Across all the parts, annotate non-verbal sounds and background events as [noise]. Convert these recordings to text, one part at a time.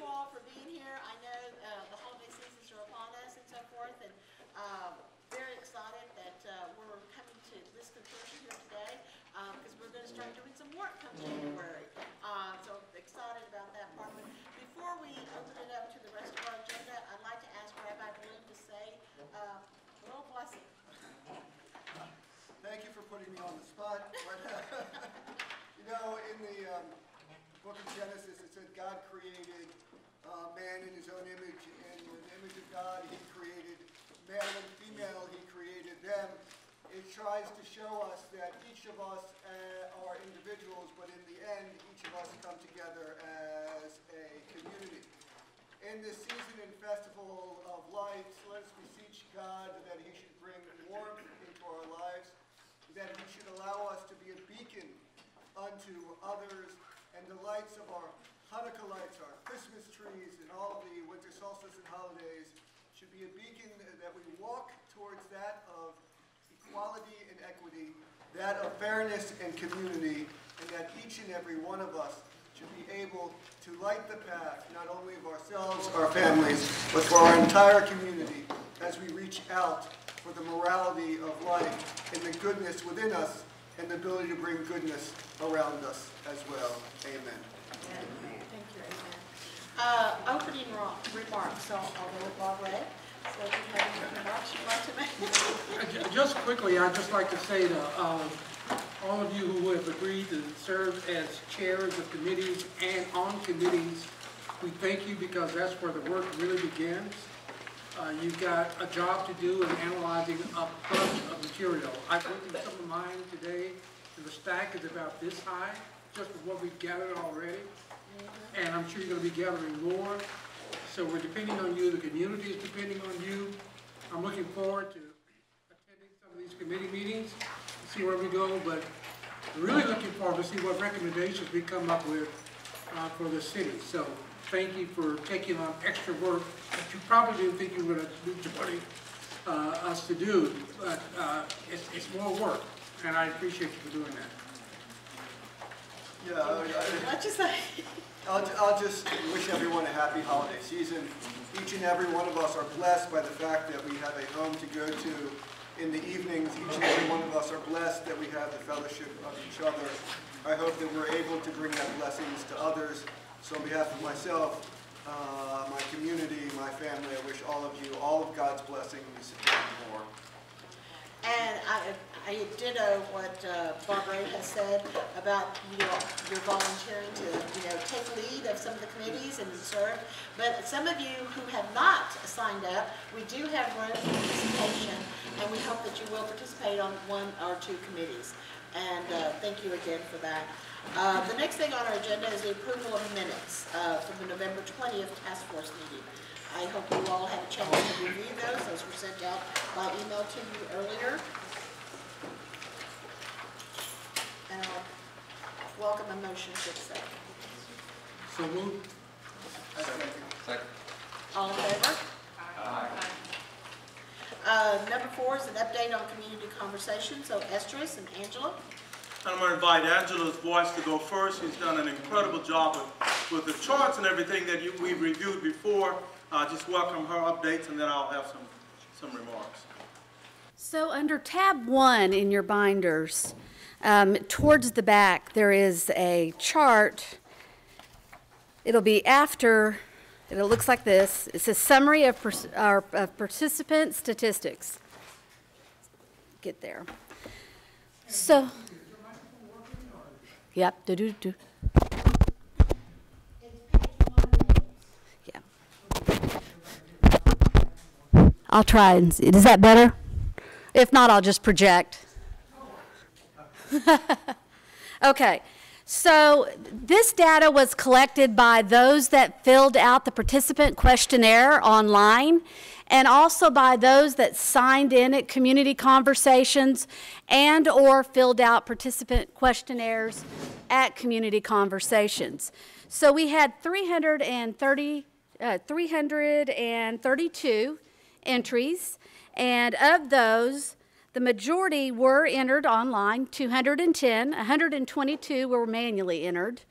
you all for being here. I know uh, the holiday seasons are upon us and so forth, and um, very excited that uh, we're coming to this conclusion here today, because we're going to start doing some work come January. Uh, So excited about that part. But Before we open it up to the rest of our agenda, I'd like to ask Rabbi Bloom to say uh, a little blessing. Thank you for putting me on the spot. [laughs] You know, in the um, book of Genesis, it said God created uh, man in his own image, and in the image of God, he created male and female, he created them. It tries to show us that each of us uh, are individuals, but in the end, each of us come together as a community. In this season and festival of lights, let us beseech God that he should bring warmth into our lives, that he should allow us to be a beacon unto others, and the lights of our Hanukkah lights, our Christmas trees, and all the winter solstice and holidays should be a beacon that we walk towards that of equality and equity, that of fairness and community, and that each and every one of us should be able to light the path, not only of ourselves, our families, but for our entire community as we reach out for the morality of life and the goodness within us and the ability to bring goodness around us as well. Amen. Uh, Opening remarks, so I'll go with Bob. So if you have any remarks you'd like to make? Just quickly, I'd just like to say to um, all of you who have agreed to serve as chairs of committees and on committees, we thank you because that's where the work really begins. Uh, You've got a job to do in analyzing a bunch of material. I've looked at some of mine today, and the stack is about this high, just with what we've gathered already. And I'm sure you're gonna be gathering more. So we're depending on you, the community is depending on you. I'm looking forward to attending some of these committee meetings, see where we go, but really looking forward to see what recommendations we come up with uh, for the city. So thank you for taking on extra work that you probably didn't think you were gonna be joining uh, us to do, but uh, it's, it's more work, and I appreciate you for doing that. Yeah, I- I- What you say? I'll, I'll just wish everyone a happy holiday season. Each and every one of us are blessed by the fact that we have a home to go to in the evenings. Each and every one of us are blessed that we have the fellowship of each other. I hope that we're able to bring that blessings to others. So on behalf of myself, uh, my community, my family, I wish all of you all of God's blessings and more. And I, I ditto what uh, Ray has said about, you know, your volunteering to, you know, take lead of some of the committees and serve. But some of you who have not signed up, we do have room for participation, and we hope that you will participate on one or two committees. And uh, thank you again for that. Uh, The next thing on our agenda is the approval of minutes uh, from the November 20th task force meeting. I hope you all had a chance to review those. Those were sent out by email to you earlier. And I'll welcome a motion to accept. So moved. Second. All in favor? Uh, Number four is an update on community conversations, so Estrus and Angela. I'm going to invite Angela's voice to go first. She's done an incredible job with, with the charts and everything that you, we reviewed before. Uh, just welcome her updates, and then I'll have some, some remarks. So under tab one in your binders, um, towards the back, there is a chart. It'll be after, and it looks like this. It's a summary of, our- of participant statistics. Get there. So. Yep, do-do-do. Yeah. I'll try. Is that better? If not, I'll just project. [laughs] okay. So this data was collected by those that filled out the participant questionnaire online and also by those that signed in at community conversations and or filled out participant questionnaires at community conversations. So we had 330 uh, 332 entries, and of those, the majority were entered online, 210, 122 were manually entered.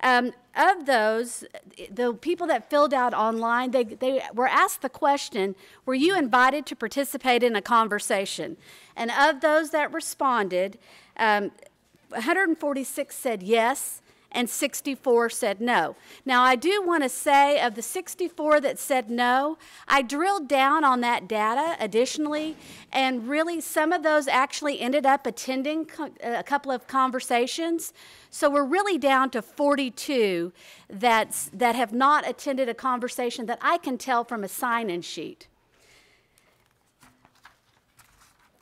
Um, of those, the people that filled out online, they, they were asked the question, were you invited to participate in a conversation? And of those that responded, um, 146 said yes, and 64 said no. Now, I do want to say of the 64 that said no, I drilled down on that data additionally, and really some of those actually ended up attending a couple of conversations. So we're really down to 42 that's, that have not attended a conversation that I can tell from a sign in sheet.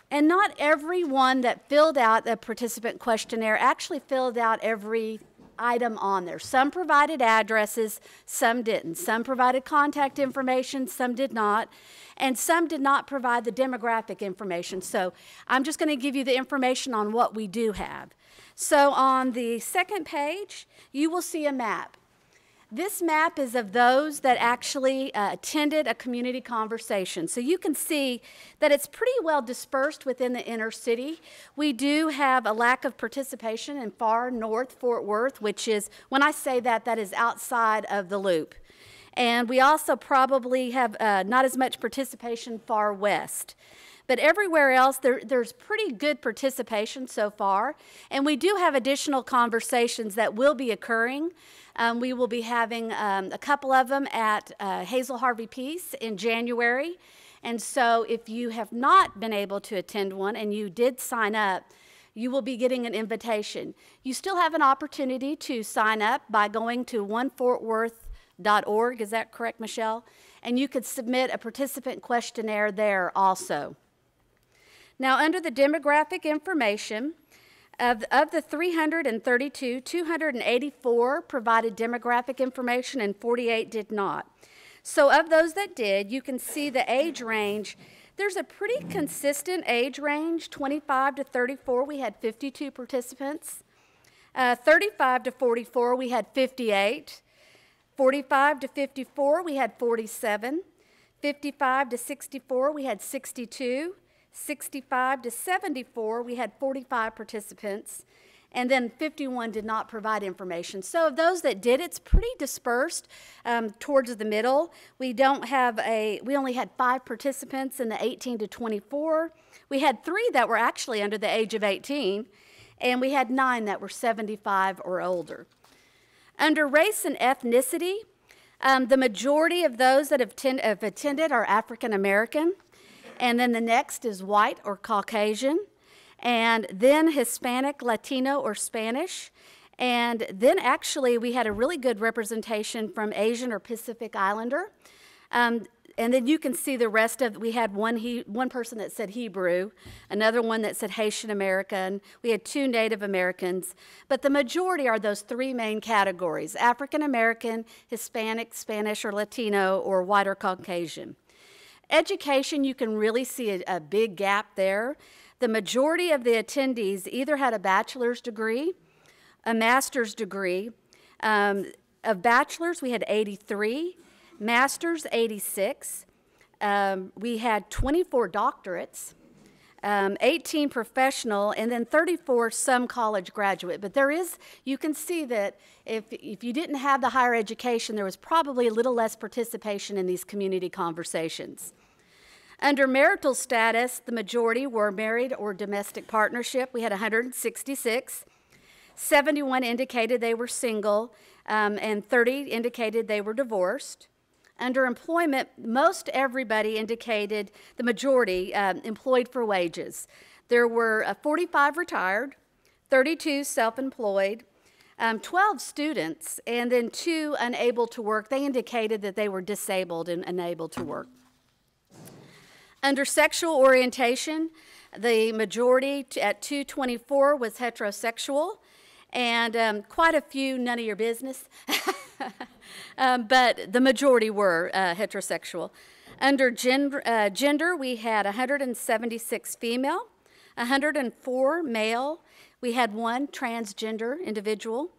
And not everyone that filled out the participant questionnaire actually filled out every item on there. Some provided addresses, some didn't. Some provided contact information, some did not. And some did not provide the demographic information. So I'm just going to give you the information on what we do have. So on the second page, you will see a map. This map is of those that actually uh, attended a community conversation. So you can see that it's pretty well dispersed within the inner city. We do have a lack of participation in far north Fort Worth, which is, when I say that, that is outside of the loop. And we also probably have uh, not as much participation far west. But everywhere else, there, there's pretty good participation so far. And we do have additional conversations that will be occurring. Um, we will be having um, a couple of them at uh, Hazel Harvey Peace in January. And so if you have not been able to attend one and you did sign up, you will be getting an invitation. You still have an opportunity to sign up by going to onefortworth.org. Is that correct, Michelle? And you could submit a participant questionnaire there also. Now, under the demographic information, of, of the 332, 284 provided demographic information and 48 did not. So, of those that did, you can see the age range. There's a pretty consistent age range 25 to 34, we had 52 participants. Uh, 35 to 44, we had 58. 45 to 54, we had 47. 55 to 64, we had 62. 65 to 74, we had 45 participants, and then 51 did not provide information. So of those that did, it's pretty dispersed um, towards the middle. We don't have a, we only had five participants in the 18 to 24. We had three that were actually under the age of 18, and we had nine that were 75 or older. Under race and ethnicity, um, the majority of those that have, have attended are African American. And then the next is white or Caucasian, and then Hispanic, Latino, or Spanish. And then actually, we had a really good representation from Asian or Pacific Islander. Um, and then you can see the rest of we had one he, one person that said Hebrew, another one that said Haitian American. We had two Native Americans, but the majority are those three main categories: African American, Hispanic, Spanish or Latino, or white or Caucasian. Education, you can really see a, a big gap there. The majority of the attendees either had a bachelor's degree, a master's degree. Um, of bachelor's, we had 83, master's, 86. Um, we had 24 doctorates, um, 18 professional, and then 34 some college graduate. But there is, you can see that if, if you didn't have the higher education, there was probably a little less participation in these community conversations. Under marital status, the majority were married or domestic partnership. We had 166. 71 indicated they were single, um, and 30 indicated they were divorced. Under employment, most everybody indicated, the majority, uh, employed for wages. There were uh, 45 retired, 32 self employed, um, 12 students, and then two unable to work. They indicated that they were disabled and unable to work. Under sexual orientation, the majority at 224 was heterosexual, and um, quite a few none of your business, [laughs] um, but the majority were uh, heterosexual. Under uh, gender, we had 176 female, 104 male. We had one transgender individual.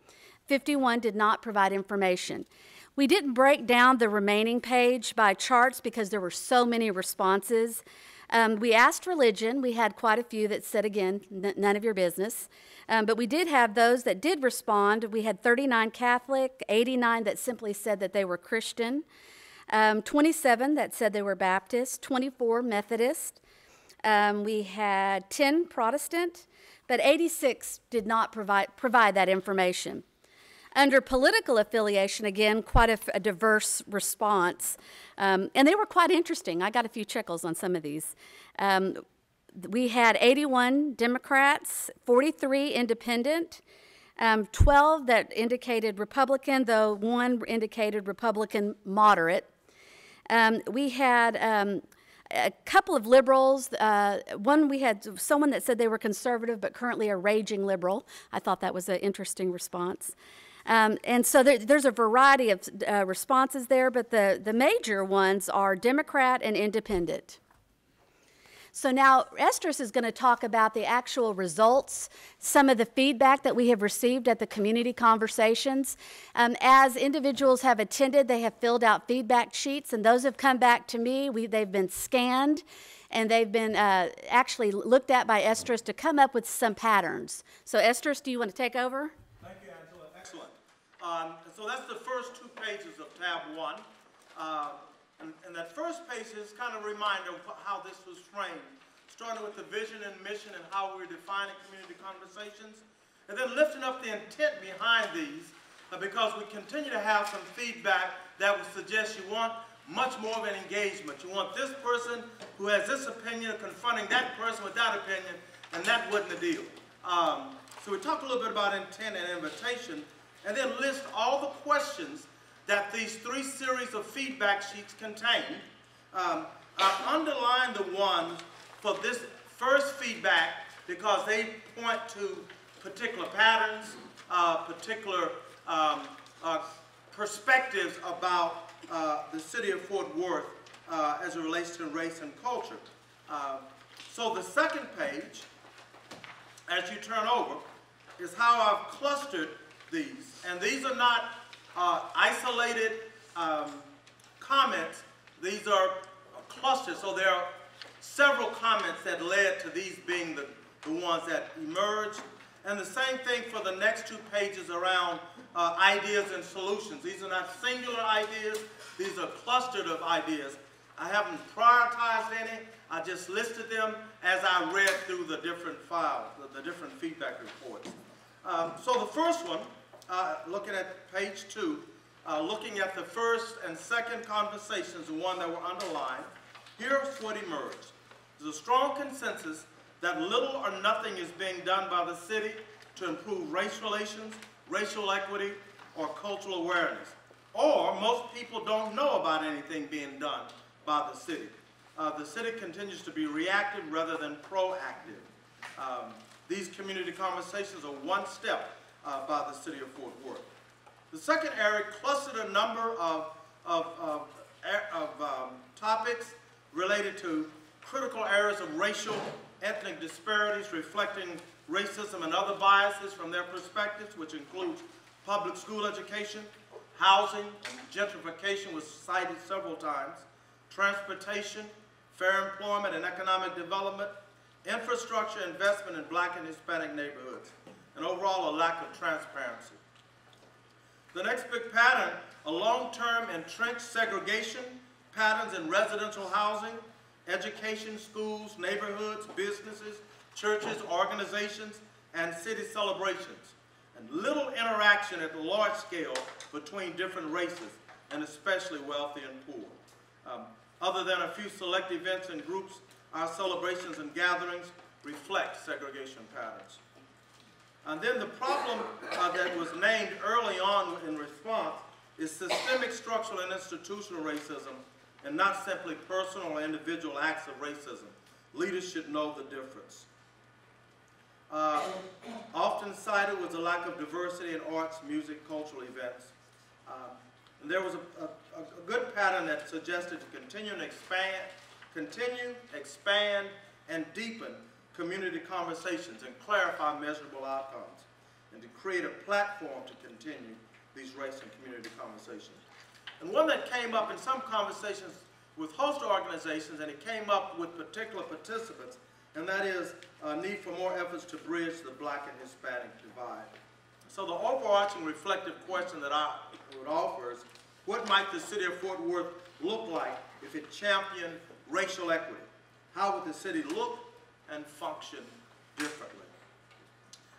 51 did not provide information. We didn't break down the remaining page by charts because there were so many responses. Um, we asked religion. We had quite a few that said, again, none of your business. Um, but we did have those that did respond. We had 39 Catholic, 89 that simply said that they were Christian, um, 27 that said they were Baptist, 24 Methodist. Um, we had 10 Protestant, but 86 did not provide, provide that information. Under political affiliation, again, quite a, diverse response. Um, and they were quite interesting. I got a few chuckles on some of these. Um, we had 81 Democrats, 43 independent, um, 12 that indicated Republican, though one indicated Republican moderate. Um, we had um, a couple of liberals. Uh, one, we had someone that said they were conservative but currently a raging liberal. I thought that was an interesting response. Um, and so there, there's a variety of uh, responses there, but the, the major ones are Democrat and Independent. So now Estrus is going to talk about the actual results, some of the feedback that we have received at the community conversations. Um, as individuals have attended, they have filled out feedback sheets, and those have come back to me. We, they've been scanned, and they've been uh, actually looked at by Estrus to come up with some patterns. So Estrus, do you want to take over? Thank you, Angela. Excellent. Um, so that's the first two pages of tab one. Uh, and, and that first page is kind of a reminder of how this was framed, starting with the vision and mission and how we're defining community conversations, and then lifting up the intent behind these, uh, because we continue to have some feedback that would suggest you want much more of an engagement. You want this person who has this opinion confronting that person with that opinion, and that wasn't the deal. Um, so we talked a little bit about intent and invitation, and then list all the questions that these three series of feedback sheets contain. Um, I underline the ones for this first feedback because they point to particular patterns, uh, particular um, uh, perspectives about uh, the city of Fort Worth uh, as it relates to race and culture. Uh, so the second page, as you turn over, is how I've clustered these. And these are not uh, isolated um, comments. These are clusters, so there are several comments that led to these being the, the ones that emerged. And the same thing for the next two pages around uh, ideas and solutions. These are not singular ideas, these are clustered of ideas. I haven't prioritized any, I just listed them as I read through the different files, the, the different feedback reports. Um, so the first one, uh, looking at page two, uh, looking at the first and second conversations, the one that were underlined, here's what emerged. There's a strong consensus that little or nothing is being done by the city to improve race relations, racial equity, or cultural awareness. Or most people don't know about anything being done by the city. Uh, the city continues to be reactive rather than proactive. Um, these community conversations are one step uh, by the city of Fort Worth. The second area clustered a number of, of, of, of um, topics related to critical areas of racial, ethnic disparities reflecting racism and other biases from their perspectives, which includes public school education, housing, gentrification was cited several times, transportation, fair employment and economic development, infrastructure investment in black and Hispanic neighborhoods, and overall a lack of transparency. The next big pattern, a long-term entrenched segregation patterns in residential housing, education, schools, neighborhoods, businesses, churches, organizations, and city celebrations, and little interaction at the large scale between different races, and especially wealthy and poor. Um, other than a few select events and groups, our celebrations and gatherings reflect segregation patterns. And then the problem uh, that was named early on in response is systemic structural and institutional racism and not simply personal or individual acts of racism. Leaders should know the difference. Uh, often cited was a lack of diversity in arts, music, cultural events. Um, and there was a, a, a, good pattern that suggested to continue and expand, continue, expand, and deepen community conversations and clarify measurable outcomes, and to create a platform to continue these race and community conversations. And one that came up in some conversations with host organizations, and it came up with particular participants, and that is a need for more efforts to bridge the black and Hispanic divide. So the overarching reflective question that I would offer is, what might the city of Fort Worth look like if it championed racial equity? How would the city look and function differently?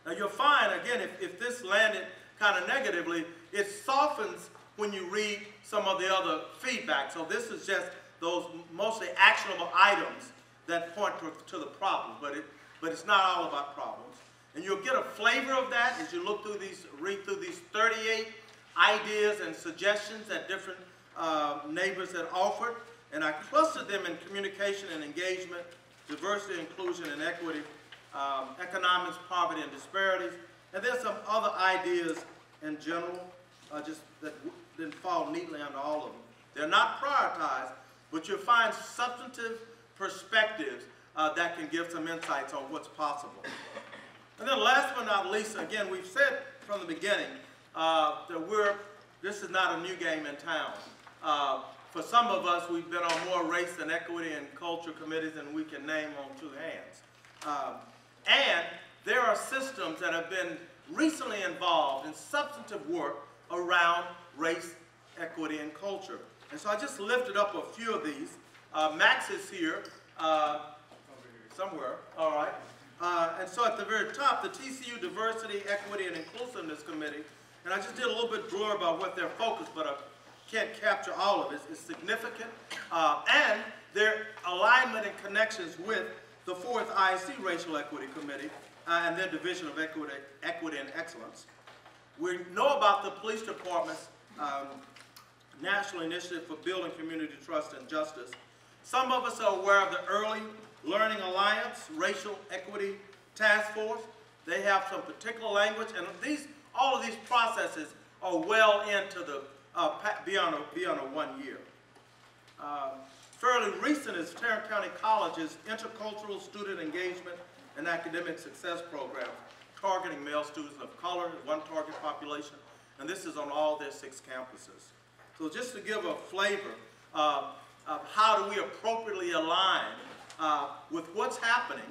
Now you'll find, again, if, if this landed kind of negatively, it softens when you read some of the other feedback. So this is just those mostly actionable items that point to, to the problem, but, it, but it's not all about problems. And you'll get a flavor of that as you look through these, read through these 38 ideas and suggestions that different uh, neighbors had offered. And I clustered them in communication and engagement, diversity, inclusion, and equity, um, economics, poverty, and disparities. And there's some other ideas in general, uh, just that didn't fall neatly under all of them. They're not prioritized, but you'll find substantive perspectives uh, that can give some insights on what's possible. And then last but not least, again, we've said from the beginning uh, that we're, this is not a new game in town. For some of us, we've been on more race and equity and culture committees than we can name on two hands. Um, and there are systems that have been recently involved in substantive work around race, equity, and culture. And so I just lifted up a few of these. Uh, Max is here. Uh, somewhere, all right. Uh, and so at the very top, the TCU Diversity, Equity, and Inclusiveness Committee, and I just did a little bit drawer about what their focus, but can't capture all of it. It's significant. Uh, and their alignment and connections with the fourth ISC Racial Equity Committee uh, and their Division of Equity, Equity and Excellence. We know about the police department's um, national initiative for building community trust and justice. Some of us are aware of the Early Learning Alliance Racial Equity Task Force. They have some particular language, and these, all of these processes are well into the, uh, a, a one year. Um, Fairly recent is Tarrant County College's Intercultural Student Engagement and Academic Success Program, targeting male students of color, one target population, and this is on all their six campuses. So just to give a flavor uh, of how do we appropriately align uh, with what's happening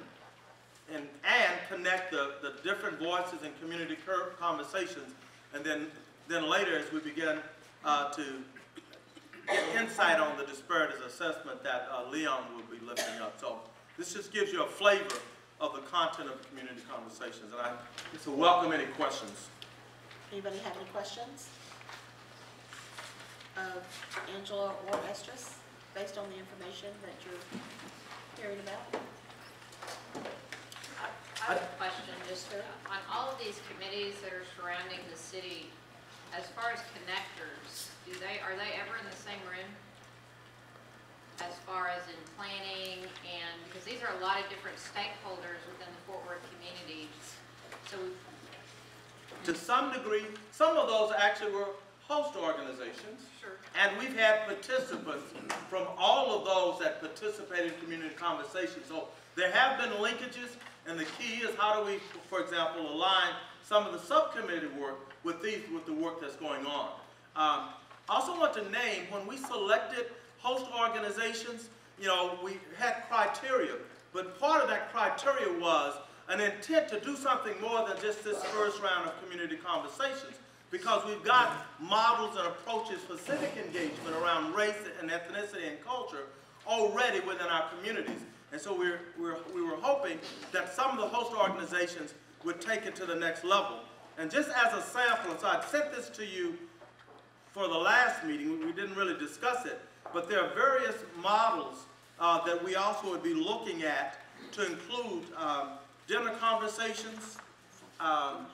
and, and connect the, the different voices and community conversations, and then, then later as we begin uh, to get insight on the disparities assessment that uh, Leon will be lifting up. So this just gives you a flavor of the content of community conversations, and I so welcome any questions. Anybody have any questions? Of Angela or Estrus, based on the information that you're hearing about? I have a question, just on all of these committees that are surrounding the city, as far as connectors, do they, are they ever in the same room? As far as in planning and, because these are a lot of different stakeholders within the Fort Worth community. So To some degree, some of those actually were host organizations. Sure. And we've had participants from all of those that participate in community conversations. So there have been linkages, and the key is how do we, for example, align some of the subcommittee work with these, with the work that's going on. Um, I also want to name, when we selected host organizations, you know, we had criteria, but part of that criteria was an intent to do something more than just this first round of community conversations because we've got models and approaches for civic engagement around race and ethnicity and culture already within our communities. And so we're, we're, we were hoping that some of the host organizations would take it to the next level. And just as a sample, so I sent this to you for the last meeting, we didn't really discuss it, but there are various models uh, that we also would be looking at to include um, dinner conversations, um,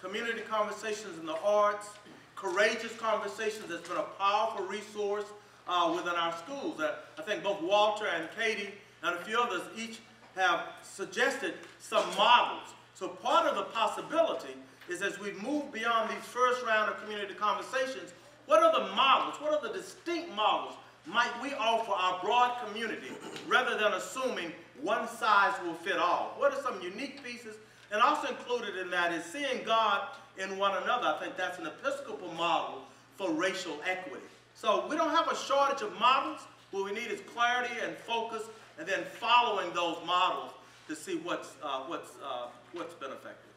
community conversations in the arts, courageous conversations that's been a powerful resource uh, within our schools. That I think both Walter and Katie and a few others each have suggested some models. So part of the possibility is as we move beyond these first round of community conversations, what are the models, what are the distinct models might we offer our broad community rather than assuming one size will fit all? What are some unique pieces? And also included in that is seeing God in one another. I think that's an Episcopal model for racial equity. So we don't have a shortage of models, What we need is clarity and focus, and then following those models to see what's, uh, what's, uh, what's been effective.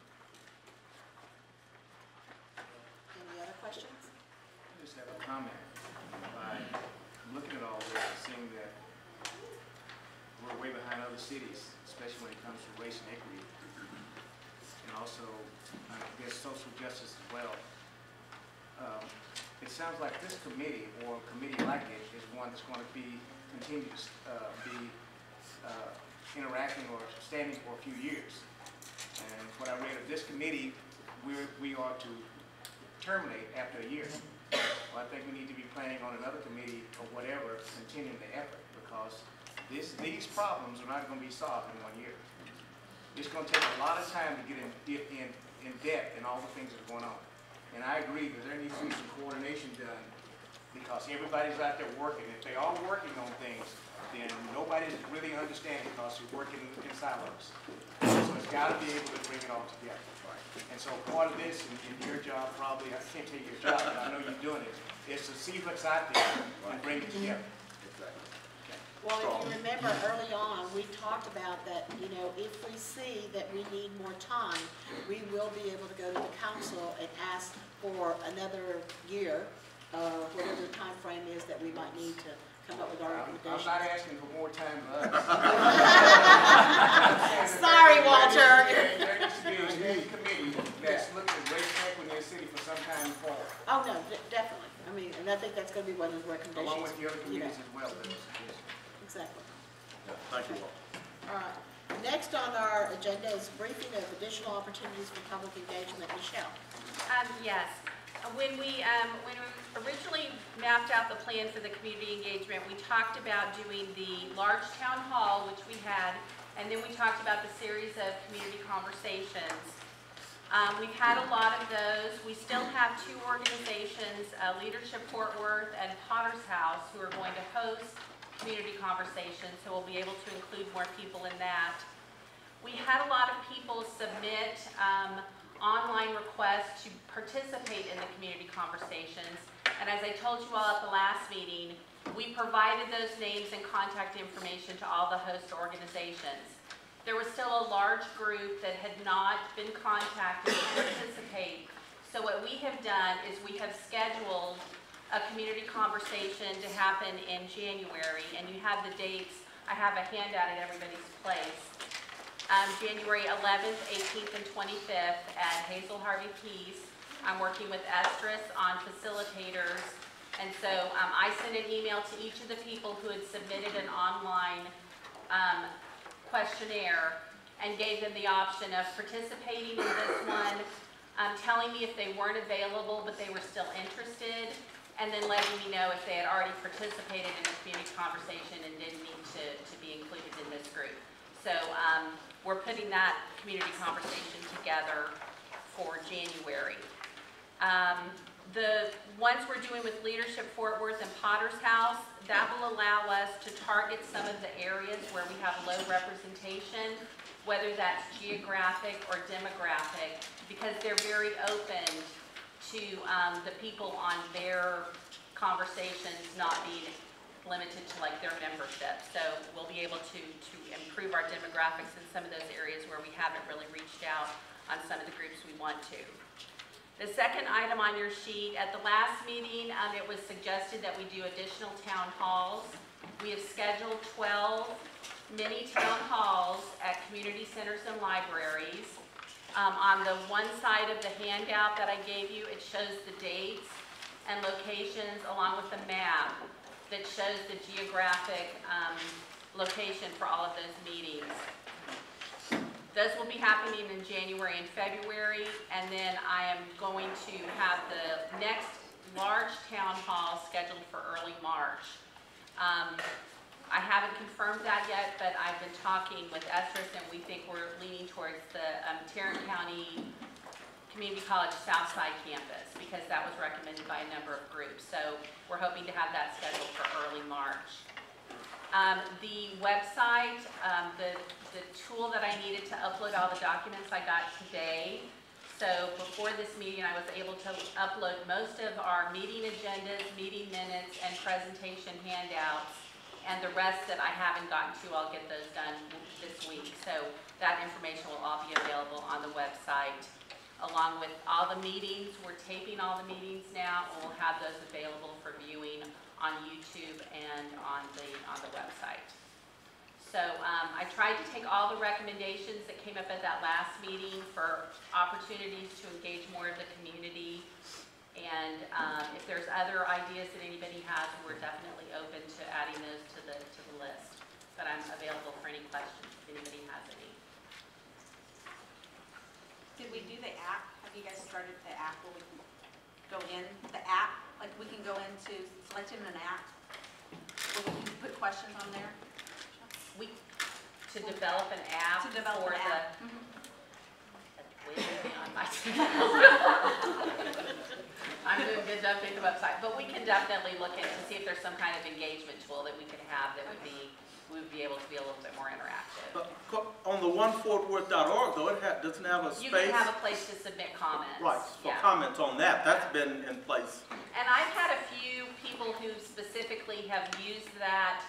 Any other questions? I just have a comment. By looking at all this and seeing that we're way behind other cities, especially when it comes to race and equity. And also, I guess, social justice as well. Um, It sounds like this committee, or a committee like it, is one that's going to be, continue to uh, be uh, interacting or standing for a few years. And what I read of this committee, we're, we are to terminate after a year. Well, I think we need to be planning on another committee or whatever, continuing the effort, because this, these problems are not gonna be solved in one year. It's gonna take a lot of time to get in, in, in depth in all the things that are going on. And I agree that there needs to be some coordination done, because everybody's out there working. If they are working on things, then nobody's really understanding, because they're working in silos. So it's gotta be able to bring it all together. And so part of this, and and your job probably, I can't tell you your job, but I know you're doing it, is to see what's out there and bring it together. Well, if you remember early on, we talked about that, you know, if we see that we need more time, we will be able to go to the council and ask for another year, uh, whatever the time frame is that we might need to come up with our I'm I'm recommendations. not asking for more time to us. [laughs] [laughs] Sorry, Walter. There needs to be a steady committee that's looking at race and equity in the city for some time forward, Oh, no, de- definitely. I mean, and I think that's gonna be one of the recommendations. along with the other you know. committees as well. that are suggested. Exactly. Thank you, Walt. All right. Next on our agenda is briefing of additional opportunities for public engagement. Michelle? Um, yes. Uh, When we, um, when we originally mapped out the plan for the community engagement, we talked about doing the large town hall, which we had, and then we talked about the series of community conversations. Um, we've had a lot of those. We still have two organizations, uh, Leadership Fort Worth and Potter's House, who are going to host community conversations, so we'll be able to include more people in that. We had a lot of people submit um, online requests to participate in the community conversations. And as I told you all at the last meeting, we provided those names and contact information to all the host organizations. There was still a large group that had not been contacted to participate. So what we have done is we have scheduled a community conversation to happen in January, and you have the dates, I have a handout at everybody's place um, January 11th, 18th, and 25th at Hazel Harvey Peace. I'm working with Estrus on facilitators. And so um, I sent an email to each of the people who had submitted an online um, questionnaire and gave them the option of participating in this one, um, telling me if they weren't available, but they were still interested, and then letting me know if they had already participated in a community conversation and didn't need to, to be included in this group. So um, we're putting that community conversation together for January. Um, The ones we're doing with Leadership Fort Worth and Potter's House, that will allow us to target some of the areas where we have low representation, whether that's geographic or demographic, because they're very open to um, the people on their conversations not being limited to like their membership. So we'll be able to, to improve our demographics in some of those areas where we haven't really reached out on some of the groups we want to. The second item on your sheet, at the last meeting, um, it was suggested that we do additional town halls. We have scheduled 12 mini town halls at community centers and libraries. Um, on the one side of the handout that I gave you, it shows the dates and locations along with the map that shows the geographic, um, location for all of those meetings. Those will be happening in January and February, and then I am going to have the next large town hall scheduled for early March. Um, I haven't confirmed that yet, but I've been talking with Estrus, and we think we're leaning towards the um, Tarrant County Community College Southside campus, because that was recommended by a number of groups. So we're hoping to have that scheduled for early March. Um, The website, um, the, the tool that I needed to upload all the documents I got today. So before this meeting, I was able to upload most of our meeting agendas, meeting minutes, and presentation handouts and the rest that I haven't gotten to, I'll get those done this week. So that information will all be available on the website, along with all the meetings. We're taping all the meetings now, and we'll have those available for viewing on YouTube and on the, on the website. So um, I tried to take all the recommendations that came up at that last meeting for opportunities to engage more of the community. And um, if there's other ideas that anybody has, we're definitely open to adding those to the, to the list. But I'm available for any questions if anybody has any. Did we do the app? Have you guys started the app where we can go in, the app? Like, we can go into, select in an app? Where we can put questions on there? We, to develop an app To develop for an the. app? Mhm. Way on my- I'm doing good to update the website, but we can definitely look into, see if there's some kind of engagement tool that we could have that would be, we would be able to be a little bit more interactive. But on the onefortworth.org though, it ha doesn't have a space. You can have a place to submit comments. Right, for Yeah. comments on that, that's been in place. And I've had a few people who specifically have used that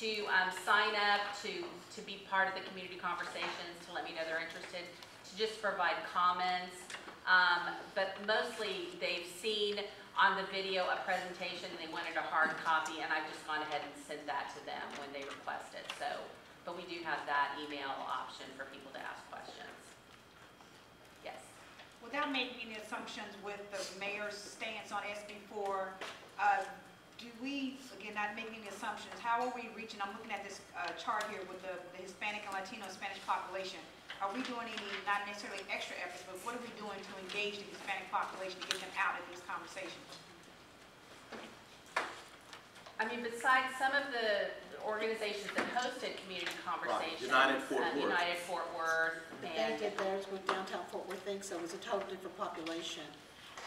to um, sign up, to, to be part of the community conversations, to let me know they're interested, to just provide comments. Um, But mostly, they've seen on the video a presentation, they wanted a hard copy, and I've just gone ahead and sent that to them when they requested. So, but we do have that email option for people to ask questions. Yes. Without making any assumptions with the mayor's stance on SB four, uh, do we, again, not making any assumptions, how are we reaching, I'm looking at this uh, chart here with the the Hispanic and Latino Spanish population. Are we doing any, not necessarily extra efforts, but what are we doing to engage the Hispanic population to get them out of these conversations? I mean, besides some of the organizations that hosted community conversations. United Fort uh, Worth. United Fort Worth, But they and, did theirs with downtown Fort Worth thing, so it was a total different population.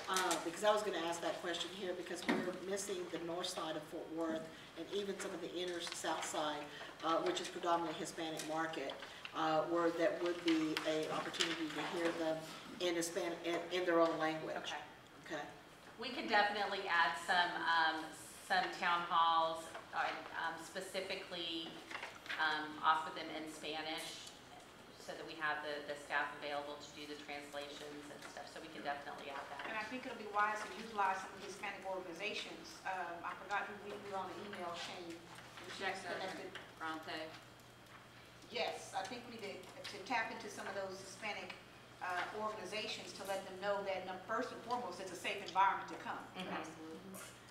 Uh, because I was gonna ask that question here, because we're missing the north side of Fort Worth, and even some of the inner south side, uh, which is predominantly Hispanic market, uh, where that would be a opportunity to hear them in Hispanic, in, in their own language. okay. Okay. We can definitely add some, um, some town halls, uh, um, specifically, um, offer them in Spanish, so that we have the, the staff available to do the translations and stuff, so we can definitely add that. And. I think it'll be wise to utilize some of the Hispanic organizations. Um, I forgot who we were on the email chain. Jackson. connected. Bronte. Yes, I think we need to, to tap into some of those Hispanic uh, organizations to let them know that, num- first and foremost, it's a safe environment to come.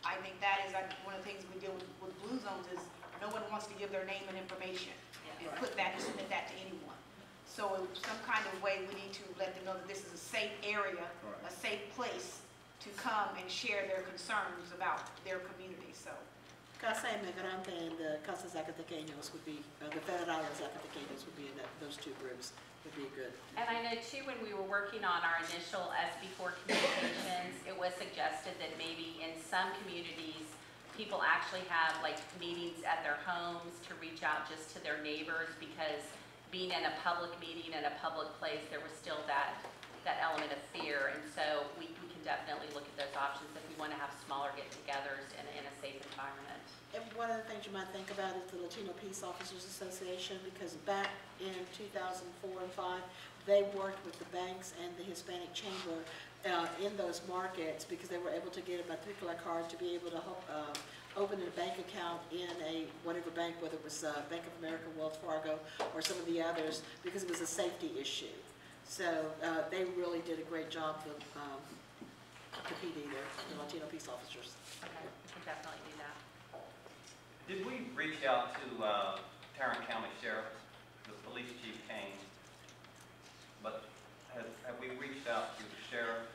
I think that is, like, one of the things we deal with, with blue zones is, no one wants to give their name and information and put that, and submit that to anyone. So in some kind of way, we need to let them know that this is a safe area, a safe place to come and share their concerns about their community, so. Casa Emigrante and the Casas Zacatecanos would be, uh, the Federales Zacatecanos would be in that, those two groups, would be good. And I know too, when we were working on our initial SB four communications, it was suggested that maybe in some communities, people actually have like meetings at their homes to reach out just to their neighbors, because being in a public meeting in a public place, there was still that, that element of fear. And so we, we can definitely look at those options if we want to have smaller get-togethers in, in a safe environment. One of the things you might think about is the Latino Peace Officers Association, because back in 2004 and 5, they worked with the banks and the Hispanic Chamber uh, in those markets, because they were able to get a matricula card to be able to ho- uh, open a bank account in a, whatever bank, whether it was uh, Bank of America, Wells Fargo, or some of the others, because it was a safety issue. So uh, they really did a great job, the um, the PD there, the Latino Peace Officers. Okay, definitely. Did we reach out to uh, Tarrant County Sheriff? The police chief came, but have, have we reached out to the sheriff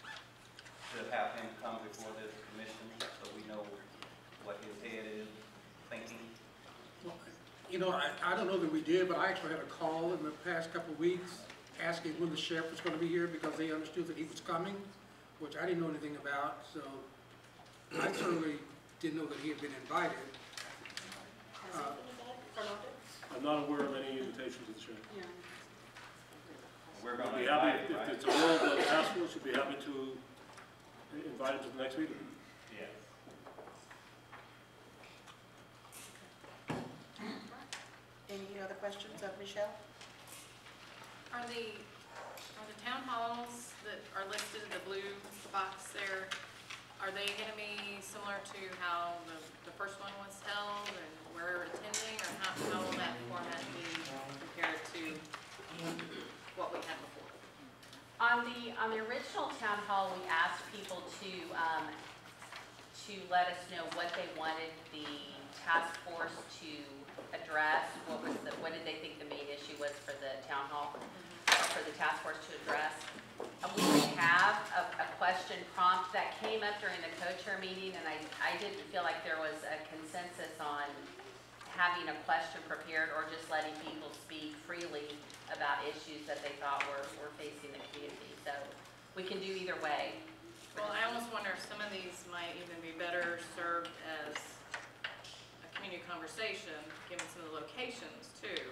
to have him come before this commission so we know what his head is thinking? Well, You know, I, I don't know that we did, but I actually had a call in the past couple of weeks asking when the sheriff was gonna be here because they understood that he was coming, which I didn't know anything about, so I certainly didn't know that he had been invited. Has Uh, it been invited? Fernando? I'm not aware of any invitation to the chair. Yeah. We're I'd gonna be happy, him, if right? it's a will of the task force, we'd be happy to invite him to the next meeting. Yes. Any other questions of Michelle? Are the, are the town halls that are listed in the blue box there, are they gonna be similar to how the, the first one was held and we're attending, or how, how will that format be compared to what we had before? On the, on the original town hall, we asked people to, um, to let us know what they wanted the task force to address, what was the, what did they think the main issue was for the town hall, for the task force to address. We have a, a question prompt that came up during the co-chair meeting, and I, I didn't feel like there was a consensus on having a question prepared or just letting people speak freely about issues that they thought were, were facing the community. So we can do either way. Well, I almost wonder if some of these might even be better served as a community conversation, given some of the locations too,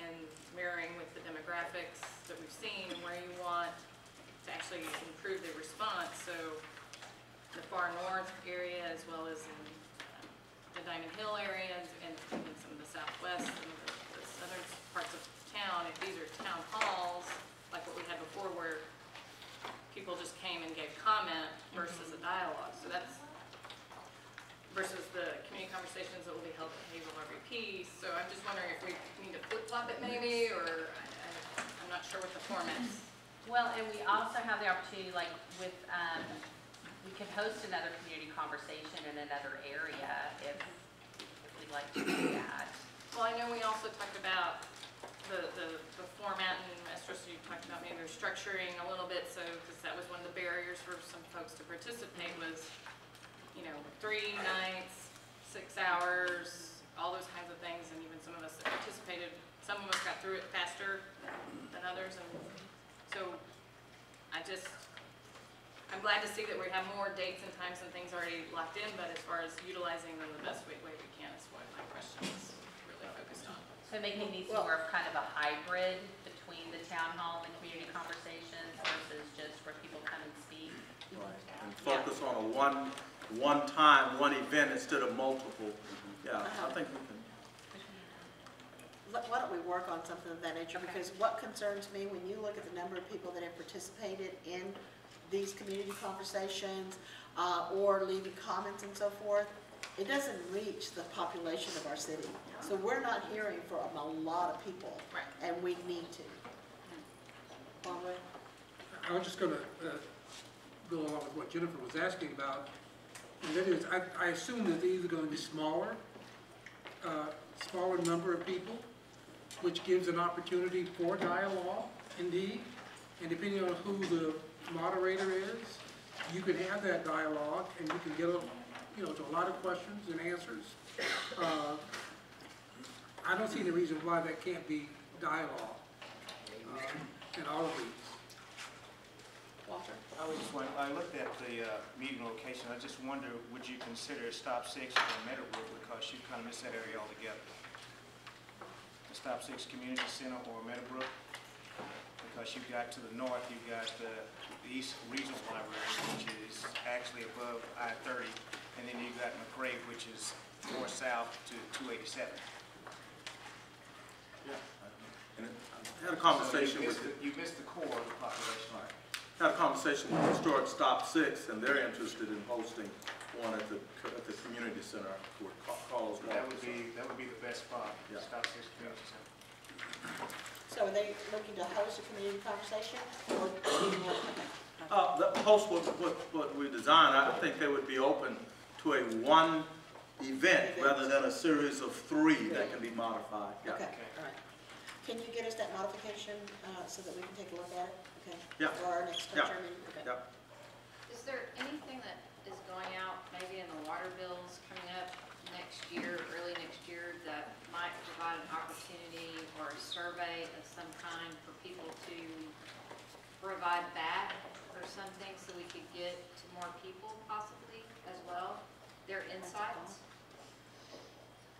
and mirroring with the demographics that we've seen where you want to actually improve the response. So the far north area as well as in um, the Diamond Hill area and even some of the southwest and the the southern parts of town, if these are town halls, like what we had before where people just came and gave comment versus a dialogue. So that's versus the community conversations that will be held at Hazel Harvey Peace. So I'm just wondering if we need to flip flop it maybe, or I, I'm not sure what the format is. Well, and we also have the opportunity, like with, um, we could host another community conversation in another area if, if we'd like to do that. Well, I know we also talked about the, the, the format and Estrus, you talked about maybe restructuring a little bit, so, because that was one of the barriers for some folks to participate was, you know, three nights, six hours, all those kinds of things, and even some of us that participated, some of us got through it faster than others, and so I just, I'm glad to see that we have more dates and times and things already locked in, but as far as utilizing them the best way, way we can is what my question is really focused on. So making these Well- more of kind of a hybrid between the town hall and the community conversations versus just where people come and speak. Right, And focus on a one, one time, one event instead of multiple. Mm-hmm. Yeah, I think we can. Let- Why don't we work on something of that nature? Because what concerns me, when you look at the number of people that have participated in these community conversations, uh, or leaving comments and so forth, it doesn't reach the population of our city. So we're not hearing from a lot of people. Right. And we need to. Conway? I was just gonna, uh, go along with what Jennifer was asking about. And that is, I, I assume that these are gonna be smaller, uh, smaller number of people, which gives an opportunity for dialogue indeed. And depending on who the moderator is, you can have that dialogue and you can get, a you know, to a lot of questions and answers. Uh, I don't see any reason why that can't be dialogue, um, in all of these. Walter? I was just wondering, I looked at the uh, meeting location, I just wonder, would you consider Stop Six or Meadowbrook, because you kind of miss that area altogether? The Stop Six Community Center or Meadowbrook? Because you've got to the north, you've got the the East Regional Library, which is actually above I-30, and then you've got McCrae, which is more south to 287. Yeah. And I Had a conversation So you with, missed the- You missed the core of the population. Right. had a conversation with Historic Stop Six, and they're interested in hosting one at the, at the community center where Ca- Carlos That would be, that would be the best spot, Yeah. Stop Six Community Center. So are they looking to host a community conversation? or- Uh, the host, what, what, what we designed, I think they would be open to a one event rather than a series of three that can be modified. Yeah. Okay, all right. Can you get us that modification, uh, so that we can take a look at it? Okay? Yeah. For our next Yeah. co-chair meeting? Okay. Yep. Is there anything that is going out, maybe in the water bills coming up next year, early next year, that might provide an opportunity or a survey of some kind for people to provide back or something so we could get to more people possibly as well, their insights?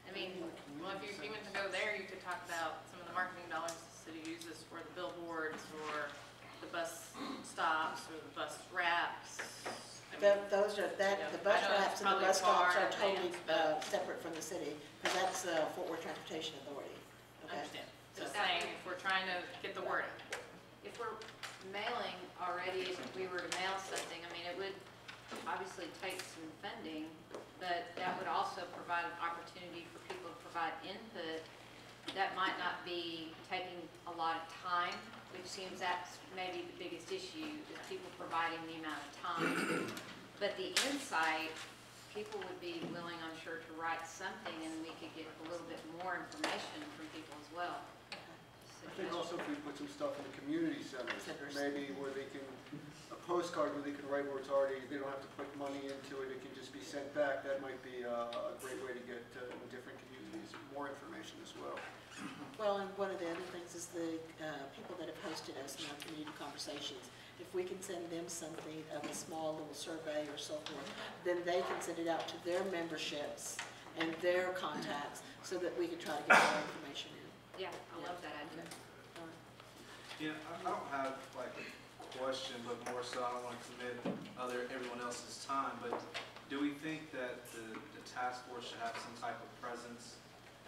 I mean, well, if you even to go there, you could talk about some of the marketing dollars the city uses for the billboards or the bus stops or the bus wraps. I Tho- Those are, that, the bus I know wraps it's and the probably bus stops far are in totally, advance, uh, separate from the city, because that's, uh, Fort Worth Transportation Authority. Okay. Understand. Just saying, if we're trying to get the word out. If we're mailing already, if we were to mail something, I mean, it would obviously take some funding, but that would also provide an opportunity for people to provide input. That might not be taking a lot of time, which seems that's maybe the biggest issue, is people providing the amount of time. But the insight, people would be willing, I'm sure, to write something, and we could get a little bit more information from people as well. I think also if we put some stuff in the community centers, Centers. maybe where they can, a postcard where they can write where it's already, they don't have to put money into it, it can just be sent back, that might be uh, a great way to get uh, different communities more information as well. Well, and one of the other things is the uh, people that have hosted us in our community conversations, if we can send them something of a small little survey or so forth, then they can send it out to their memberships and their contacts so that we can try to get more information in. Yeah, I love that idea. Yeah, I I don't have like a question, but more so I don't want to commit other, everyone else's time, but do we think that the, the task force should have some type of presence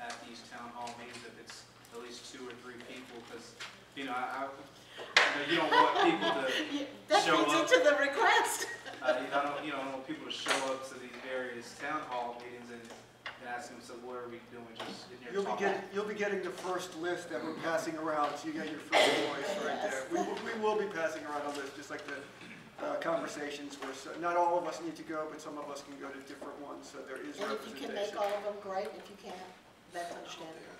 at these town hall meetings if it's at least two or three people? Because, you know, I, I, you know, you don't want people to, [laughs] That Show up. into the request. uh, you know, I don't, you know, I don't want people to show up to these various town hall meetings and, and ask them, so what are we doing, just in here You'll be talking? getting, you'll be getting the first list that we're passing around, so you get your first [laughs] voice right there. We, will- we will be passing around a list, just like the uh, conversations where, so- not all of us need to go, but some of us can go to different ones, so there is And if you can make representation. all of them, great. If you can't, that's understandable.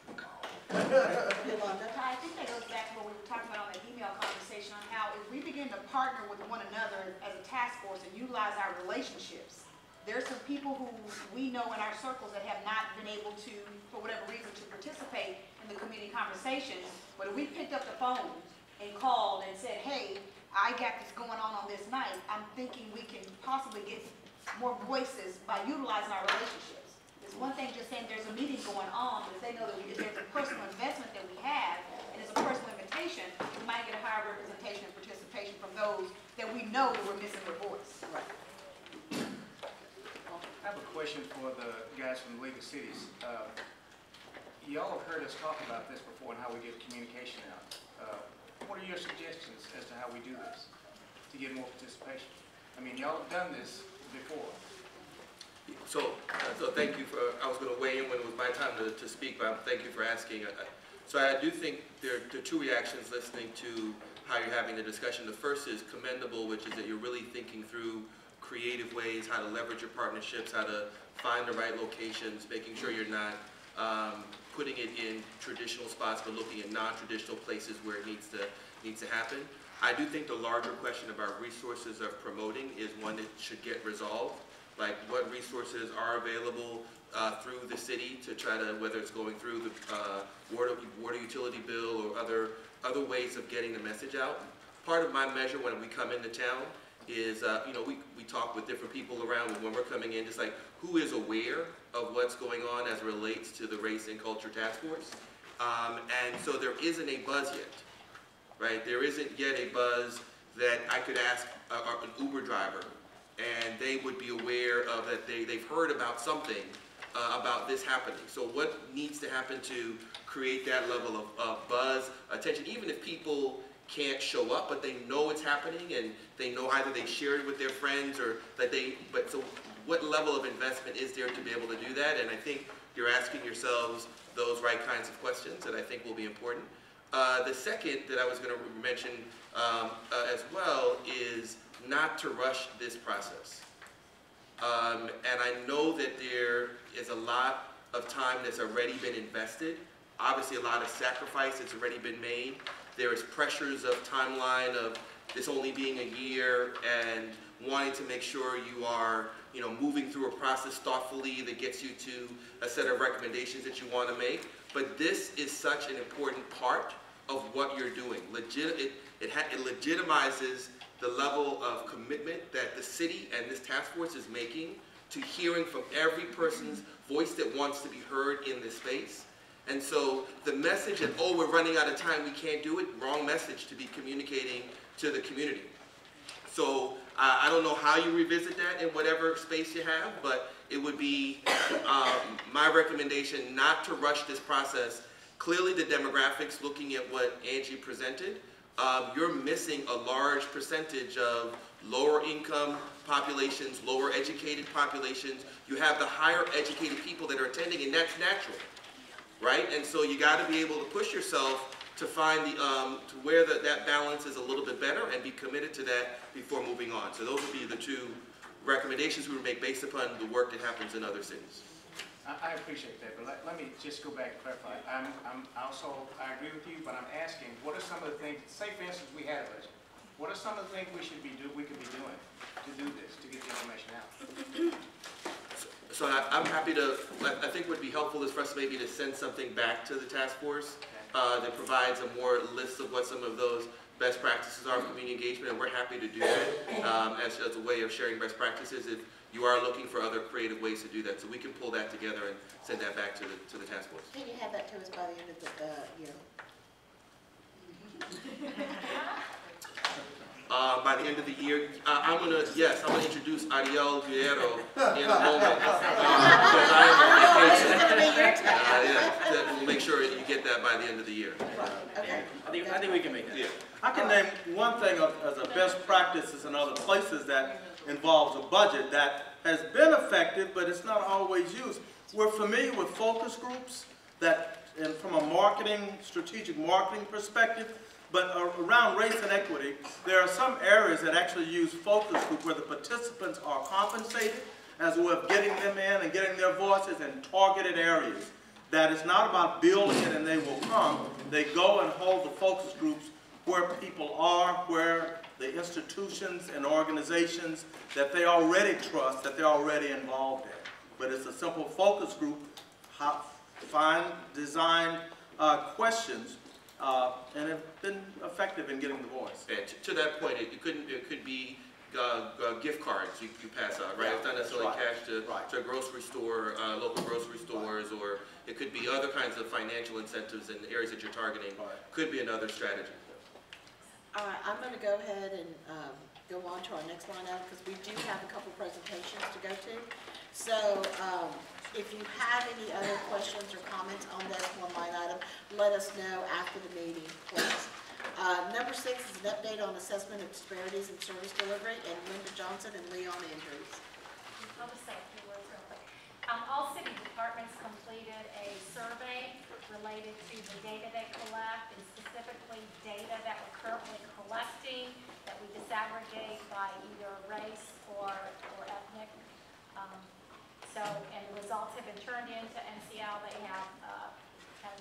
Yolanda? Ty, I think that goes back to what we were talking about on that email conversation on how if we begin to partner with one another as a task force and utilize our relationships, there's some people who we know in our circles that have not been able to, for whatever reason, to participate in the community conversations. But if we picked up the phone and called and said, hey, I got this going on on this night, I'm thinking we can possibly get more voices by utilizing our relationships. It's one thing just saying there's a meeting going on, but if they know that we- if there's a personal investment that we have, and it's a personal invitation, we might get a higher representation and participation from those that we know that we're missing their voice. Right. I have a question for the guys from the League of Cities. Uh, Y'all have heard us talk about this before and how we get communication out. Uh, What are your suggestions as to how we do this to get more participation? I mean, y'all have done this before. So, uh, so thank you for, I was going to weigh in when it was my time to, to speak, but thank you for asking. So I do think there, there are two reactions listening to how you're having the discussion. The first is commendable, which is that you're really thinking through creative ways, how to leverage your partnerships, how to find the right locations, making sure you're not um, putting it in traditional spots, but looking at non-traditional places where it needs to, needs to happen. I do think the larger question about resources of promoting is one that should get resolved like what resources are available uh, through the city to try to, whether it's going through the uh, water, water utility bill or other, other ways of getting the message out. Part of my measure when we come into town is, uh, you know, we, we talk with different people around when we're coming in, just like who is aware of what's going on as relates to the Race and Culture Task Force. Um, and so there isn't a buzz yet, right? There isn't yet a buzz that I could ask a, a- an Uber driver and they would be aware of that they, they've heard about something uh, about this happening. So what needs to happen to create that level of, of buzz, attention, even if people can't show up, but they know it's happening and they know either they shared it with their friends or that they, but so what level of investment is there to be able to do that? And I think you're asking yourselves those right kinds of questions that I think will be important. Uh, the second that I was going to mention um, uh, as well is not to rush this process. Um, and I know that there is a lot of time that's already been invested. Obviously, a lot of sacrifice that's already been made. There is pressures of timeline of this only being a year and wanting to make sure you are, you know, moving through a process thoughtfully that gets you to a set of recommendations that you want to make. But this is such an important part of what you're doing. Legit, it, it, it legitimizes the level of commitment that the city and this task force is making to hearing from every person's voice that wants to be heard in this space. And so the message that, oh, we're running out of time, we can't do it, wrong message to be communicating to the community. So uh, I don't know how you revisit that in whatever space you have, but it would be um, my recommendation not to rush this process Clearly, the demographics, looking at what Angie presented, um, you're missing a large percentage of lower income populations, lower educated populations. You have the higher educated people that are attending, and that's natural, right? And so you got to be able to push yourself to find the, um, to where the, that balance is a little bit better and be committed to that before moving on. So those would be the two recommendations we would make based upon the work that happens in other cities. I, I appreciate that, but let, let me just go back and clarify. I'm, I'm also, I agree with you, but I'm asking, what are some of the things, say for instance, we had a budget. What are some of the things we should be do, we could be doing to do this, to get the information out? So I, I'm happy to, I I think would be helpful is for us maybe to send something back to the task force uh, that provides a more list of what some of those best practices are for community engagement, and we're happy to do that um, as, as a way of sharing best practices if you are looking for other creative ways to do that. So we can pull that together and send that back to the, to the task force. Can you have that to us by the end of the, uh, year? Uh, by the end of the year, uh, I'm gonna, yes, I'm gonna introduce Ariel Guerrero in a moment. uh, [laughs] because I am on vacation. It's gonna be your turn. Uh, yeah, we'll make sure you get that by the end of the year. Okay. I think, I think we can make that. Yeah. I can name one thing of, as a best practices in other places that involves a budget that has been effective, but it's not always used. We're familiar with focus groups that, and from a marketing, strategic marketing perspective, but around race and equity, there are some areas that actually use focus group where the participants are compensated as a way of getting them in and getting their voices in targeted areas. That it's not about building it and they will come. They go and hold the focus groups where people are, where the institutions and organizations that they already trust, that they're already involved in. But it's a simple focus group, find, design, uh, questions, uh, and have been effective in getting the voice. And to, to that point, it it couldn't, it could be, uh, uh, gift cards you, you pass out, right? It's not necessarily Right. cash to, Right. to a grocery store, uh, local grocery stores, or it could be other kinds of financial incentives in the areas that you're targeting. Right. Could be another strategy. All right, I'm gonna go ahead and, um, go on to our next line item, because we do have a couple presentations to go to. So, um, if you have any other questions or comments on that one line item, let us know after the meeting, please. Uh, number six is an update on assessment of disparities in service delivery, and Linda Johnson and Leon Andrews. I'll just say a few words real quick. Um, all city departments completed a survey related to the data they collect, and specifically data that we're currently collecting, that we disaggregate by either race or, or ethnic. Um, so, and the results have been turned into NCL, they have, uh,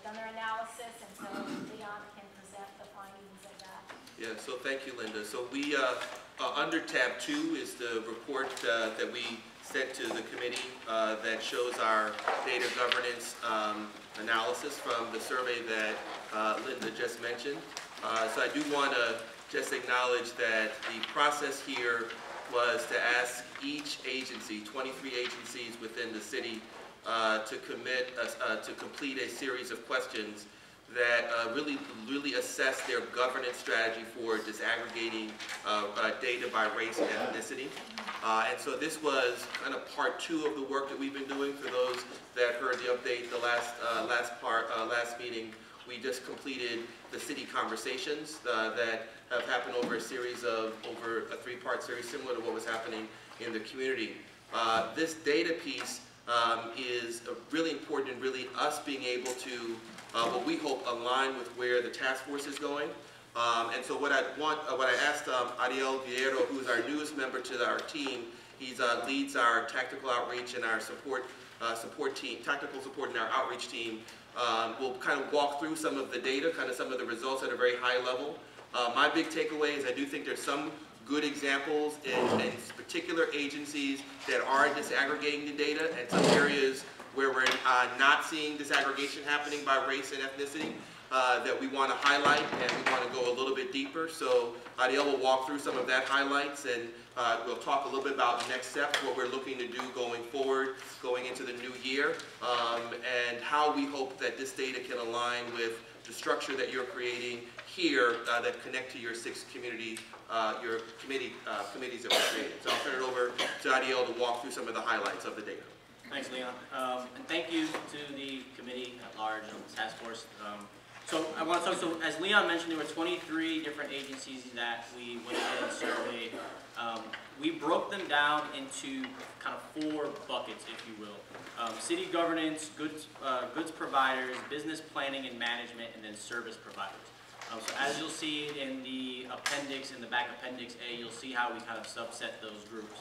done their analysis, and so Leon can present the findings of that. Yeah, so thank you, Linda. So we, uh, uh, under tab two is the report uh, that we sent to the committee uh, that shows our data governance um, analysis from the survey that uh, Linda just mentioned. Uh, So I do want to just acknowledge that the process here was to ask each agency, 23 agencies within the city, uh, to commit, a- uh, to complete a series of questions that uh, really, really assess their governance strategy for disaggregating uh, uh, data by race and ethnicity. Uh, And so this was kind of part two of the work that we've been doing. For those that heard the update, the last, uh, last part, uh, last meeting, we just completed the city conversations that have happened over a series of, over a three-part series, similar to what was happening in the community. This data piece um, is really important in really us being able to, uh, what we hope align with where the task force is going. Um, And so what I want, uh, what I asked um, Ariel Guerrero, who is our newest member to our team, he uh, leads our tactical outreach and our support, uh, support team, tactical support and our outreach team. Um, We'll kind of walk through some of the data, kind of some of the results at a very high level. Uh, My big takeaway is I do think there's some good examples in, in particular agencies that are disaggregating the data and some areas where we're uh, not seeing disaggregation happening by race and ethnicity uh, that we want to highlight and we want to go a little bit deeper. So Ariel will walk through some of that highlights and uh, we'll talk a little bit about next steps, what we're looking to do going forward, going into the new year, um, and how we hope that this data can align with the structure that you're creating here uh, that connect to your six community, uh, your committee, uh, committees that were created. So I'll turn it over to Ariel to walk through some of the highlights of the data. Thanks, Leon. Um, And thank you to the committee at large and the task force. Um, So I want to talk, so as Leon mentioned, there were 23 different agencies that we went ahead and surveyed. Um, We broke them down into kind of four buckets, if you will. Um, City governance, goods, uh, goods providers, business planning and management, and then service providers. Um, So as you'll see in the appendix, in the back appendix A, you'll see how we kind of subset those groups.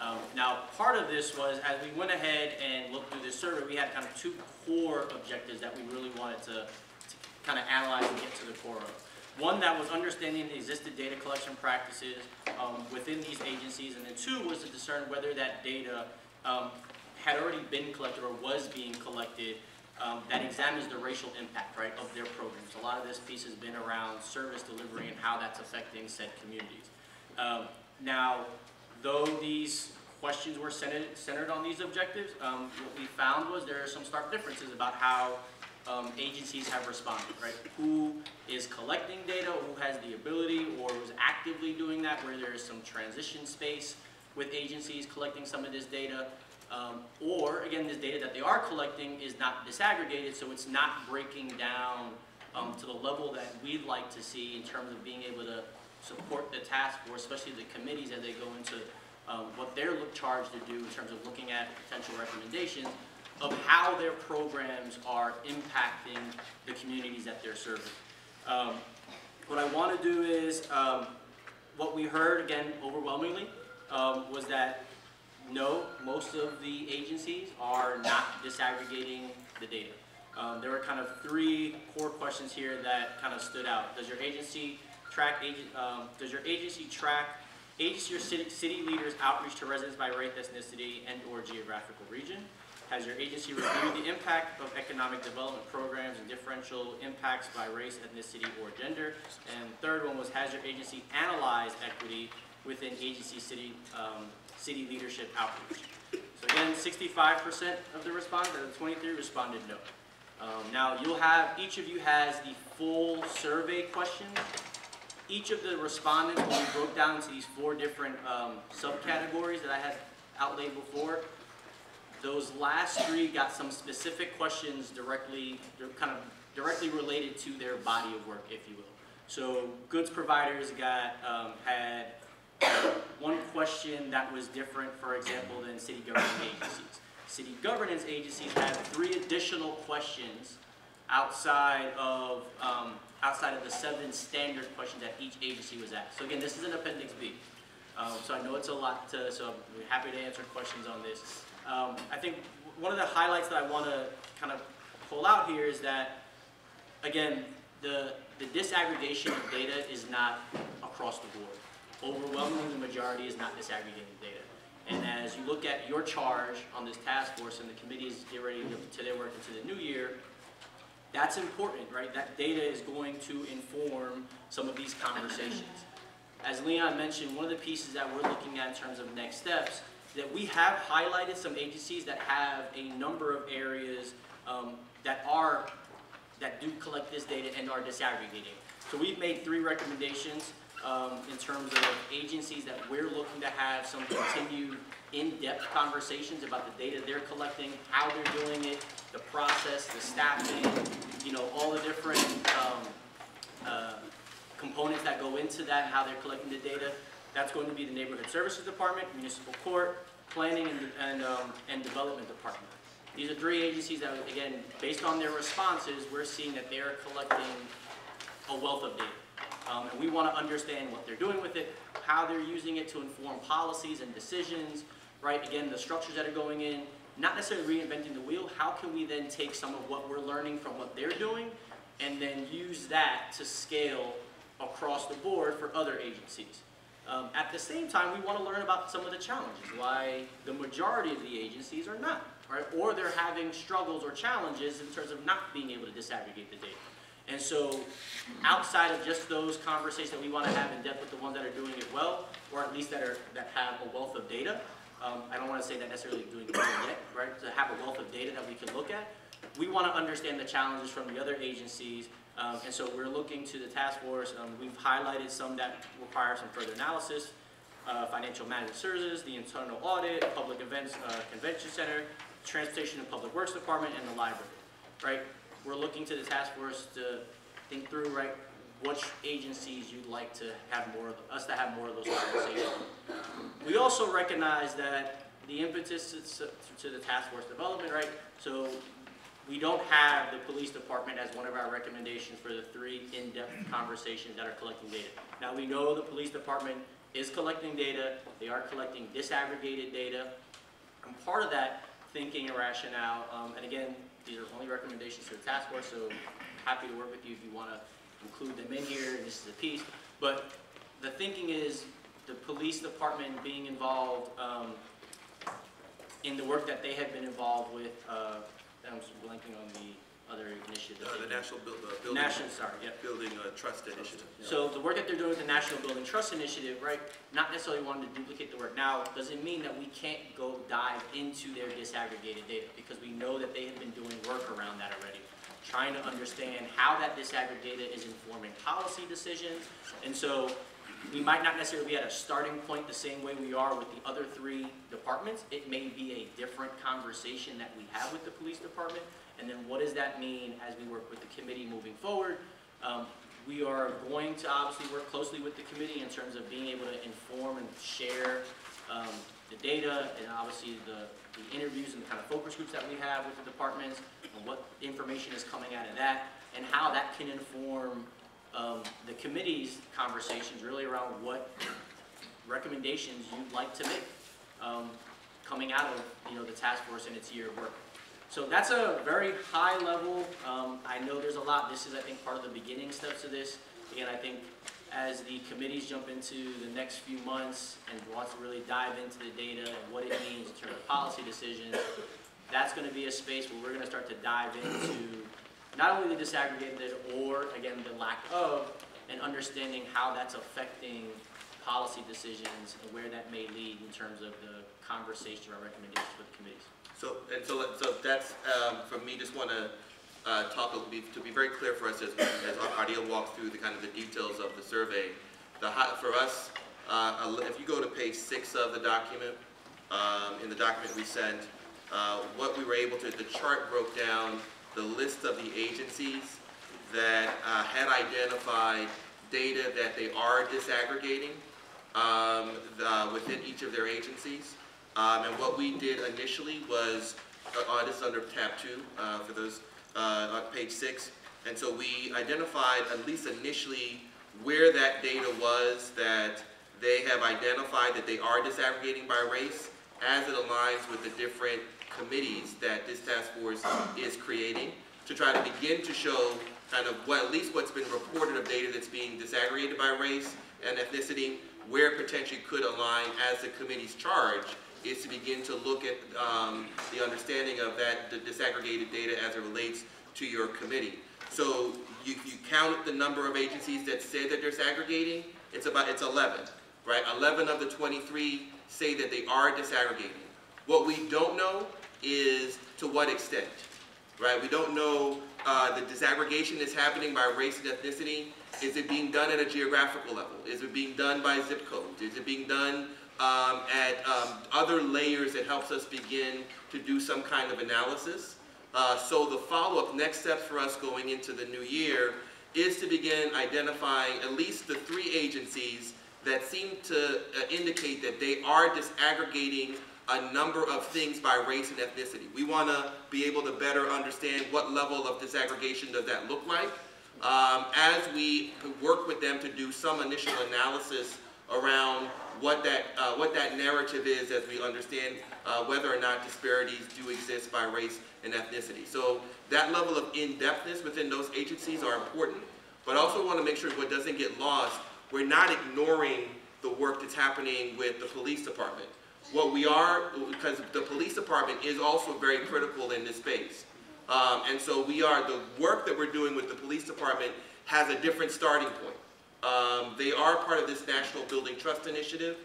Um, Now, part of this was, as we went ahead and looked through this survey, we had kind of two core objectives that we really wanted to to kind of analyze and get to the core of. One that was understanding the existing data collection practices um, within these agencies, and then two was to discern whether that data um, had already been collected or was being collected um, that examines the racial impact, right, of their programs. A lot of this piece has been around service delivery and how that's affecting said communities. Um, Now, though these questions were centered, centered on these objectives, um, what we found was there are some stark differences about how um, agencies have responded, right? Who is collecting data, who has the ability, or who's actively doing that, where there is some transition space with agencies collecting some of this data. Um, or, again, this data that they are collecting is not disaggregated, so it's not breaking down um, to the level that we'd like to see in terms of being able to support the task force, especially the committees as they go into um, what they're charged to do in terms of looking at potential recommendations of how their programs are impacting the communities that they're serving. Um, What I want to do is, um, what we heard, again, overwhelmingly, um, was that no, most of the agencies are not disaggregating the data. Um, There were kind of three core questions here that kind of stood out. Does your agency track, um, does your agency track agency or city, city leaders outreach to residents by race, ethnicity, and/or geographical region? Has your agency reviewed the impact of economic development programs and differential impacts by race, ethnicity, or gender? And third one was, has your agency analyzed equity within agency city, um, city leadership outreach? So again, sixty-five percent of the respondents, the twenty-three responded no. Um, now, you'll have, each of you has the full survey questions. Each of the respondents, when we broke down into these four different, um, subcategories that I had outlaid before, those last three got some specific questions directly, kind of directly related to their body of work, if you will. So goods providers got, um, had one question that was different, for example, than city government agencies. City governance agencies had three additional questions outside of, um, outside of the seven standard questions that each agency was asked. So again, this is an appendix B. Um, so I know it's a lot to, so I'm happy to answer questions on this. Um, I think one of the highlights that I want to kind of pull out here is that, again, the, the disaggregation of data is not across the board. Overwhelmingly, the majority is not disaggregating data. And as you look at your charge on this task force and the committees get ready to, to their work into the new year, that's important, right? That data is going to inform some of these conversations. As Leon mentioned, one of the pieces that we're looking at in terms of next steps, that we have highlighted some agencies that have a number of areas um, that are, that do collect this data and are disaggregating. So we've made three recommendations um, in terms of agencies that we're looking to have some continued in-depth conversations about the data they're collecting, how they're doing it, the process, the staffing, you know, all the different um, uh, components that go into that, how they're collecting the data. That's going to be the Neighborhood Services Department, Municipal Court, Planning and, and, um, and Development Department. These are three agencies that, again, based on their responses, we're seeing that they're collecting a wealth of data. Um, and we want to understand what they're doing with it, how they're using it to inform policies and decisions, right? Again, the structures that are going in, not necessarily reinventing the wheel. How can we then take some of what we're learning from what they're doing and then use that to scale across the board for other agencies? Um, at the same time, we want to learn about some of the challenges, why the majority of the agencies are not, right? Or they're having struggles or challenges in terms of not being able to disaggregate the data. And so, outside of just those conversations that we want to have in depth with the ones that are doing it well, or at least that are that have a wealth of data, um, I don't want to say that necessarily doing it well yet, right? To have a wealth of data that we can look at, we want to understand the challenges from the other agencies, um, and so we're looking to the task force. Um, we've highlighted some that require some further analysis. Uh, financial management services, the internal audit, public events uh, convention center, Transportation and Public Works Department and the library, right? We're looking to the task force to think through, right, which agencies you'd like to have more, of us to have more of those conversations. We also recognize that the impetus to the task force development, right? So we don't have the police department as one of our recommendations for the three in-depth conversations that are collecting data. Now, we know the police department is collecting data, they are collecting disaggregated data. And part of that thinking and rationale, um, and again, these are only recommendations to the task force, so happy to work with you if you want to include them in here, this is a piece. But the thinking is the police department being involved um, in the work that they have been involved with, uh, I'm blanking on the other initiative. Uh, the National uh, Building. National, sorry, yeah. Building uh, Trust Initiative. So the work that they're doing with the National Building Trust Initiative, right, not necessarily wanting to duplicate the work now, doesn't mean that we can't go dive into their disaggregated data, because we know that they have been doing work around that already, trying to understand how that disaggregated data is informing policy decisions. And so we might not necessarily be at a starting point the same way we are with the other three departments. It may be a different conversation that we have with the police department. And then what does that mean as we work with the committee moving forward? Um, we are going to obviously work closely with the committee in terms of being able to inform and share um, the data and obviously the, the interviews and the kind of focus groups that we have with the departments and what information is coming out of that and how that can inform um, the committee's conversations really around what recommendations you'd like to make um, coming out of, you know, the task force and its year of work. So that's a very high level. Um, I know there's a lot. This is, I think, part of the beginning steps of this. Again, I think as the committees jump into the next few months and wants to really dive into the data and what it means in terms of policy decisions, that's going to be a space where we're going to start to dive into not only the disaggregated or, again, the lack of, and understanding how that's affecting policy decisions and where that may lead in terms of the conversation or recommendations for the committees. So, and so, so that's, um, from me, just want to, uh, talk, a- be- to be very clear for us as, as Ariel walks through the kind of the details of the survey. The, for us, uh, if you go to page six of the document, um, in the document we sent, uh, what we were able to, the chart broke down the list of the agencies that, uh, had identified data that they are disaggregating, um, the- within each of their agencies. Um, and what we did initially was, uh, uh, this is under tab two, uh, for those, uh, on page six. And so we identified, at least initially, where that data was that they have identified that they are disaggregating by race as it aligns with the different committees that this task force is creating to try to begin to show kind of what, at least what's been reported of data that's being disaggregated by race and ethnicity, where potentially could align as the committee's charge is to begin to look at um, the understanding of that the disaggregated data as it relates to your committee. So you, you count the number of agencies that say that they're disaggregating, it's about, it's 11, right? 11 of the 23 say that they are disaggregating. What we don't know is to what extent, right? We don't know uh, the disaggregation that's happening by race and ethnicity. Is it being done at a geographical level? Is it being done by zip codes? Is it being done um, at um, other layers that helps us begin to do some kind of analysis? Uh, so the follow-up next steps for us going into the new year is to begin identifying at least the three agencies that seem to uh, indicate that they are disaggregating a number of things by race and ethnicity. We want to be able to better understand what level of disaggregation does that look like. Um, as we work with them to do some initial analysis around what that, uh, what that narrative is as we understand uh, whether or not disparities do exist by race and ethnicity. So that level of in-depthness within those agencies are important, but also want to make sure what doesn't get lost, we're not ignoring the work that's happening with the police department. What we are, because the police department is also very critical in this space. Um, and so we are, the work that we're doing with the police department has a different starting point. Um, they are part of this National Building Trust Initiative.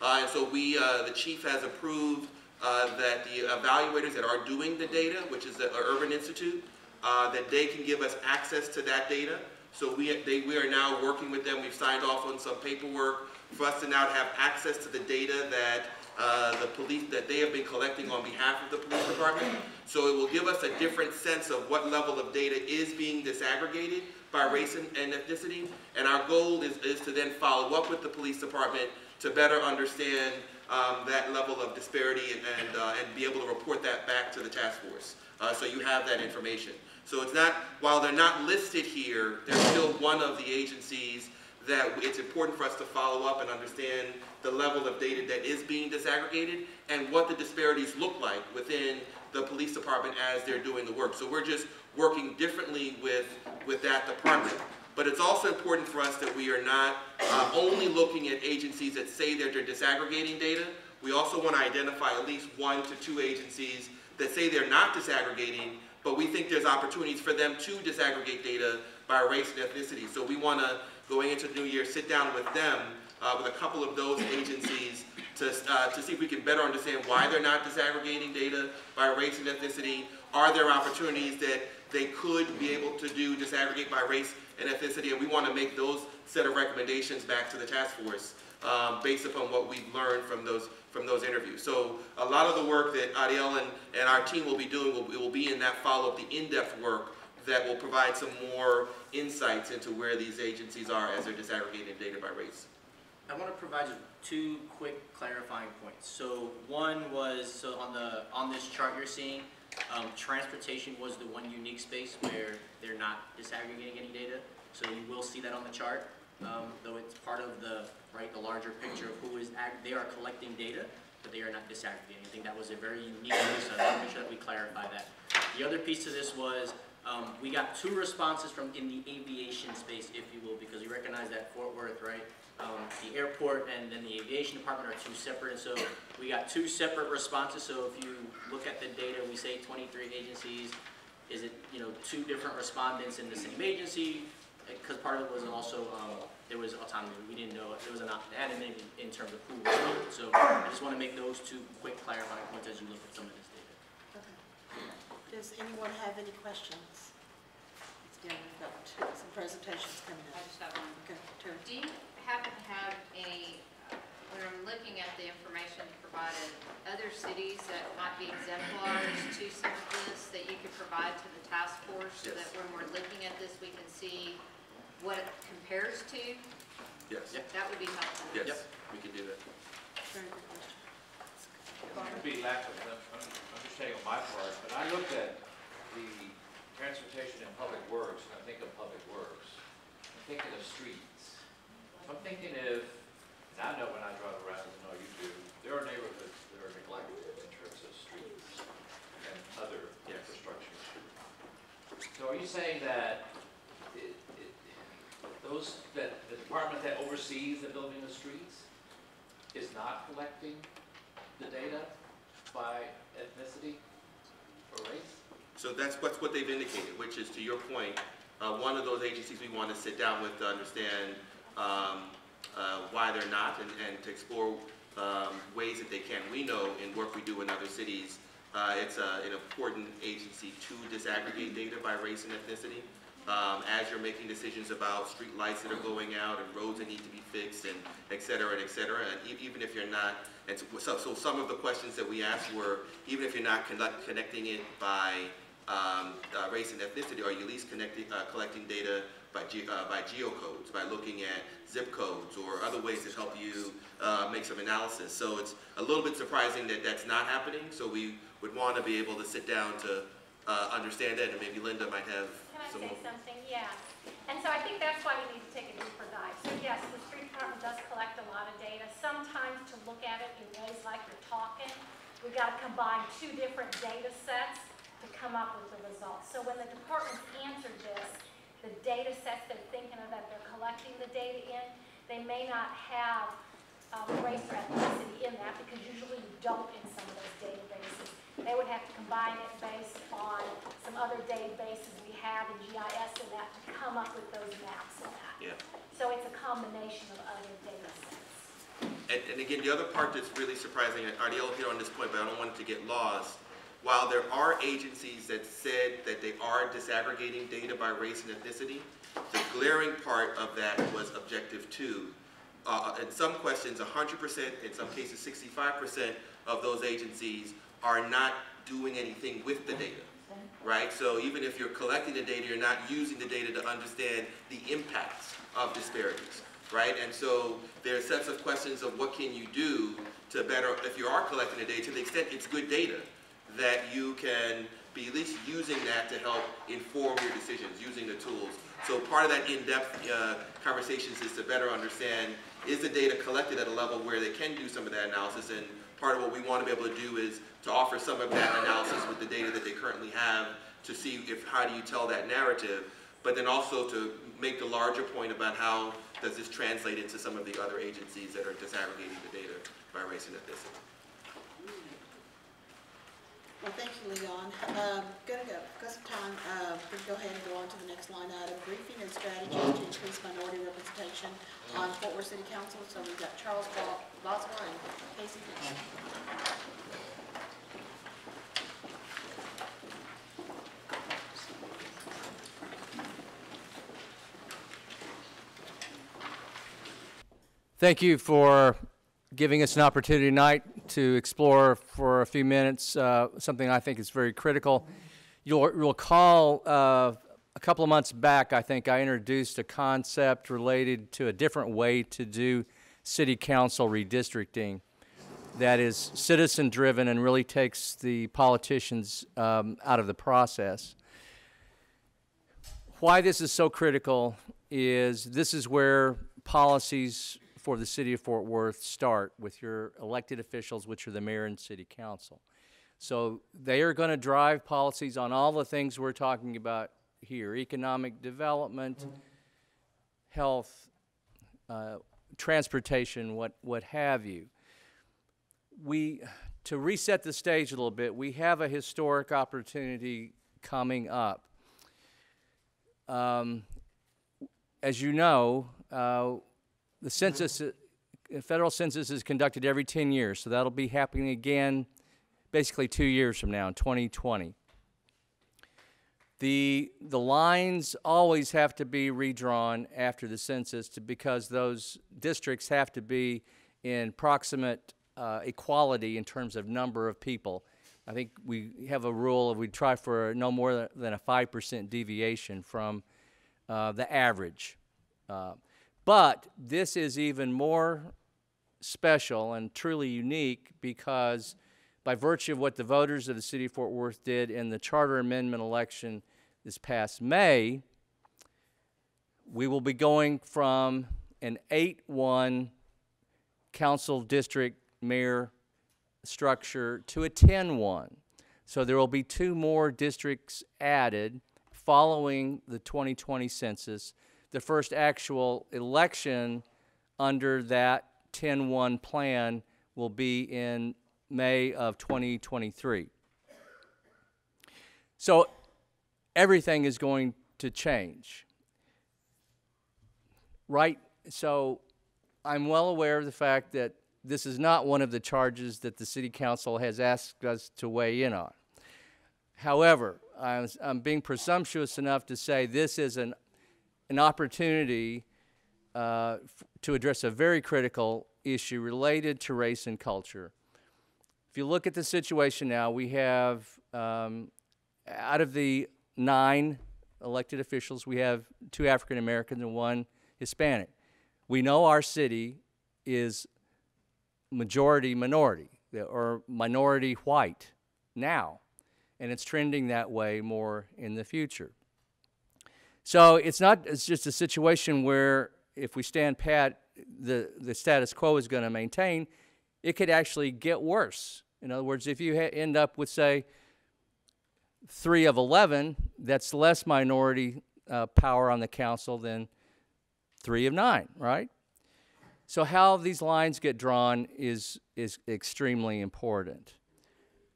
Uh, and so we, uh, the chief has approved uh, that the evaluators that are doing the data, which is the Urban Institute, uh, that they can give us access to that data. So we, they, we are now working with them. We've signed off on some paperwork for us to now have access to the data that uh, the police, that they have been collecting on behalf of the police department. So it will give us a different sense of what level of data is being disaggregated by race and and ethnicity. And our goal is, is to then follow up with the police department to better understand um, that level of disparity and, and, uh, and be able to report that back to the task force. Uh, so you have that information. So it's not, while they're not listed here, they're still one of the agencies that it's important for us to follow up and understand the level of data that is being disaggregated and what the disparities look like within the police department as they're doing the work. So we're just working differently with, with that department. But it's also important for us that we are not uh, only looking at agencies that say that they're disaggregating data. We also want to identify at least one to two agencies that say they're not disaggregating, but we think there's opportunities for them to disaggregate data by race and ethnicity. So we want to, going into the new year, sit down with them, uh, with a couple of those agencies to, uh, to see if we can better understand why they're not disaggregating data by race and ethnicity. Are there opportunities that they could be able to do disaggregate by race and ethnicity? And we want to make those set of recommendations back to the task force um, based upon what we've learned from those from those interviews. So a lot of the work that Ariel and, and our team will be doing will, will be in that follow-up, the in-depth work that will provide some more insights into where these agencies are as they're disaggregating data by race. I want to provide you two quick clarifying points. So one was, so on the, on this chart you're seeing, um, transportation was the one unique space where they're not disaggregating any data. So you will see that on the chart, um, though it's part of the, right, the larger picture of who is, they are collecting data, but they are not disaggregating. I think that was a very unique piece, so I want to make sure that we clarify that. The other piece to this was, um, we got two responses from in the aviation space, if you will, because we recognize that Fort Worth, right? Um, the airport and then the aviation department are two separate, and so we got two separate responses. So if you look at the data, we say twenty-three agencies. Is it, you know, two different respondents in the same agency? Because part of it was also, um, there was autonomy. We didn't know, there was an anonymity in terms of who responded. So I just want to make those two quick clarifying points as you look at some of this data. Okay. Does anyone have any questions? It's down, we've got some presentations coming I up. just have one. Okay, Terry. Do you happen to have any, uh, when I'm looking at the information provided, other cities that might be exemplars to some of this that you could provide to the task force so that when we're looking at this, we can see what it compares to? Yes. That would be helpful. Yes, we can do that. Very good question. Could be lack of un- understanding on my part, but I looked at the transportation and public works, and I think of public works. I'm thinking of streets. I'm thinking if, and I know when I drive around, I know you do, there are neighborhoods that are neglected in terms of streets and other Yes. infrastructure. So are you saying that it, it, those, that the department that oversees the building of streets is not collecting the data by ethnicity or race? So that's what's what they've indicated, which is to your point, uh, one of those agencies we want to sit down with to understand um, uh, why they're not and, and to explore um, ways that they can. We know in work we do in other cities, uh, it's uh, an important agency to disaggregate data by race and ethnicity. Um, as you're making decisions about street lights that are going out and roads that need to be fixed and et cetera and et cetera, and e- even if you're not, and so, so some of the questions that we asked were, even if you're not connecting it by um, uh, race and ethnicity, are you at least uh, collecting data by, ge- uh, by geocodes, by looking at zip codes or other ways that help you uh, make some analysis? So it's a little bit surprising that that's not happening, so we would want to be able to sit down to uh, understand that, and maybe Linda might have Can I some say more. something? Yeah. And so I think that's why we need to take a deeper dive. So yes, the street department does collect a lot of data. Sometimes to look at it in ways like you're talking, we've got to combine two different data sets to come up with the results. So when the department answered this, the data sets they're thinking of that they're collecting the data in, they may not have um, race or ethnicity in that because usually you don't in some of those databases. They would have to combine it based on some other databases we have in GIS and that to come up with those maps and that. Yeah. So it's a combination of other data sets. And, and again, the other part that's really surprising, and Ariel hit on this point, but I don't want it to get lost. While there are agencies that said that they are disaggregating data by race and ethnicity, the glaring part of that was objective two, uh, in some questions, hundred percent, in some cases sixty-five percent of those agencies are not doing anything with the data, right? So even if you're collecting the data, you're not using the data to understand the impacts of disparities, right? And so there are sets of questions of what can you do to better, if you are collecting the data, to the extent it's good data, that you can be at least using that to help inform your decisions, using the tools. So part of that in-depth uh, conversations is to better understand, is the data collected at a level where they can do some of that analysis? And part of what we want to be able to do is to offer some of that analysis with the data that they currently have to see if, how do you tell that narrative? But then also to make the larger point about how does this translate into some of the other agencies that are disaggregating the data by race and ethnicity. Well, thank you, Leon. Um, Gonna go, because of time, uh, we go ahead and go on to the next line item, briefing and strategies to increase minority representation on Fort Worth City Council. So we've got Charles Bo- Boswell and Casey. Thank you for giving us an opportunity tonight to explore for a few minutes uh, something I think is very critical. You'll recall uh, a couple of months back, I think I introduced a concept related to a different way to do city council redistricting that is citizen-driven and really takes the politicians um, out of the process. Why this is so critical is this is where policies for the city of Fort Worth start with your elected officials, which are the mayor and city council. So they are going to drive policies on all the things we're talking about here, economic development, health, uh, transportation, what, what have you. We, to reset the stage a little bit, we have a historic opportunity coming up. Um, as you know, uh, the census, uh, federal census is conducted every 10 years, so that'll be happening again basically two years from now in 2020. The, the lines always have to be redrawn after the census to, because those districts have to be in proximate uh, equality in terms of number of people. I think we have a rule of we try for no more than a 5% deviation from uh, the average. Uh, but this is even more special and truly unique because by virtue of what the voters of the city of Fort Worth did in the charter amendment election this past May, we will be going from an 8-1 council district mayor structure to a 10-1. So there will be two more districts added following the 2020 census. The first actual election under that 10-1 plan will be in May of 2023. So everything is going to change. Right? So I'm well aware of the fact that this is not one of the charges that the City Council has asked us to weigh in on. However, I'm, I'm being presumptuous enough to say this is an, an opportunity uh, to address a very critical issue related to race and culture. If you look at the situation now, we have, um, out of the nine elected officials, we have two African Americans and one Hispanic. We know our city is majority minority or minority white now, and it's trending that way more in the future. So it's not, it's just a situation where if we stand pat, the, the status quo is going to maintain, it could actually get worse. In other words, if you end up with, say, three of 11, that's less minority uh, power on the council than three of nine, right? So how these lines get drawn is, is extremely important.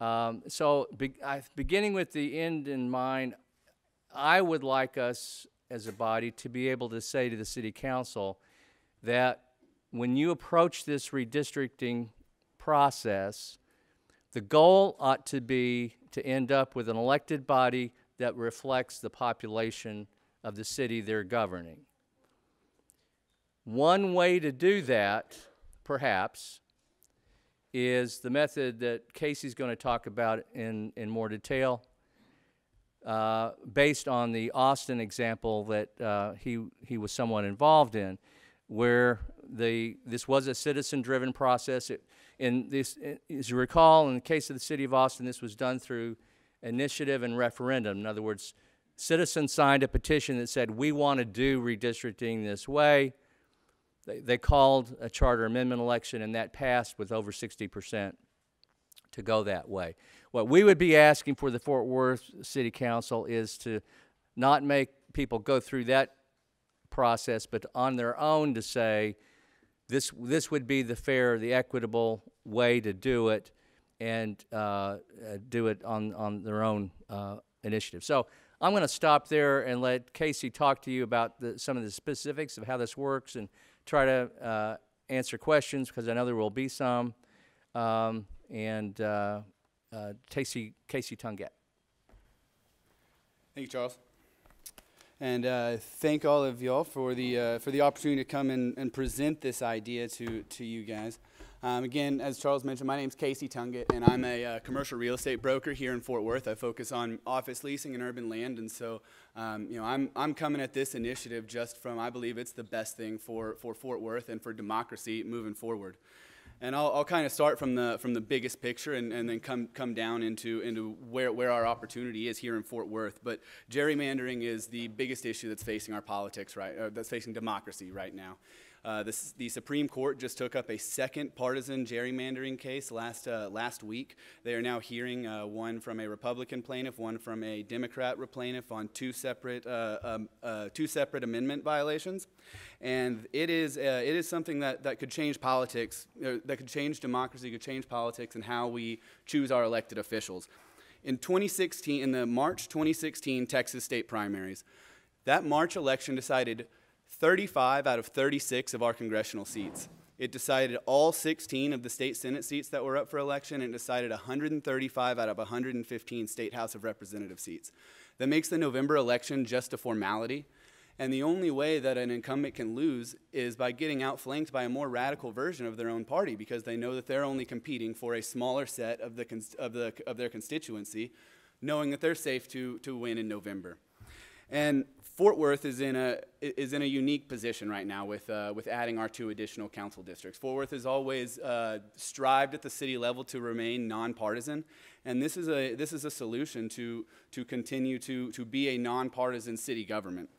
Um, so be, I, beginning with the end in mind, I would like us as a body to be able to say to the city council that when you approach this redistricting process, the goal ought to be to end up with an elected body that reflects the population of the city they're governing. One way to do that, perhaps, is the method that Casey's going to talk about in, in more detail, uh, based on the Austin example that uh, he, he was somewhat involved in, where the, this was a citizen-driven process. It, in this, as you recall, in the case of the city of Austin, this was done through initiative and referendum. In other words, citizens signed a petition that said, we want to do redistricting this way. They, they called a charter amendment election, and that passed with over 60% to go that way. What we would be asking for the Fort Worth City Council is to not make people go through that process, but on their own to say, this, this would be the fair, the equitable way to do it, and uh, uh, do it on, on their own uh, initiative. So I'm going to stop there and let Casey talk to you about the, some of the specifics of how this works and try to uh, answer questions because I know there will be some. Um, and uh, Casey, Casey Tunget. Thank you, Charles. And uh, thank all of y'all for the uh, for the opportunity to come and, and present this idea to to you guys. Um, again, as Charles mentioned, my name is Casey Tunget, and I'm a uh, commercial real estate broker here in Fort Worth. I focus on office leasing and urban land, and so um, you know I'm I'm coming at this initiative just from I believe it's the best thing for for Fort Worth and for democracy moving forward. And I'll, I'll kind of start from the from the biggest picture and, and then come come down into into where, where our opportunity is here in Fort Worth. But gerrymandering is the biggest issue that's facing our politics right uh, that's facing democracy right now. Uh, the, the, Supreme Court just took up a second partisan gerrymandering case last, uh, last week. They are now hearing uh, one from a Republican plaintiff, one from a Democrat plaintiff on two separate, uh, um, uh, two separate amendment violations. And it is, it is something that, that could change politics, that could change democracy, could change politics and how we choose our elected officials. In 2016, in the March 2016 Texas state primaries, that March election decided 35 out of 36 of our congressional seats. It decided all 16 of the state Senate seats that were up for election and decided 135 out of 115 state House of Representative seats. That makes the November election just a formality. And the only way that an incumbent can lose is by getting outflanked by a more radical version of their own party because they know that they're only competing for a smaller set of, the, of, the, of their constituency, knowing that they're safe to, to win in November. And Fort Worth is in a is in a unique position right now with uh, with adding our two additional council districts. Fort Worth has always uh, strived at the city level to remain nonpartisan, and this is a this is a solution to to continue to to be a nonpartisan city government.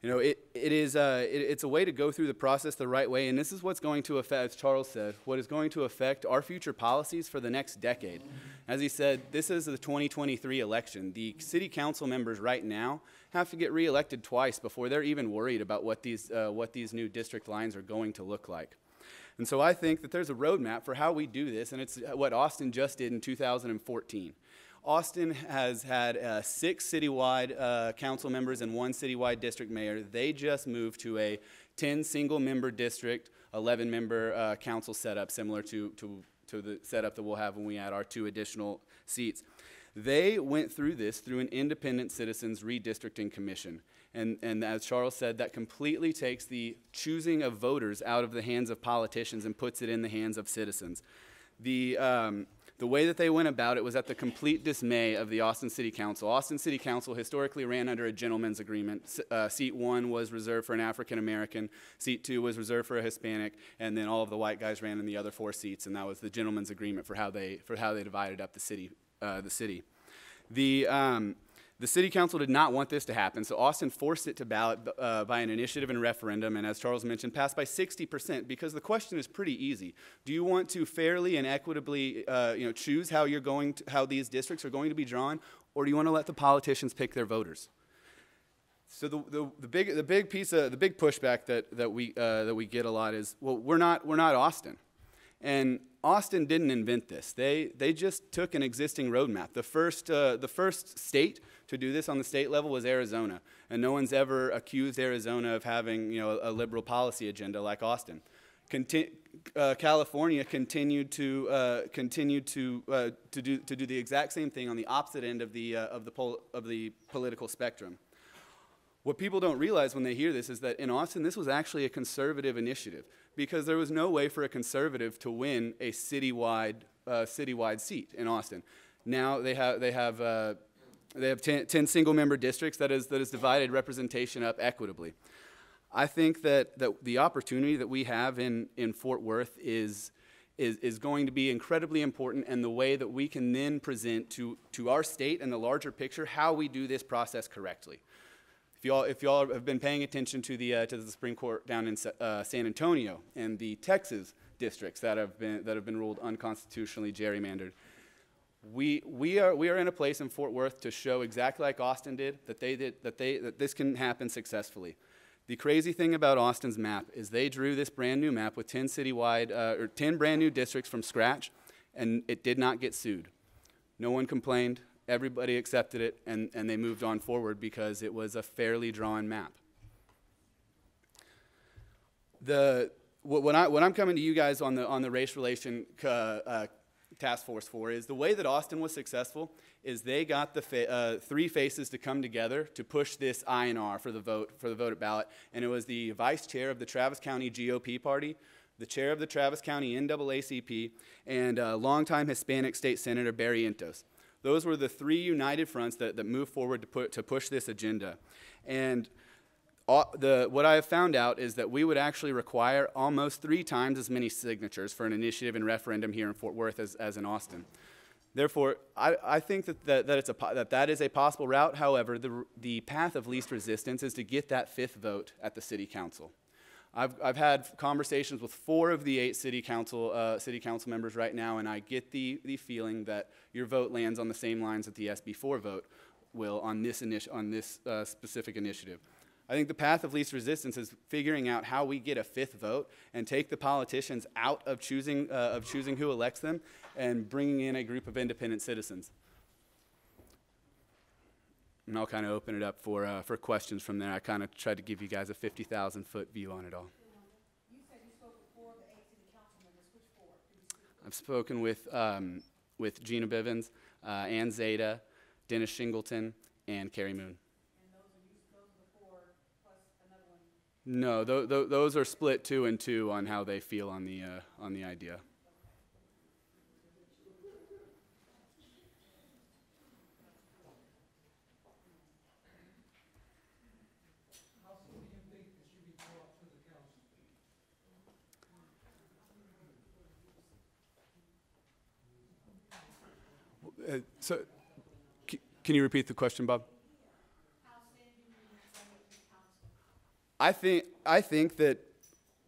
You know, it, it is uh, it, it's a way to go through the process the right way, and this is what's going to affect, as Charles said, what is going to affect our future policies for the next decade. As he said, this is the 2023 election. The city council members right now have to get reelected twice before they're even worried about what these, uh, what these new district lines are going to look like. And so I think that there's a roadmap for how we do this, and it's what Austin just did in 2014. Austin has had uh, six citywide uh, council members and one citywide district mayor. They just moved to a 10 single member district, 11 member uh, council setup, similar to, to, to the setup that we'll have when we add our two additional seats. They went through this through an independent citizens redistricting commission. And, and as Charles said, that completely takes the choosing of voters out of the hands of politicians and puts it in the hands of citizens. The, um, the way that they went about it was at the complete dismay of the Austin City Council. Austin City Council historically ran under a gentleman's agreement. Uh, seat one was reserved for an African American, seat two was reserved for a Hispanic, and then all of the white guys ran in the other four seats, and that was the gentleman's agreement for how they, for how they divided up the city. Uh, the city. The, um, the city council did not want this to happen, so Austin forced it to ballot uh, by an initiative and referendum, and as Charles mentioned, passed by 60%, because the question is pretty easy. Do you want to fairly and equitably uh, you know, choose how, you're going to, how these districts are going to be drawn, or do you want to let the politicians pick their voters? So the, the, the, big, the big piece of, the big pushback that, that, we, uh, that we get a lot is, well, we're not, we're not Austin. And Austin didn't invent this. They, they just took an existing roadmap. The first, uh, the first state to do this on the state level was Arizona. And no one's ever accused Arizona of having you know, a, liberal policy agenda like Austin. Uh, California continued to, uh, continued to, uh, to, do, to do the exact same thing on the opposite end of the, uh, of the, of the political spectrum. What people don't realize when they hear this is that in Austin, this was actually a conservative initiative because there was no way for a conservative to win a citywide, uh, citywide seat in Austin. Now they have, they have, uh, they have 10, 10 single-member districts that is, that is divided representation up equitably. I think that, that the opportunity that we have in, in Fort Worth is, is, is going to be incredibly important and the way that we can then present to, to our state and the larger picture how we do this process correctly. If y'all, if y'all have been paying attention to the, uh, to the Supreme Court down in uh, San Antonio and the Texas districts that have been, that have been ruled unconstitutionally gerrymandered, we, we, are, we are in a place in Fort Worth to show exactly like Austin did that, they did, that, they, that this can happen successfully. The crazy thing about Austin's map is they drew this brand new map with 10 citywide, uh, or 10 brand new districts from scratch, and it did not get sued. No one complained, everybody accepted it, and, and they moved on forward because it was a fairly drawn map. The, what, I, what I'm coming to you guys on the, on the race relation uh, uh, task force for is the way that Austin was successful is they got the fa uh, three faces to come together to push this INR for the vote for the vote ballot, and it was the vice chair of the Travis County GOP party, the chair of the Travis County NAACP, and uh, longtime Hispanic State Senator Barrientos. Those were the three united fronts that, that moved forward to, put, to push this agenda. And all, the, what I have found out is that we would actually require almost three times as many signatures for an initiative and referendum here in Fort Worth as, as in Austin. Therefore, I, I think that, that, that, it's a, that that is a possible route. However, the, the path of least resistance is to get that fifth vote at the city council. I've, I've had conversations with four of the eight city council, uh, city council members right now, and I get the, the feeling that your vote lands on the same lines that the SB4 vote will on this, initi- on this uh, specific initiative. I think the path of least resistance is figuring out how we get a fifth vote and take the politicians out of choosing, uh, of choosing who elects them and bringing in a group of independent citizens. And I'll kind of open it up for, uh, for questions from there. I kind of tried to give you guys a 50,000 foot view on it all. I've spoken with, um, with Gyna Bivens, uh, Ann Zadeh, Dennis Shingleton, and Cary Moon. No, th th those are split two and two on how they feel on the, uh, on the idea. Uh, so, c- can you repeat the question, Bob? I think I think that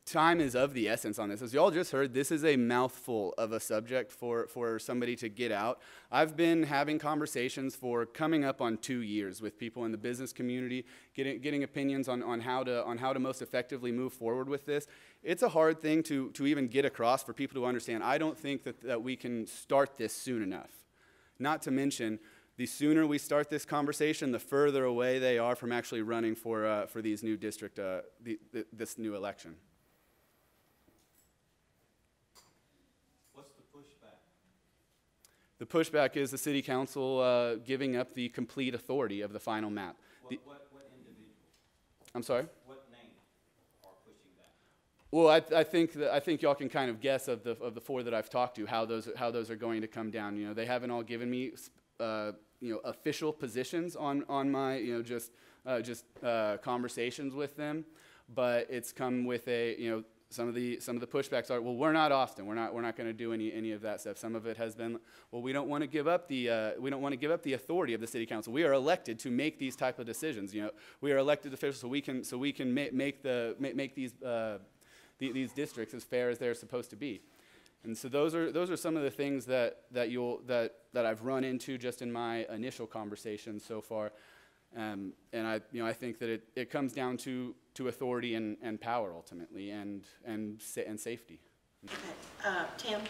time is of the essence on this. As y'all just heard, this is a mouthful of a subject for, for somebody to get out. I've been having conversations for coming up on two years with people in the business community, getting, getting opinions on, on, how to, on how to most effectively move forward with this. It's a hard thing to, to even get across for people to understand. I don't think that, that we can start this soon enough. Not to mention, the sooner we start this conversation, the further away they are from actually running for, uh, for these new district, uh, the, the, this new election. What's the pushback? The pushback is the city council uh, giving up the complete authority of the final map. What, The- what, what individual? I'm sorry? What name are pushing that? Well, I, I think that, I think y'all can kind of guess of the, of the four that I've talked to how those, how those are going to come down. You know, they haven't all given me uh, you know, official positions on, on my, you know, just, uh, just uh, conversations with them, but it's come with a, you know, some of the some of the pushbacks are, well, we're not Austin. We're not we're not going to do any any of that stuff. Some of it has been, well, we don't want to give up the uh, we don't want to give up the authority of the city council. We are elected to make these type of decisions. You know, we are elected officials, so we can so we can ma- make the make, make these uh, the, these districts as fair as they're supposed to be. And so those are those are some of the things that that you'll that that I've run into just in my initial conversations so far. Um, and I you know I think that it, it comes down to to authority and, and power ultimately and and sa- and safety. Uh, Tim?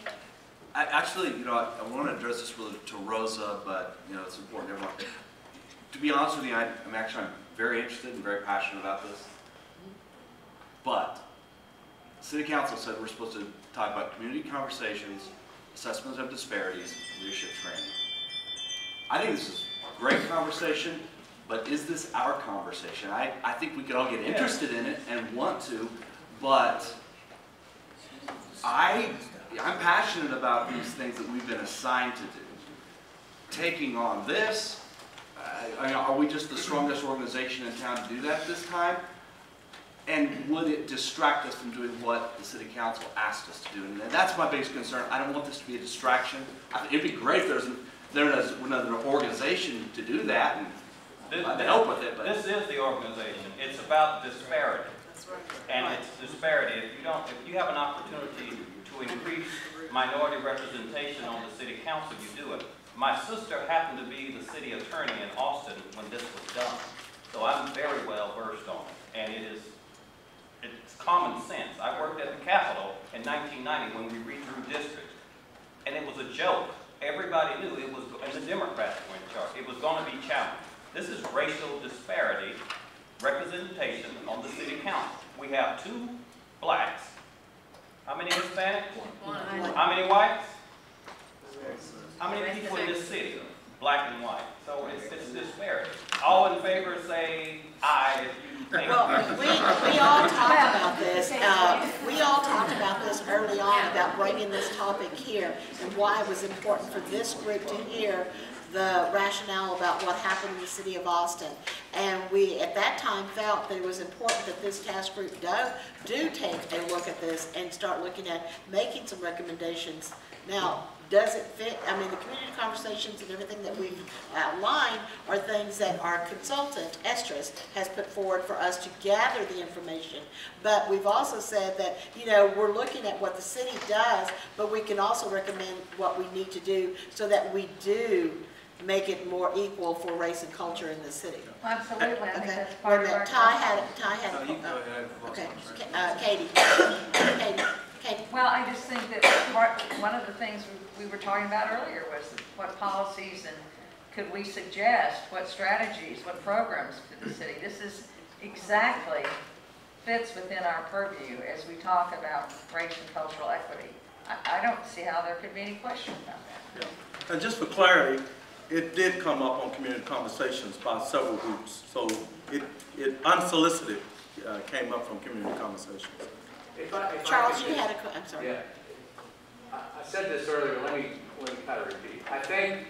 I, actually, you know, I, I want to address this really to Rosa, but, you know, it's important to everyone. To be honest with you, I, I'm actually, I'm very interested and very passionate about this. But, city council said we're supposed to talk about community conversations, assessments of disparities, leadership training. I think this is a great conversation. but is this our conversation? I, I think we could all get interested in it and want to, but I, I'm passionate about these things that we've been assigned to do. Taking on this, uh, I mean, are we just the strongest organization in town to do that this time? And would it distract us from doing what the city council asked us to do? And that's my biggest concern. I don't want this to be a distraction. I think it'd be great if there's, an- there was another organization to do that and This- I'd help with it, but. This is the organization. It's about disparity. right. And it's disparity. If you don't, if you have an opportunity to increase minority representation on the city council, you do it. My sister happened to be the city attorney in Austin when this was done. So I'm very well versed on it. And it is, it's common sense. I worked at the Capitol in 1990 when we redrew districts. And it was a joke. Everybody knew it was, and the Democrats were in charge. It was going to be challenged. This is racial disparity representation on the city council. We have two blacks. How many Hispanics? How many whites? How many people in this city, black and white? So it's, it's disparity. All in favor, say aye if you think. Well, we, we all talked about this, uh, we all talked about this early on, about bringing this topic here, and why it was important for this group to hear the rationale about what happened in the city of Austin. And we, at that time, felt that it was important that this task group do, do take a look at this and start looking at making some recommendations. Now, does it fit, I mean, the community conversations and everything that we've outlined are things that our consultant, Estrus, has put forward for us to gather the information. But we've also said that, you know, we're looking at what the city does, but we can also recommend what we need to do so that we do make it more equal for race and culture in the city. Absolutely, I think Okay, that's wait a part of minute, our. Ty had, Ty had, No, you can go ahead. okay, uh, Katie, [coughs] Katie, Katie. Well, I just think that part, one of the things we we were talking about earlier was what policies and could we suggest, what strategies, what programs to the city? This is exactly fits within our purview as we talk about race and cultural equity. I, I don't see how there could be any question about that. And just for clarity, it did come up on community conversations by several groups. So it, it unsolicited uh, came up from community conversations. If I- if Charles, you had a, I'm sorry. Yeah. I I said this earlier, let me, let me kind of repeat. I think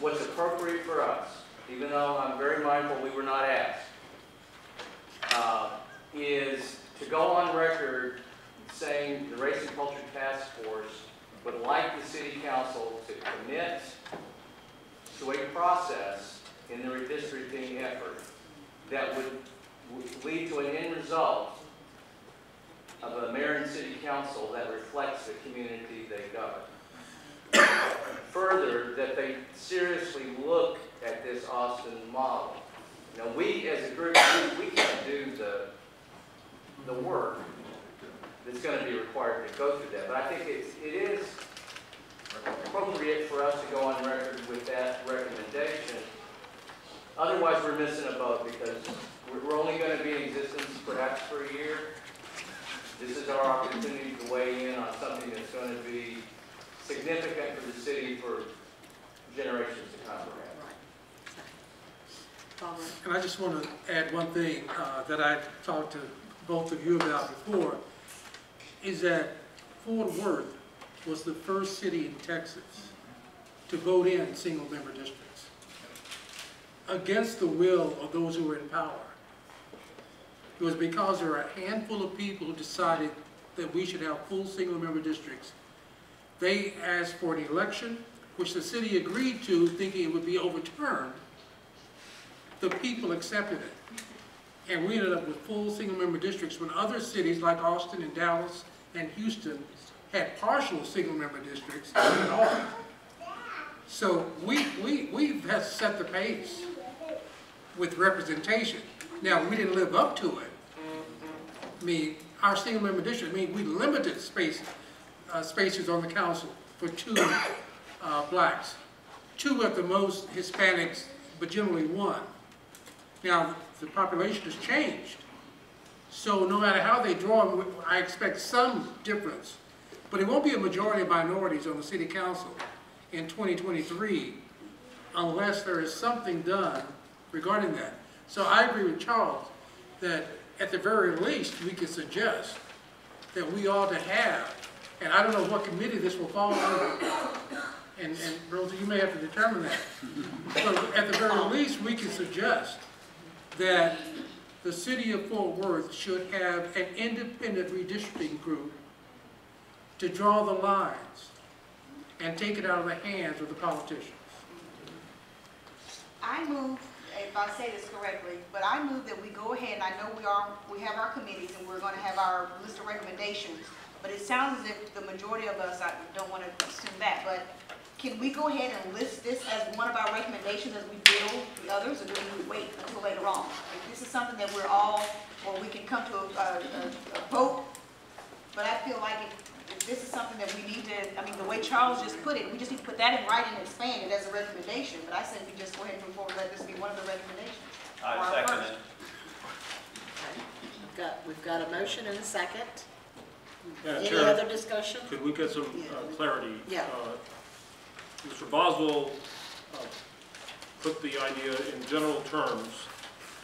what's appropriate for us, even though I'm very mindful we were not asked, uh, is to go on record saying the Race and Culture Task Force would like the city council to commit to a process in the redistricting effort that would would lead to an end result of a mayor and city council that reflects the community they govern. Further, that they seriously look at this Austin model. Now, we as a group, we, we can't do the, the work that's gonna be required to go through that, but I think it's, it is appropriate for us to go on record with that recommendation. Otherwise, we're missing a boat because we're, only gonna be in existence perhaps for a year. This is our opportunity to weigh in on something that's going to be significant for the city for generations to come. Barbara. And I just want to add one thing uh, that I talked to both of you about before, is that Fort Worth was the first city in Texas to vote in single-member districts against the will of those who were in power. It was because there were a handful of people who decided that we should have full single-member districts. They asked for an election, which the city agreed to, thinking it would be overturned. The people accepted it. And we ended up with full single-member districts when other cities like Austin and Dallas and Houston had partial single-member districts and all. So we, we, we have set the pace with representation. Now, we didn't live up to it. I mean, our single-member district, I mean, we limited space, uh, spaces on the council for two, uh, blacks. Two at the most Hispanics, but generally one. Now, the population has changed. So no matter how they draw them, I expect some difference. But it won't be a majority of minorities on the city council in 2023 unless there is something done regarding that. So I agree with Charles that at the very least, we could suggest that we ought to have, and I don't know what committee this will fall under, and, and Rosie, you may have to determine that. But at the very least, we can suggest that the city of Fort Worth should have an independent redistricting group to draw the lines and take it out of the hands of the politicians. I move, if I say this correctly, but I move that we go ahead, and I know we are, we have our committees, and we're gonna have our list of recommendations, but it sounds as if the majority of us, I don't wanna assume that, but can we go ahead and list this as one of our recommendations as we build the others, or do we wait until later on? If this is something that we're all, or we can come to a, a, a- vote, but I feel like if this is something that we need to, I mean, the way Charles just put it, we just need to put that in writing and expand it as a recommendation, but I say we just go ahead and move forward, let this be one of the recommendations. I our second first. it. We've got, we've got a motion and a second. Madam Any Chair, other discussion? Could we get some uh, clarity? Yeah. Uh, Mr. Boswell uh, put the idea in general terms,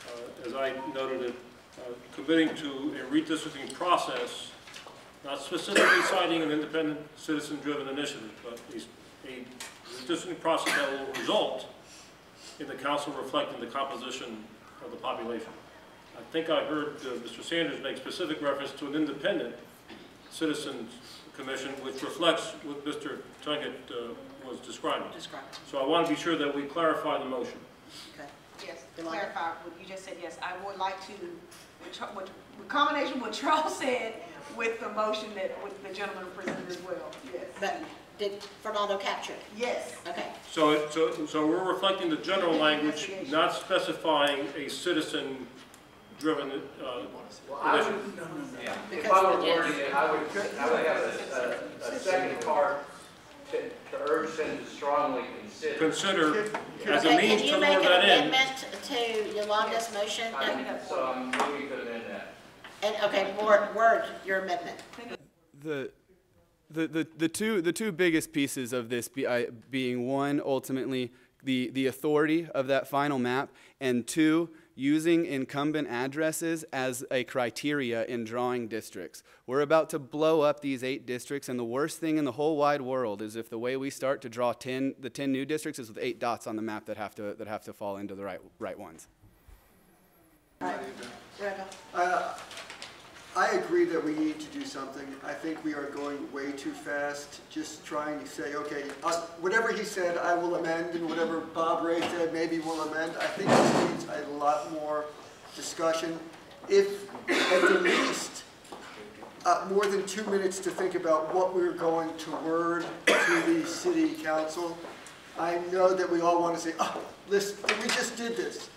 uh, as I noted it, uh, committing to a redistricting process, not specifically citing an independent citizen-driven initiative, but a a redistricting process that will result in the council reflecting the composition of the population. I think I heard uh, Mr. Sanders make specific reference to an independent citizens commission, which reflects what Mr. Tuckett uh, was describing. Describing. So I want to be sure that we clarify the motion. Okay. Yes, to clarify what you just said, yes, I would like to, with Char- with, with combination what Charles said with the motion that, with the gentleman presented as well, yes. But did Fernando capture it? Yes. Okay. So, it- so, so we're reflecting the general language, not specifying a citizen-driven uh, Well, I would, initiative. if I were wording it, I would, I would have a, a, a second part to, to urge them to strongly consider. Consider as a Okay, means can to you make an that in. amendment to Yolanda's motion? I think So I'm moving to amend that. And, okay, word, word your amendment. the the, the, the two the two biggest pieces of this be, I, being one ultimately the, the authority of that final map and two using incumbent addresses as a criteria in drawing districts we're about to blow up these eight districts and the worst thing in the whole wide world is if the way we start to draw 10 the 10 new districts is with eight dots on the map that have to that have to fall into the right right ones Randall? Uh, I agree that we need to do something. I think we are going way too fast, just trying to say, okay, uh, whatever he said, I will amend, and whatever Bob Ray said, maybe we'll amend. I think this needs a lot more discussion. If, at the least, uh, more than two minutes to think about what we're going to word to the city council. I know that we all want to say, oh, listen, we just did this.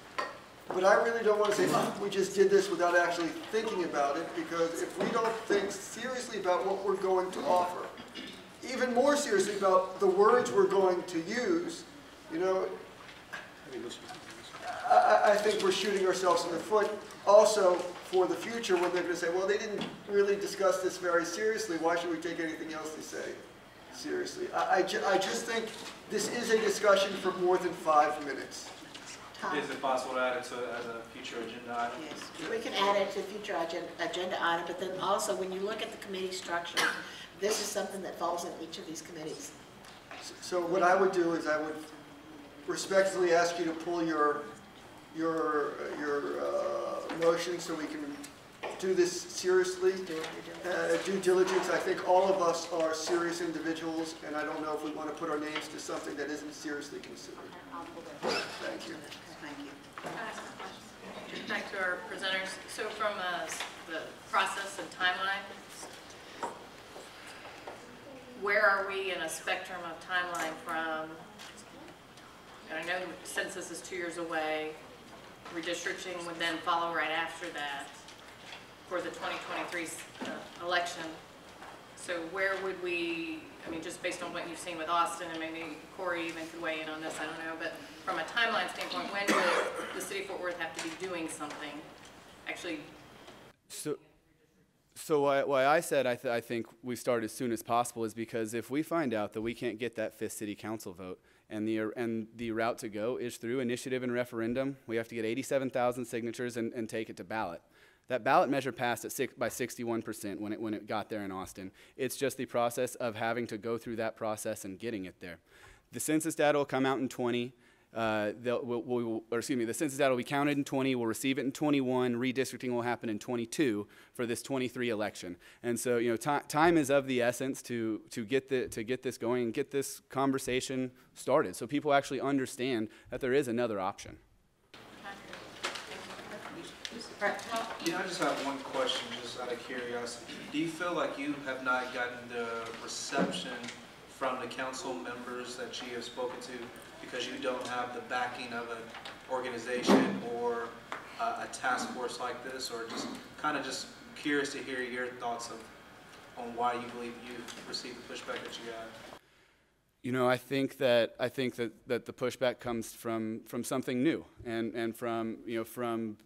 But I really don't want to say, oh, we just did this without actually thinking about it, because if we don't think seriously about what we're going to offer, even more seriously about the words we're going to use, you know, I, I- think we're shooting ourselves in the foot. Also, for the future, when they're going to say, well, they didn't really discuss this very seriously, why should we take anything else they say seriously? I, I ju- I just think this is a discussion for more than five minutes. Tom? Is it possible to add it to, as a future agenda item? Yes, we can add it to future agenda, agenda item, but then also, when you look at the committee structure, this is something that falls in each of these committees. So what I would do is I would respectfully ask you to pull your, your, your uh, motion so we can do this seriously. Uh, Due diligence, I think all of us are serious individuals, and I don't know if we want to put our names to something that isn't seriously considered. Thank you. Back to our presenters, so from uh, the process and timeline, where are we in a spectrum of timeline from, and I know census is two years away, redistricting would then follow right after that for the 2023 uh, election. So where would we, I mean, just based on what you've seen with Austin, and maybe Corey even could weigh in on this, I don't know, but from a timeline standpoint, when does the city of Fort Worth have to be doing something? Actually, So, so why, why I said I, th- I think we start as soon as possible is because if we find out that we can't get that fifth city council vote, And the, and the route to go is through initiative and referendum. We have to get 87,000 signatures and, and take it to ballot. That ballot measure passed at six, by 61% when it, when it got there in Austin. It's just the process of having to go through that process and getting it there. The census data will come out in 20. Uh, we'll, we'll, or excuse me, the census data will be counted in 20, we'll receive it in 21, redistricting will happen in 22 for this 23 election. And so, you know, time is of the essence to, to, get the, to get this going and get this conversation started so people actually understand that there is another option. Yeah, I just have one question, just out of curiosity. Do you feel like you have not gotten the reception from the council members that you have spoken to because you don't have the backing of an organization or a, task force like this? Or just kind of just curious to hear your thoughts of, on why you believe you've received the pushback that you got? You know, I think that I think that, that the pushback comes from from something new and, and from you know from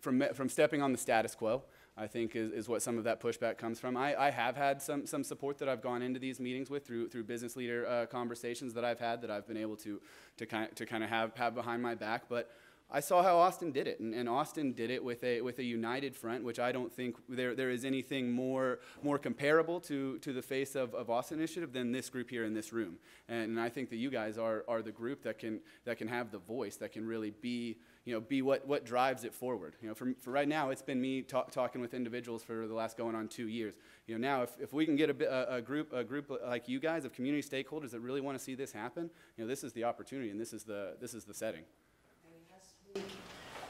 from from stepping on the status quo. I think is, is what some of that pushback comes from. I, I have had some some support that I've gone into these meetings with through through business leader uh, conversations that I've had that I've been able to to kind to kind of have have behind my back, but. I saw how Austin did it, and, and Austin did it with a with a united front, which I don't think there there is anything more more comparable to to the face of, of Austin Initiative than this group here in this room. And, I think that you guys are are the group that can that can have the voice that can really be you know be what what drives it forward. You know, for for right now, it's been me ta- talking with individuals for the last going on two years. You know, now if, if we can get a, a, a group a group like you guys of community stakeholders that really want to see this happen, you know, this is the opportunity and this is the this is the setting.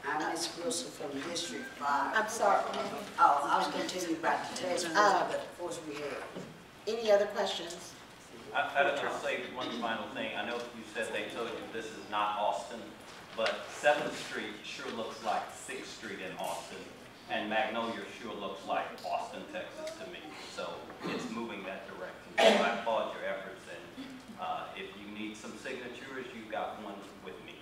I'm Miss Wilson from District Five. I'm sorry. Oh, I was gonna tell you about the task force, Uh, but of course we had. Any other questions? I, I just want to say one final thing. I know you said they told you this is not Austin, but Seventh Street sure looks like Sixth Street in Austin, and Magnolia sure looks like Austin, Texas to me. So it's moving that direction. So I applaud your efforts, and, uh, if you need some signatures, you've got one with me.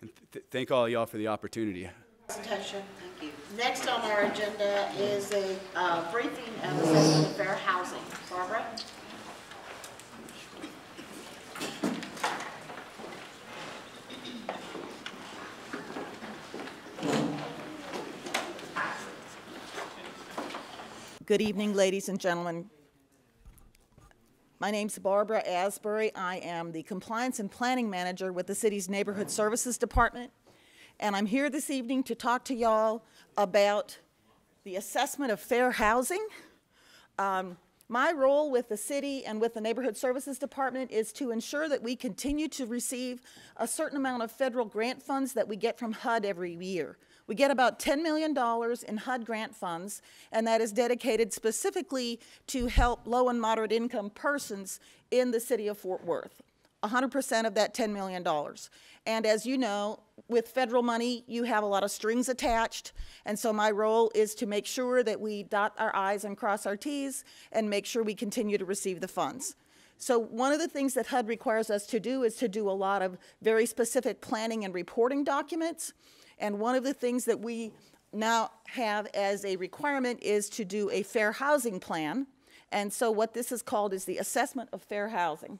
And th- thank all y'all for the opportunity. Presentation. Thank you. Next on our agenda is a uh, briefing of assessment of fair housing. Barbara? Good evening, ladies and gentlemen. My name's Barbara Asbury. I am the Compliance and Planning Manager with the city's Neighborhood Services Department. And I'm here this evening to talk to y'all about the assessment of fair housing. Um, my role with the city and with the Neighborhood Services Department is to ensure that we continue to receive a certain amount of federal grant funds that we get from HUD every year. We get about $10 million in HUD grant funds, and that is dedicated specifically to help low and moderate income persons in the city of Fort Worth. 100% of that $10 million. And as you know, with federal money, you have a lot of strings attached. And so my role is to make sure that we dot our I's and cross our T's and make sure we continue to receive the funds. So one of the things that HUD requires us to do is to do a lot of very specific planning and reporting documents. And one of the things that we now have as a requirement is to do a fair housing plan. And so what this is called is the assessment of fair housing.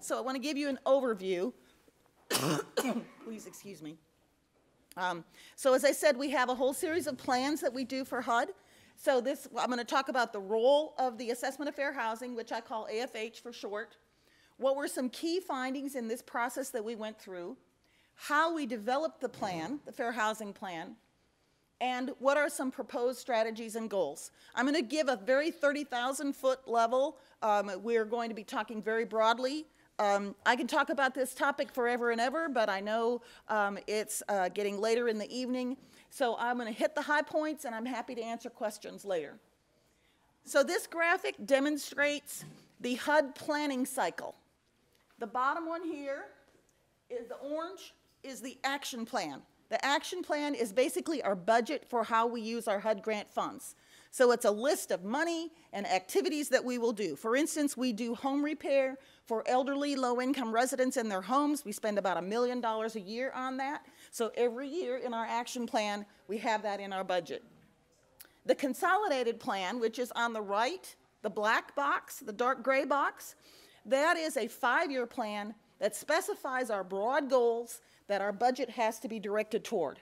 So I want to give you an overview. [coughs] Please excuse me. Um, so as I said, we have a whole series of plans that we do for HUD. So this, I'm going to talk about the role of the Assessment of Fair Housing, which I call AFH for short. What were some key findings in this process that we went through? How we developed the plan, the Fair Housing Plan, and what are some proposed strategies and goals. I'm going to give a very 30,000 foot level. Um, we're going to be talking very broadly um, I can talk about this topic forever and ever, but I know um, it's uh, getting later in the evening. So I'm going to hit the high points and I'm happy to answer questions later. So this graphic demonstrates the HUD planning cycle. The bottom one here is the orange is the action plan. The action plan is basically our budget for how we use our HUD grant funds. So it's a list of money and activities that we will do. For instance, we do home repair for elderly, low-income residents in their homes. We spend about a million dollars a year on that. So every year in our action plan, we have that in our budget. The consolidated plan, which is on the right, the black box, the dark gray box, that is a five-year plan that specifies our broad goals that our budget has to be directed toward.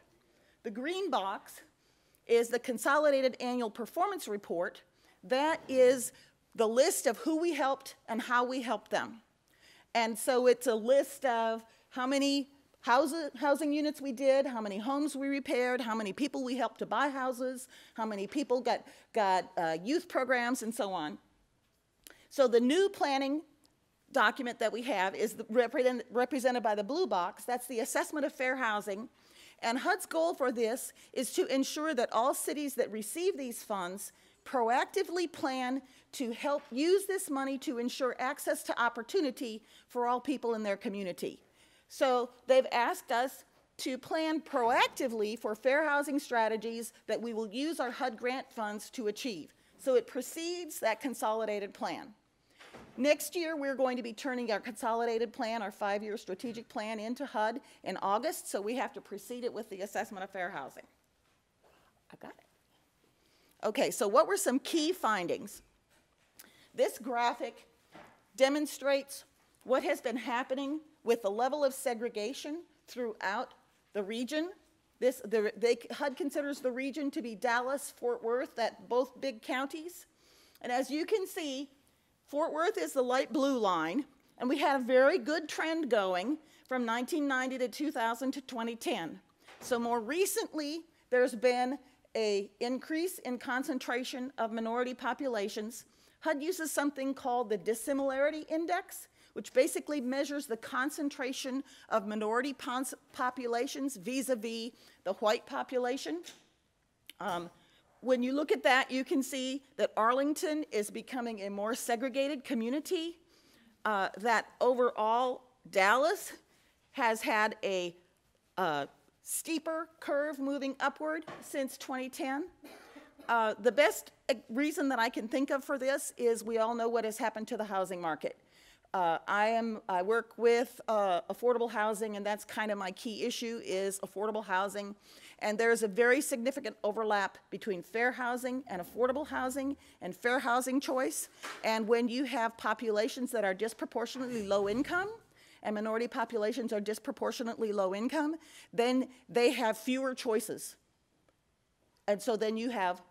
The green box is the consolidated annual performance report. That is the list of who we helped and how we helped them. And so it's a list of how many housing units we did, how many homes we repaired, how many people we helped to buy houses, how many people got, got uh, youth programs, and so on. So the new planning document that we have is represent, represented by the blue box. That's the assessment of fair housing. And HUD's goal for this is to ensure that all cities that receive these funds proactively plan to help use this money to ensure access to opportunity for all people in their community. So they've asked us to plan proactively for fair housing strategies that we will use our HUD grant funds to achieve. So it precedes that consolidated plan. Next year, we're going to be turning our consolidated plan, our five-year strategic plan into HUD in August, so we have to precede it with the assessment of fair housing. I got it. Okay, so what were some key findings? This graphic demonstrates what has been happening with the level of segregation throughout the region. This, the, they, HUD considers the region to be Dallas, Fort Worth, that both big counties. And as you can see, Fort Worth is the light blue line, and we had a very good trend going from 1990 to 2000 to 2010. So more recently, there's been a increase in concentration of minority populations. HUD uses something called the dissimilarity index, which basically measures the concentration of minority populations vis-a-vis -vis the white population. Um, when you look at that, you can see that Arlington is becoming a more segregated community, uh, that overall Dallas has had a uh, steeper curve moving upward since 2010. Uh, the best uh, reason that I can think of for this is we all know what has happened to the housing market. Uh, I am I work with uh, affordable housing, and that's kind of my key issue is affordable housing. And there's a very significant overlap between fair housing and affordable housing and fair housing choice. And when you have populations that are disproportionately low income, and minority populations are disproportionately low income, then they have fewer choices. And so then you have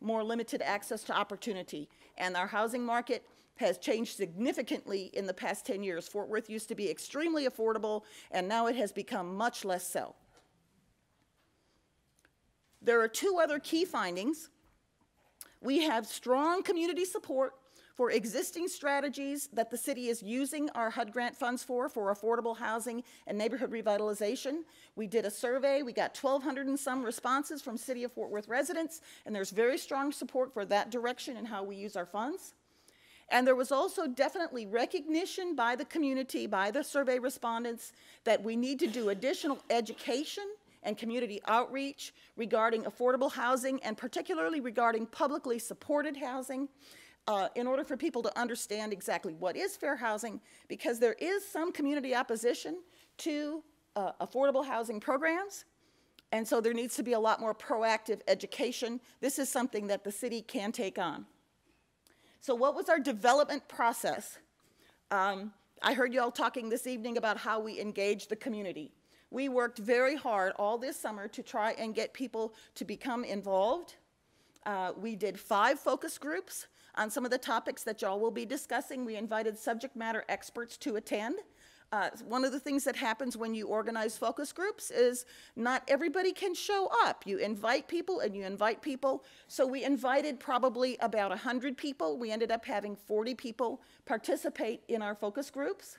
more limited access to opportunity. And our housing market has changed significantly in the past 10 years. Fort Worth used to be extremely affordable, and now it has become much less so. There are two other key findings. We have strong community support for existing strategies that the city is using our HUD grant funds for, for affordable housing and neighborhood revitalization. We did a survey, we got 1,200 and some responses from City of Fort Worth residents, and there's very strong support for that direction and how we use our funds. And there was also definitely recognition by the community, by the survey respondents, that we need to do additional education and community outreach regarding affordable housing and particularly regarding publicly supported housing uh, in order for people to understand exactly what is fair housing because there is some community opposition to uh, affordable housing programs. And so there needs to be a lot more proactive education. This is something that the city can take on. So what was our development process? Um, I heard you all talking this evening about how we engage the community. We worked very hard all this summer to try and get people to become involved. Uh, we did five focus groups on some of the topics that y'all will be discussing. We invited subject matter experts to attend. Uh, one of the things that happens when you organize focus groups is not everybody can show up. You invite people and you invite people. So we invited probably about 100 people. We ended up having 40 people participate in our focus groups.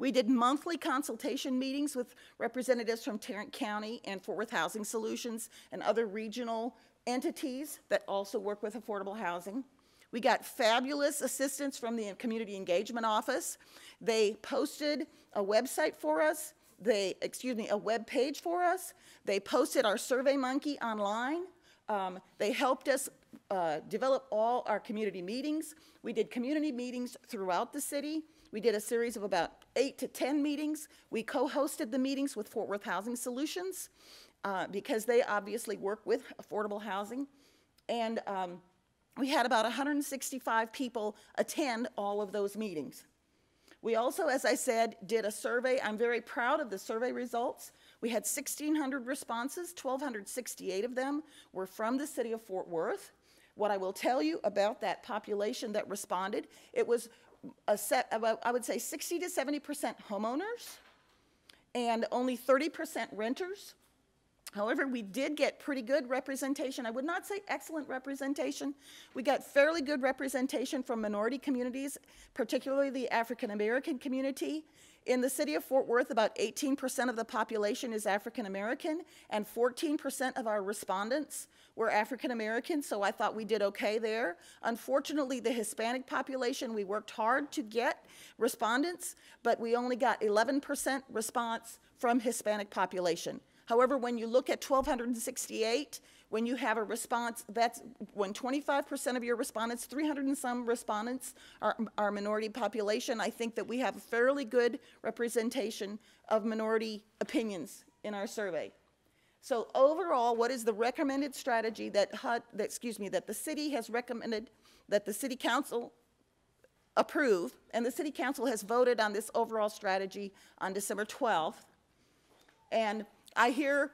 We did monthly consultation meetings with representatives from Tarrant County and Fort Worth Housing Solutions and other regional entities that also work with affordable housing. We got fabulous assistance from the Community Engagement Office. They posted a website for us. They, excuse me, a web page for us. They posted our Survey Monkey online. Um, They helped us uh, develop all our community meetings. We did community meetings throughout the city. We did a series of about eight to 10 meetings. We co-hosted the meetings with Fort Worth Housing Solutions uh, because they obviously work with affordable housing. And um, we had about 165 people attend all of those meetings. We also, as I said, did a survey. I'm very proud of the survey results. We had 1,600 responses, 1,268 of them were from the city of Fort Worth. What I will tell you about that population that responded, it was a set, about, I would say 60 to 70% homeowners and only 30% renters. However, we did get pretty good representation. I would not say excellent representation. We got fairly good representation from minority communities, particularly the African American community. In the city of Fort Worth, about 18% of the population is African American, and 14% of our respondents were African American, so I thought we did okay there. Unfortunately, the Hispanic population, we worked hard to get respondents, but we only got 11% response from Hispanic population. However, when you look at 1,268, when you have a response, that's when 25% of your respondents, 300 and some respondents are, are minority population, I think that we have a fairly good representation of minority opinions in our survey. So overall, what is the recommended strategy that HUD, that, excuse me, that the city has recommended, that the city council approve, and the city council has voted on this overall strategy on December 12th. And I hear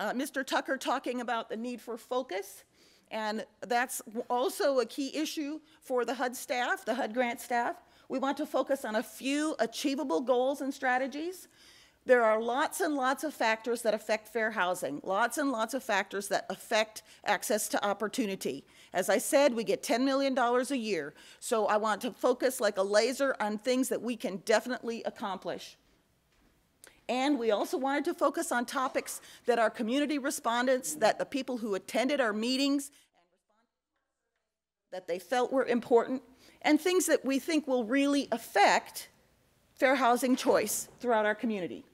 uh, Mr. Tucker talking about the need for focus, and that's also a key issue for the HUD staff, the HUD grant staff. We want to focus on a few achievable goals and strategies. There are lots and lots of factors that affect fair housing, lots and lots of factors that affect access to opportunity. As I said, we get $10 million a year, so I want to focus like a laser on things that we can definitely accomplish. And we also wanted to focus on topics that our community respondents, that the people who attended our meetings, that they felt were important, and things that we think will really affect fair housing choice throughout our community.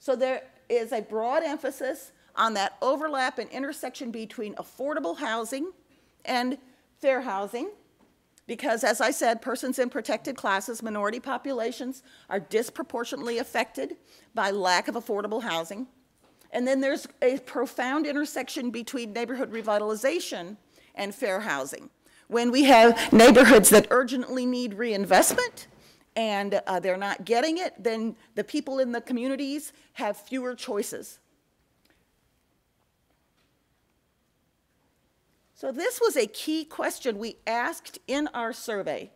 So there is a broad emphasis on that overlap and intersection between affordable housing and fair housing because, as I said, persons in protected classes, minority populations, are disproportionately affected by lack of affordable housing. And then there's a profound intersection between neighborhood revitalization and fair housing. When we have neighborhoods that urgently need reinvestment and uh, they're not getting it, then the people in the communities have fewer choices. So this was a key question we asked in our survey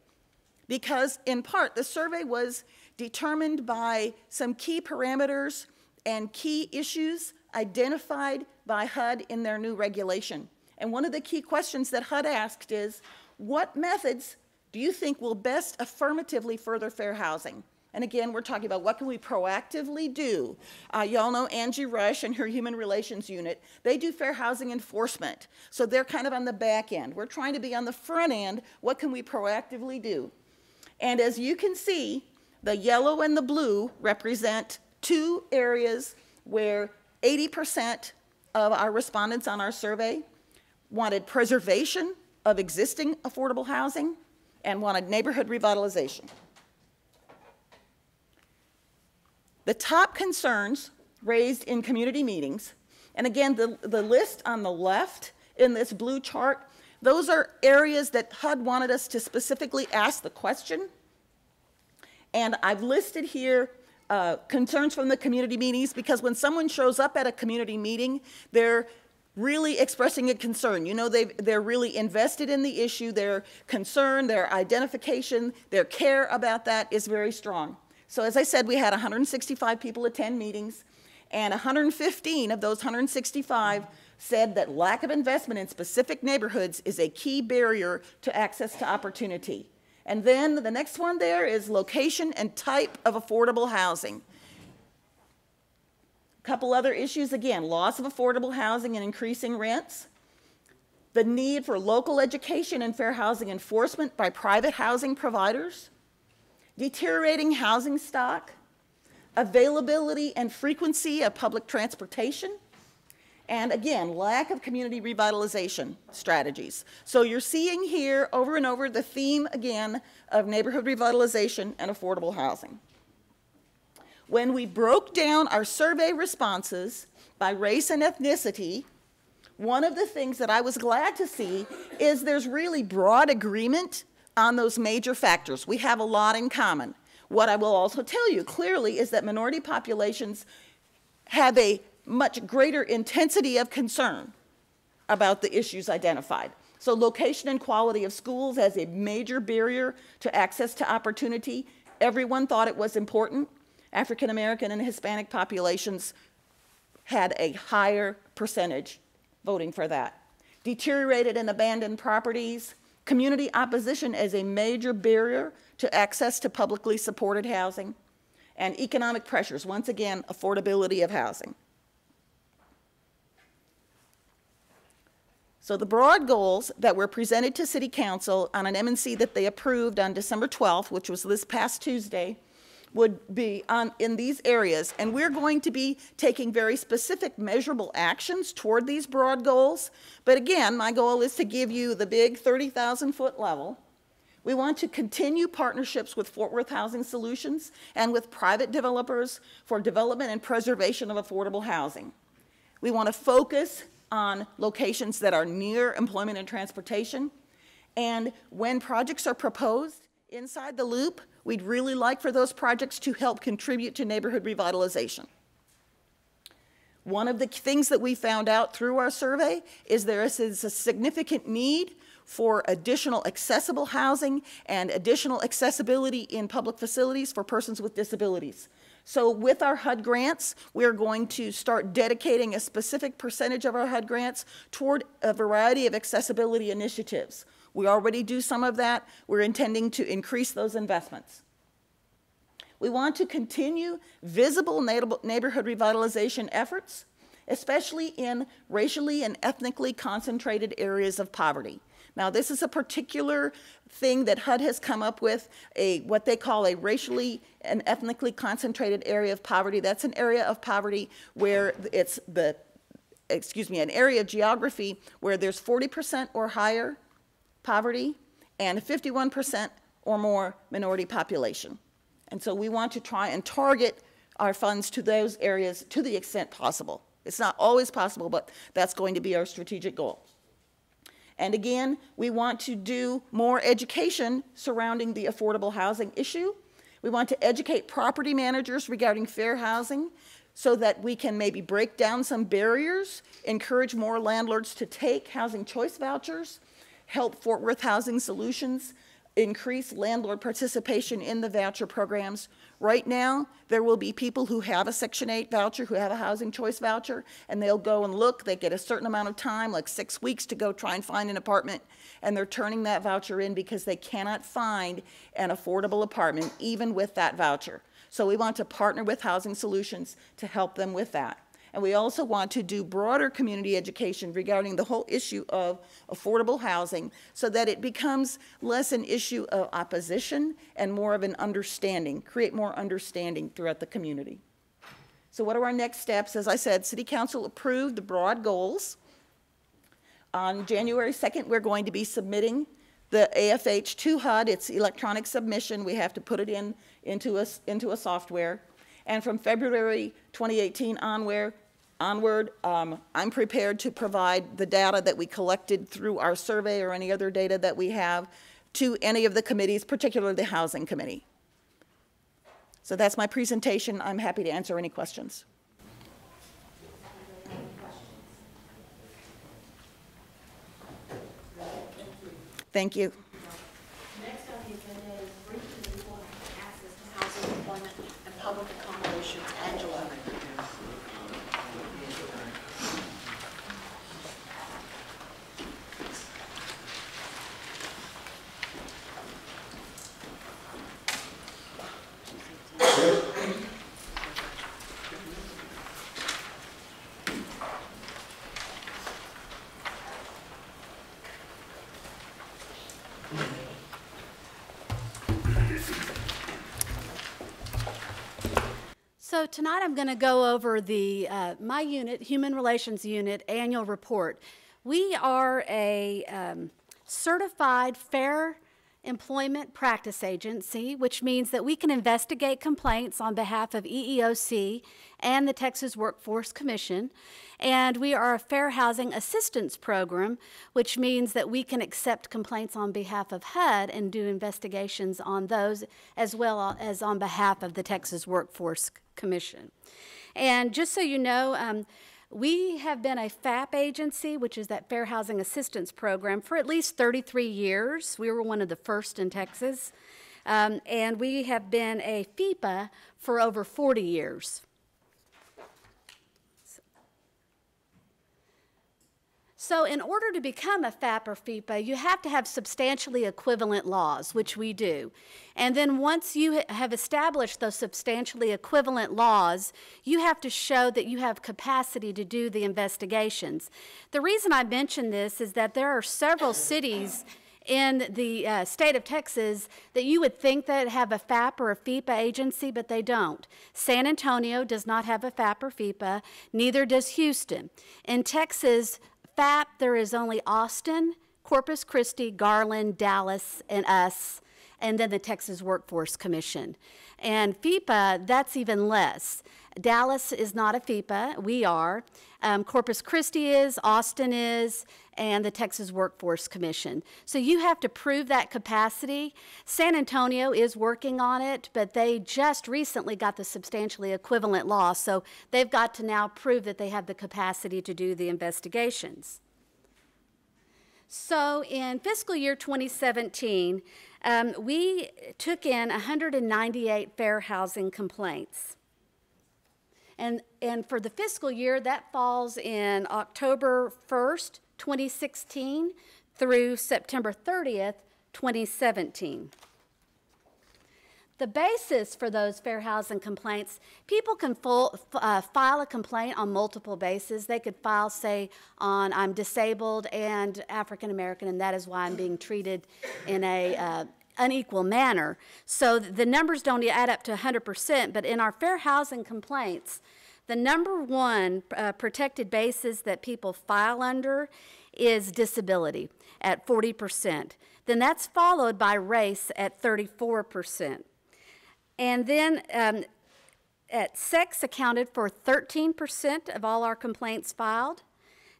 because in part the survey was determined by some key parameters and key issues identified by HUD in their new regulation. And one of the key questions that HUD asked is, what methods do you think will best affirmatively further fair housing? And again, we're talking about what can we proactively do. Uh, y'all know Angie Rush and her Human Relations Unit. They do fair housing enforcement. So they're kind of on the back end. We're trying to be on the front end. What can we proactively do? And as you can see, the yellow and the blue represent two areas where 80% of our respondents on our survey wanted preservation of existing affordable housing and wanted neighborhood revitalization. The top concerns raised in community meetings, and again, the, the list on the left in this blue chart, those are areas that HUD wanted us to specifically ask the question. And I've listed here uh, concerns from the community meetings because when someone shows up at a community meeting, they're really expressing a concern. You know, they they're really invested in the issue. Their concern, their identification, their care about that is very strong. So as I said, we had 165 people attend meetings, and 115 of those 165 said that lack of investment in specific neighborhoods is a key barrier to access to opportunity. And then the next one there is location and type of affordable housing. A couple other issues again loss of affordable housing and increasing rents, the need for local education and fair housing enforcement by private housing providers, deteriorating housing stock, availability and frequency of public transportation, And again, lack of community revitalization strategies. So you're seeing here over and over the theme again of neighborhood revitalization and affordable housing. When we broke down our survey responses by race and ethnicity, one of the things that I was glad to see is there's really broad agreement on those major factors. We have a lot in common. What I will also tell you clearly is that minority populations have a much greater intensity of concern about the issues identified. So location and quality of schools as a major barrier to access to opportunity. Everyone thought it was important. African American and Hispanic populations had a higher percentage voting for that. Deteriorated and abandoned properties, community opposition as a major barrier to access to publicly supported housing, and economic pressures, once again, affordability of housing. So the broad goals that were presented to City Council on an M&C that they approved on December 12th, which was this past Tuesday, would be on, in these areas. And we're going to be taking very specific measurable actions toward these broad goals. But again, my goal is to give you the big 30,000 foot level. We want to continue partnerships with Fort Worth Housing Solutions and with private developers for development and preservation of affordable housing. We want to focus on locations that are near employment and transportation. And when projects are proposed inside the loop, we'd really like for those projects to help contribute to neighborhood revitalization. One of the things that we found out through our survey is there is a significant need for additional accessible housing and additional accessibility in public facilities for persons with disabilities. So with our HUD grants, we're going to start dedicating a specific percentage of our HUD grants toward a variety of accessibility initiatives. We already do some of that. We're intending to increase those investments. We want to continue visible neighborhood revitalization efforts, especially in racially and ethnically concentrated areas of poverty. Now, this is a particular thing that HUD has come up with, a what they call a racially and ethnically concentrated area of poverty. That's an area of poverty where it's the, excuse me, an area of geography where there's 40% or higher poverty and a 51% or more minority population. And so we want to try and target our funds to those areas to the extent possible. It's not always possible, but that's going to be our strategic goal. And again, we want to do more education surrounding the affordable housing issue. We want to educate property managers regarding fair housing so that we can maybe break down some barriers, encourage more landlords to take housing choice vouchers, help Fort Worth Housing Solutions increase landlord participation in the voucher programs. Right now, there will be people who have a Section 8 voucher, who have a housing choice voucher, and they'll go and look. They get a certain amount of time, like six weeks, to go try and find an apartment, and they're turning that voucher in because they cannot find an affordable apartment, even with that voucher. So we want to partner with Housing Solutions to help them with that. And we also want to do broader community education regarding the whole issue of affordable housing so that it becomes less an issue of opposition and more of an understanding, create more understanding throughout the community. So what are our next steps? As I said, City Council approved the broad goals. On January 2nd, we're going to be submitting the AFH to HUD. It's electronic submission. We have to put it in into a, into a software. And from February 2018 onward, onward um, I'm prepared to provide the data that we collected through our survey or any other data that we have to any of the committees, particularly the Housing Committee. So that's my presentation. I'm happy to answer any questions. Thank you. So tonight I'm going to go over the, uh, my unit, Human Relations Unit Annual Report. We are a um, certified fair employment practice agency, which means that we can investigate complaints on behalf of EEOC and the Texas Workforce Commission. And we are a fair housing assistance program, which means that we can accept complaints on behalf of HUD and do investigations on those as well as on behalf of the Texas Workforce Commission. And just so you know, um, we have been a FAP agency, which is that Fair Housing Assistance Program, for at least 33 years. We were one of the first in Texas. Um, and we have been a FEPA for over 40 years. So, in order to become a FAP or FEPA, you have to have substantially equivalent laws, which we do. And then, once you ha- have established those substantially equivalent laws, you have to show that you have capacity to do the investigations. The reason I mention this is that there are several cities in the uh, state of Texas that you would think that have a FAP or a FEPA agency, but they don't. San Antonio does not have a FAP or FEPA, neither does Houston. In Texas, FAP, there is only Austin, Corpus Christi, Garland, Dallas, and us, and then the Texas Workforce Commission. And FEPA, that's even less. Dallas is not a FEPA, we are. Um, Corpus Christi is, Austin is, and the Texas Workforce Commission. So you have to prove that capacity. San Antonio is working on it, but they just recently got the substantially equivalent law, so they've got to now prove that they have the capacity to do the investigations. So in fiscal year 2017, um, we took in 198 fair housing complaints. And, and for the fiscal year, that falls in October 1st, 2016 through September 30th, 2017. The basis for those fair housing complaints, people can full, uh, file a complaint on multiple bases. They could file, say, on I'm disabled and African American, and that is why I'm being treated in a uh, unequal manner. So the numbers don't add up to 100%, but in our fair housing complaints, the number one uh, protected basis that people file under is disability at 40%. Then that's followed by race at 34%. And then um, at sex accounted for 13% of all our complaints filed.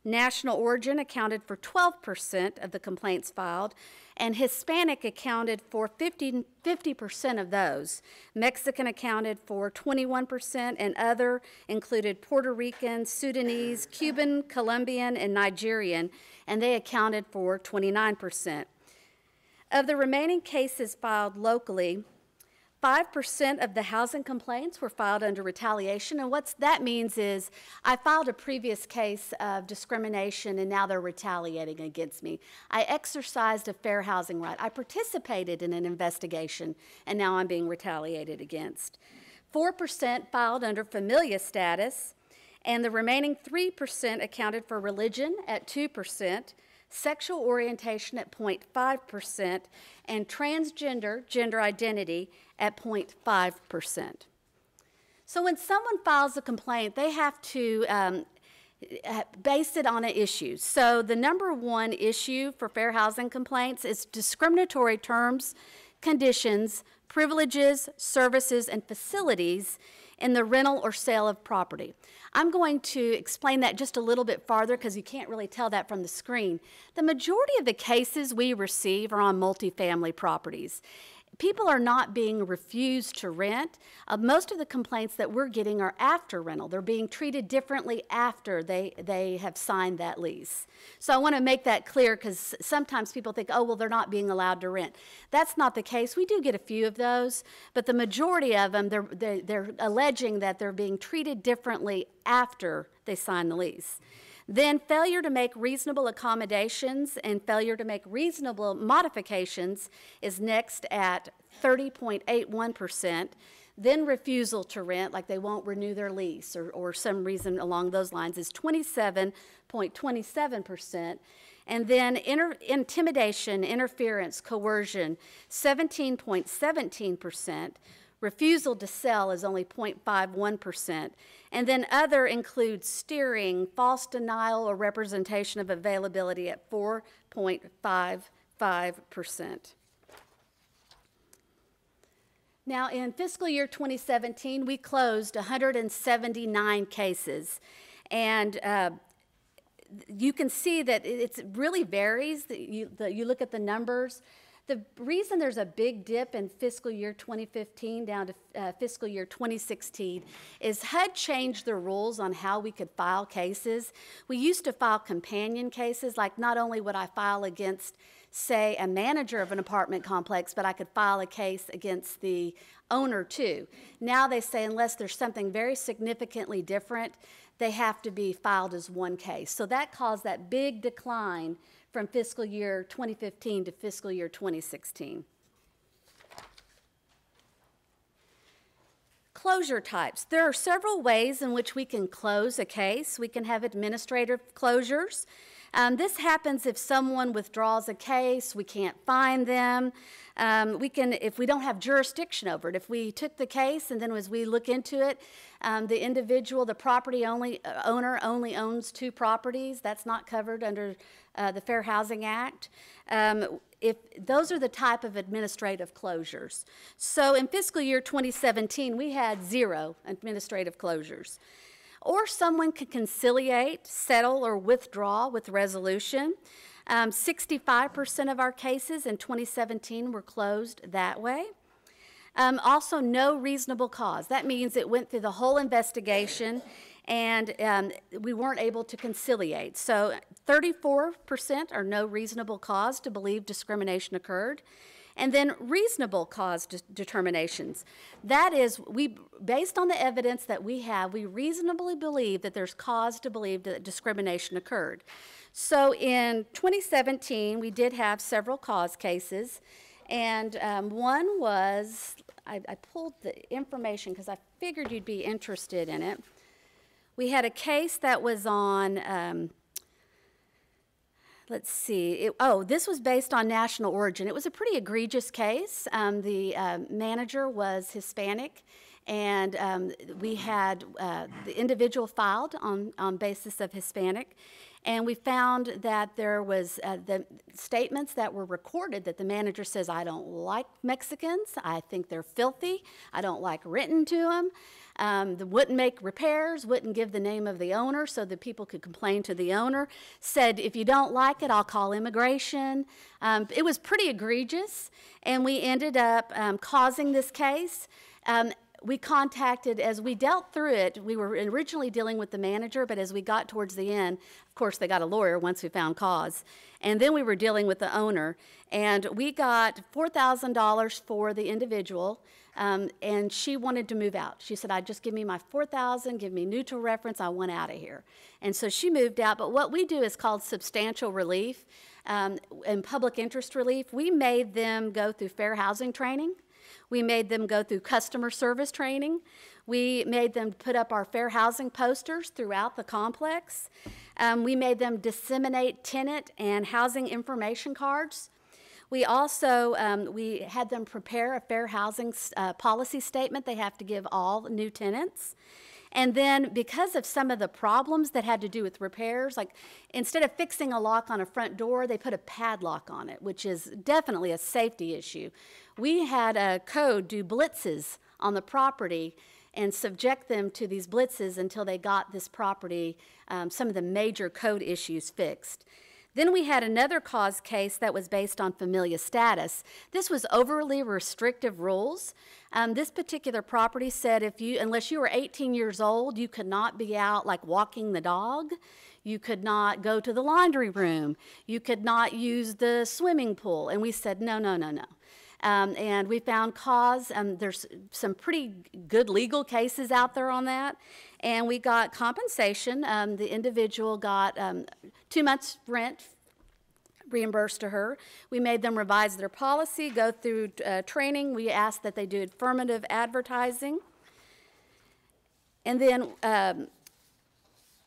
National origin accounted for 12% of the complaints filed, and Hispanic accounted for 50, 50% of those. Mexican accounted for 21%, and other included Puerto Rican, Sudanese, Cuban, Colombian, and Nigerian, and they accounted for 29%. Of the remaining cases filed locally, 5% of the housing complaints were filed under retaliation, and what that means is I filed a previous case of discrimination and now they're retaliating against me. I exercised a fair housing right. I participated in an investigation and now I'm being retaliated against. 4% filed under familial status, and the remaining 3% accounted for religion at 2%, sexual orientation at 0.5%, and transgender gender identity at 0.5%. So when someone files a complaint, they have to um, base it on an issue. So the number one issue for fair housing complaints is discriminatory terms, conditions, privileges, services, and facilities in the rental or sale of property. I'm going to explain that just a little bit farther because you can't really tell that from the screen. The majority of the cases we receive are on multifamily properties people are not being refused to rent. Uh, most of the complaints that we're getting are after rental. They're being treated differently after they, they have signed that lease. So I want to make that clear because sometimes people think, oh, well, they're not being allowed to rent. That's not the case. We do get a few of those, but the majority of them, they're, they're, they're alleging that they're being treated differently after they sign the lease. Then failure to make reasonable accommodations and failure to make reasonable modifications is next at 30.81%. Then refusal to rent, like they won't renew their lease or, or some reason along those lines, is 27.27%. And then inter- intimidation, interference, coercion, 17.17%. Refusal to sell is only 0.51%. And then other includes steering, false denial, or representation of availability at 4.55%. Now, in fiscal year 2017, we closed 179 cases. And uh, you can see that it really varies. You, you look at the numbers. The reason there's a big dip in fiscal year 2015 down to uh, fiscal year 2016 is HUD changed the rules on how we could file cases. We used to file companion cases, like not only would I file against say, a manager of an apartment complex, but I could file a case against the owner too. Now they say unless there's something very significantly different, they have to be filed as one case. So that caused that big decline from fiscal year 2015 to fiscal year 2016. Closure types. There are several ways in which we can close a case. We can have administrative closures. Um, this happens if someone withdraws a case, we can't find them. Um, we can, if we don't have jurisdiction over it, if we took the case and then as we look into it, um, the individual, the property only uh, owner only owns two properties. That's not covered under uh, the Fair Housing Act. Um, if those are the type of administrative closures. So in fiscal year 2017, we had zero administrative closures or someone could conciliate, settle, or withdraw with resolution. Um, 65% of our cases in 2017 were closed that way. Um, also, no reasonable cause. That means it went through the whole investigation and um, we weren't able to conciliate. So 34% are no reasonable cause to believe discrimination occurred. And then reasonable cause de determinations. That is, we, based on the evidence that we have, we reasonably believe that there's cause to believe that discrimination occurred. So in 2017, we did have several cause cases. And um, one was, I, I pulled the information because I figured you'd be interested in it. We had a case that was on um, let's see. It, oh, this was based on national origin. It was a pretty egregious case. Um, the uh, manager was Hispanic, and um, we had uh, the individual filed on, on basis of Hispanic. And we found that there was uh, the statements that were recorded that the manager says, I don't like Mexicans. I think they're filthy. I don't like written to them. Um, the, wouldn't make repairs, wouldn't give the name of the owner so that people could complain to the owner. Said, if you don't like it, I'll call immigration. Um, it was pretty egregious, and we ended up um, causing this case. Um, we contacted, as we dealt through it, we were originally dealing with the manager, but as we got towards the end, of course, they got a lawyer once we found cause. And then we were dealing with the owner. And we got $4,000 for the individual, um, and she wanted to move out. She said, I just give me my 4000 give me neutral reference, I want out of here. And so she moved out. But what we do is called substantial relief um, and public interest relief. We made them go through fair housing training. We made them go through customer service training. We made them put up our fair housing posters throughout the complex. Um, we made them disseminate tenant and housing information cards. We also, um, we had them prepare a fair housing uh, policy statement they have to give all new tenants. And then because of some of the problems that had to do with repairs, like instead of fixing a lock on a front door, they put a padlock on it, which is definitely a safety issue. We had a code do blitzes on the property and subject them to these blitzes until they got this property, um, some of the major code issues fixed. Then we had another cause case that was based on familial status. This was overly restrictive rules. Um, this particular property said if you, unless you were 18 years old, you could not be out like walking the dog. You could not go to the laundry room. You could not use the swimming pool. And we said, no, no, no, no. Um, and we found cause. Um, there's some pretty good legal cases out there on that. And we got compensation. Um, the individual got um, two months' rent reimbursed to her. We made them revise their policy, go through uh, training. We asked that they do affirmative advertising. And then um,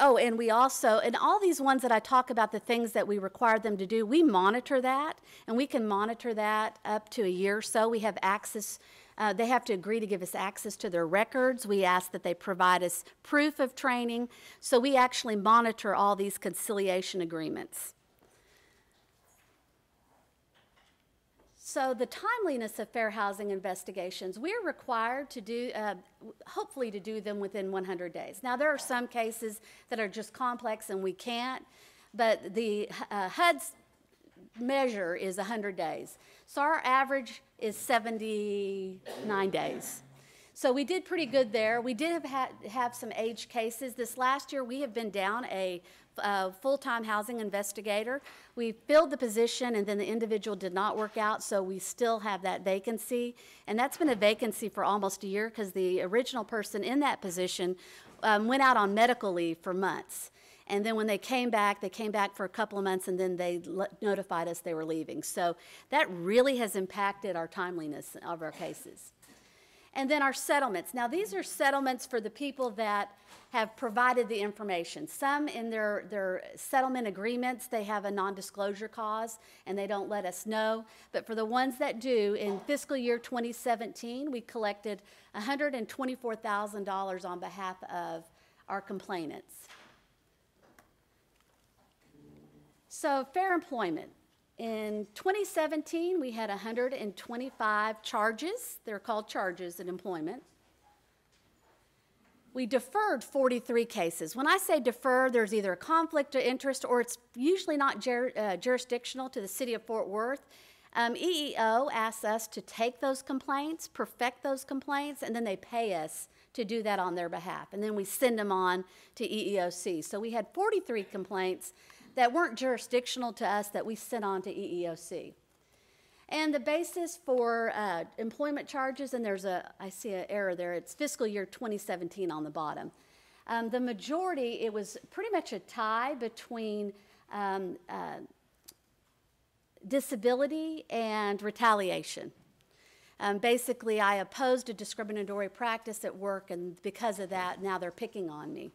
Oh, and we also, and all these ones that I talk about, the things that we require them to do, we monitor that, and we can monitor that up to a year or so. We have access Uh, they have to agree to give us access to their records. We ask that they provide us proof of training. So we actually monitor all these conciliation agreements. So the timeliness of fair housing investigations, we're required to do, uh, hopefully to do them within 100 days. Now, there are some cases that are just complex and we can't, but the uh, HUD's measure is 100 days. So our average is 79 days. So we did pretty good there. We did have, have some age cases. This last year, we have been down a uh, full-time housing investigator. We filled the position, and then the individual did not work out, so we still have that vacancy. And that's been a vacancy for almost a year because the original person in that position um, went out on medical leave for months. And then when they came back, they came back for a couple of months and then they notified us they were leaving. So that really has impacted our timeliness of our cases. And then our settlements. Now, these are settlements for the people that have provided the information. Some in their, their settlement agreements, they have a non-disclosure clause and they don't let us know. But for the ones that do, in fiscal year 2017, we collected $124,000 on behalf of our complainants. So fair employment. In 2017, we had 125 charges. They're called charges in employment. We deferred 43 cases. When I say defer, there's either a conflict of interest or it's usually not jur uh, jurisdictional to the city of Fort Worth. Um, EEO asks us to take those complaints, perfect those complaints, and then they pay us to do that on their behalf. And then we send them on to EEOC. So we had 43 complaints that weren't jurisdictional to us that we sent on to EEOC. And the basis for uh, employment charges, and there's a, I see an error there, it's fiscal year 2017 on the bottom. Um, the majority, it was pretty much a tie between um, uh, disability and retaliation. Um, basically, I opposed a discriminatory practice at work, and because of that, now they're picking on me.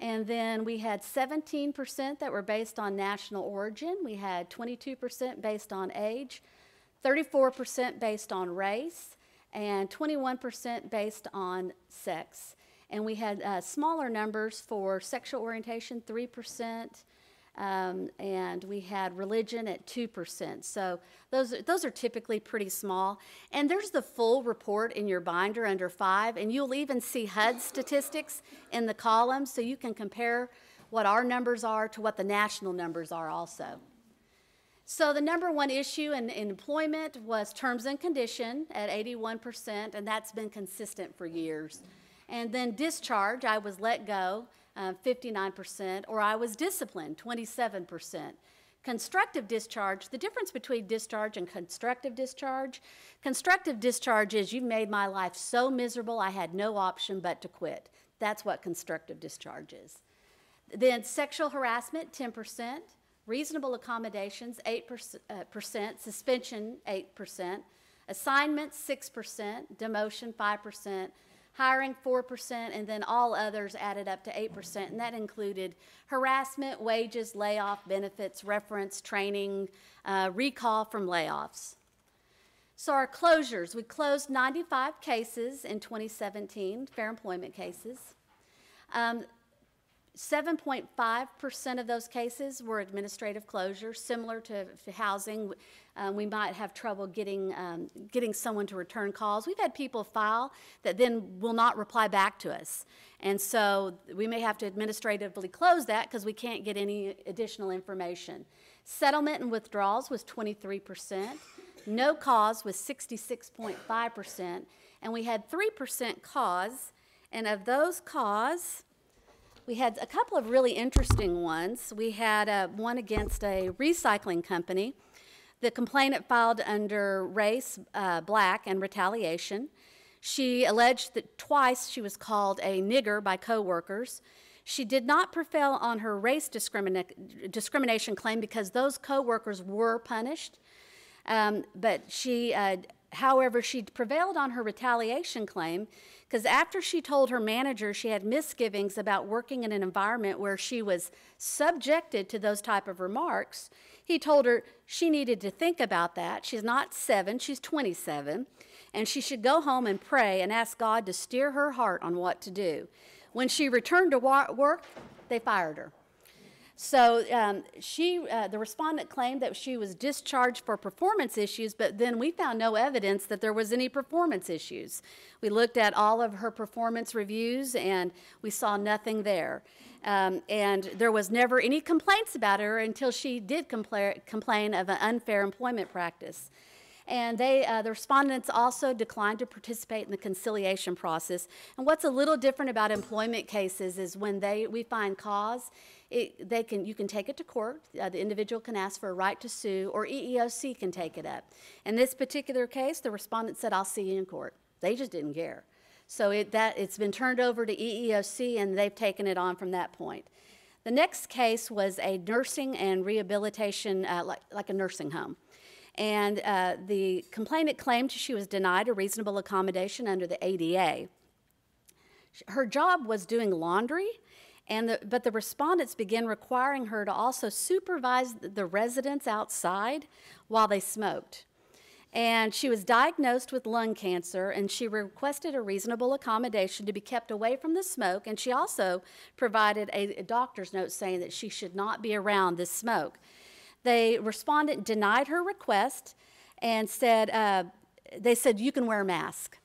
And then we had 17% that were based on national origin. We had 22% based on age, 34% based on race, and 21% based on sex. And we had uh, smaller numbers for sexual orientation, 3%, um, and we had religion at 2%. So those, those are typically pretty small. And there's the full report in your binder under five, and you'll even see HUD statistics in the columns so you can compare what our numbers are to what the national numbers are also. So the number one issue in, in employment was terms and condition at 81%, and that's been consistent for years. And then discharge, I was let go, 59%, uh, or I was disciplined, 27%. Constructive discharge, the difference between discharge and constructive discharge, constructive discharge is you've made my life so miserable I had no option but to quit. That's what constructive discharge is. Then sexual harassment, 10%, reasonable accommodations, 8%, uh, percent, suspension, 8%, assignments, 6%, demotion, 5%, hiring 4%, and then all others added up to 8%, and that included harassment, wages, layoff, benefits, reference, training, uh, recall from layoffs. So our closures, we closed 95 cases in 2017, fair employment cases. Um, 7.5% of those cases were administrative closures, similar to, to housing. Um, we might have trouble getting, um, getting someone to return calls. We've had people file that then will not reply back to us. And so we may have to administratively close that because we can't get any additional information. Settlement and withdrawals was 23%. No cause was 66.5%. And we had 3% cause. And of those cause, we had a couple of really interesting ones. We had uh, one against a recycling company. The complainant filed under race, uh, black, and retaliation. She alleged that twice she was called a nigger by coworkers. She did not prevail on her race discrimina discrimination claim because those coworkers were punished. Um, but she, uh, however, she prevailed on her retaliation claim because after she told her manager she had misgivings about working in an environment where she was subjected to those type of remarks, He told her she needed to think about that. She's not seven, she's 27, and she should go home and pray and ask God to steer her heart on what to do. When she returned to work, they fired her. So um, she, uh, the respondent claimed that she was discharged for performance issues, but then we found no evidence that there was any performance issues. We looked at all of her performance reviews and we saw nothing there. Um, and there was never any complaints about her until she did compla- complain of an unfair employment practice. And they, uh, the respondents also declined to participate in the conciliation process. And what's a little different about employment cases is when they, we find cause, it, they can, you can take it to court. Uh, the individual can ask for a right to sue, or EEOC can take it up. In this particular case, the respondent said, "I'll see you in court." They just didn't care. So it, that it's been turned over to EEOC, and they've taken it on from that point. The next case was a nursing and rehabilitation, uh, like, like a nursing home. And uh, the complainant claimed she was denied a reasonable accommodation under the ADA. Her job was doing laundry, and the, but the respondents began requiring her to also supervise the residents outside while they smoked. And she was diagnosed with lung cancer, and she requested a reasonable accommodation to be kept away from the smoke. And she also provided a, a doctor's note saying that she should not be around this smoke. The respondent denied her request and said, uh, they said, you can wear a mask.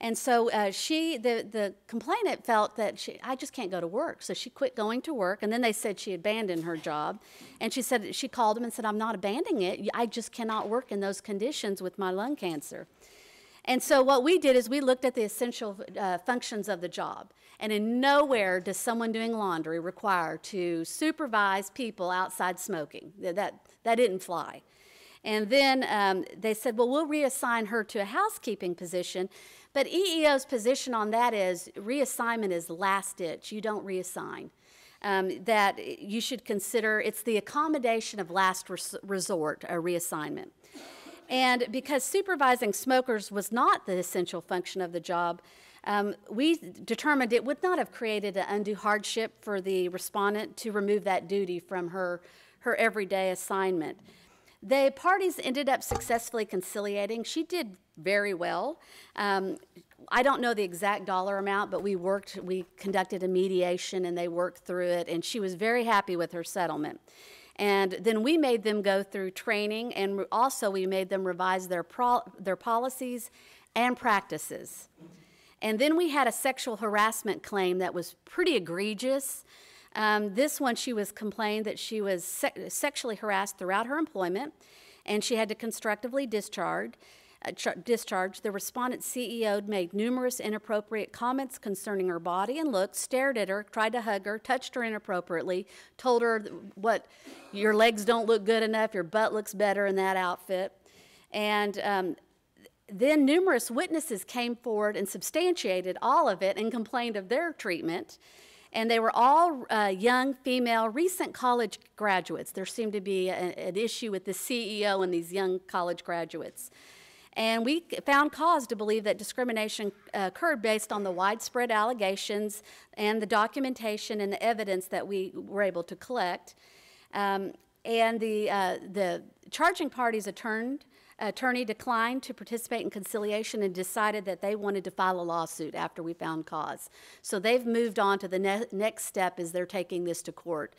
And so uh, she, the, the complainant felt that she, I just can't go to work. So she quit going to work. And then they said she abandoned her job. And she said, she called them and said, I'm not abandoning it. I just cannot work in those conditions with my lung cancer. And so what we did is we looked at the essential uh, functions of the job. And in nowhere does someone doing laundry require to supervise people outside smoking. That, that, that didn't fly. And then um, they said, well, we'll reassign her to a housekeeping position. But EEO's position on that is reassignment is last ditch. You don't reassign. Um, that you should consider it's the accommodation of last res- resort, a reassignment. And because supervising smokers was not the essential function of the job, um, we determined it would not have created an undue hardship for the respondent to remove that duty from her, her everyday assignment. The parties ended up successfully conciliating. She did very well. Um, I don't know the exact dollar amount, but we worked, we conducted a mediation and they worked through it, and she was very happy with her settlement. And then we made them go through training, and also we made them revise their, pro- their policies and practices. And then we had a sexual harassment claim that was pretty egregious. Um, this one, she was complained that she was se- sexually harassed throughout her employment, and she had to constructively discharge. Uh, ch- discharge. The respondent CEO made numerous inappropriate comments concerning her body and looks, stared at her, tried to hug her, touched her inappropriately, told her what your legs don't look good enough, your butt looks better in that outfit, and um, then numerous witnesses came forward and substantiated all of it and complained of their treatment. And they were all uh, young, female, recent college graduates. There seemed to be a, an issue with the CEO and these young college graduates. And we found cause to believe that discrimination uh, occurred based on the widespread allegations and the documentation and the evidence that we were able to collect. Um, and the, uh, the charging parties attorney, attorney declined to participate in conciliation and decided that they wanted to file a lawsuit after we found cause. So they've moved on to the ne- next step is they're taking this to court.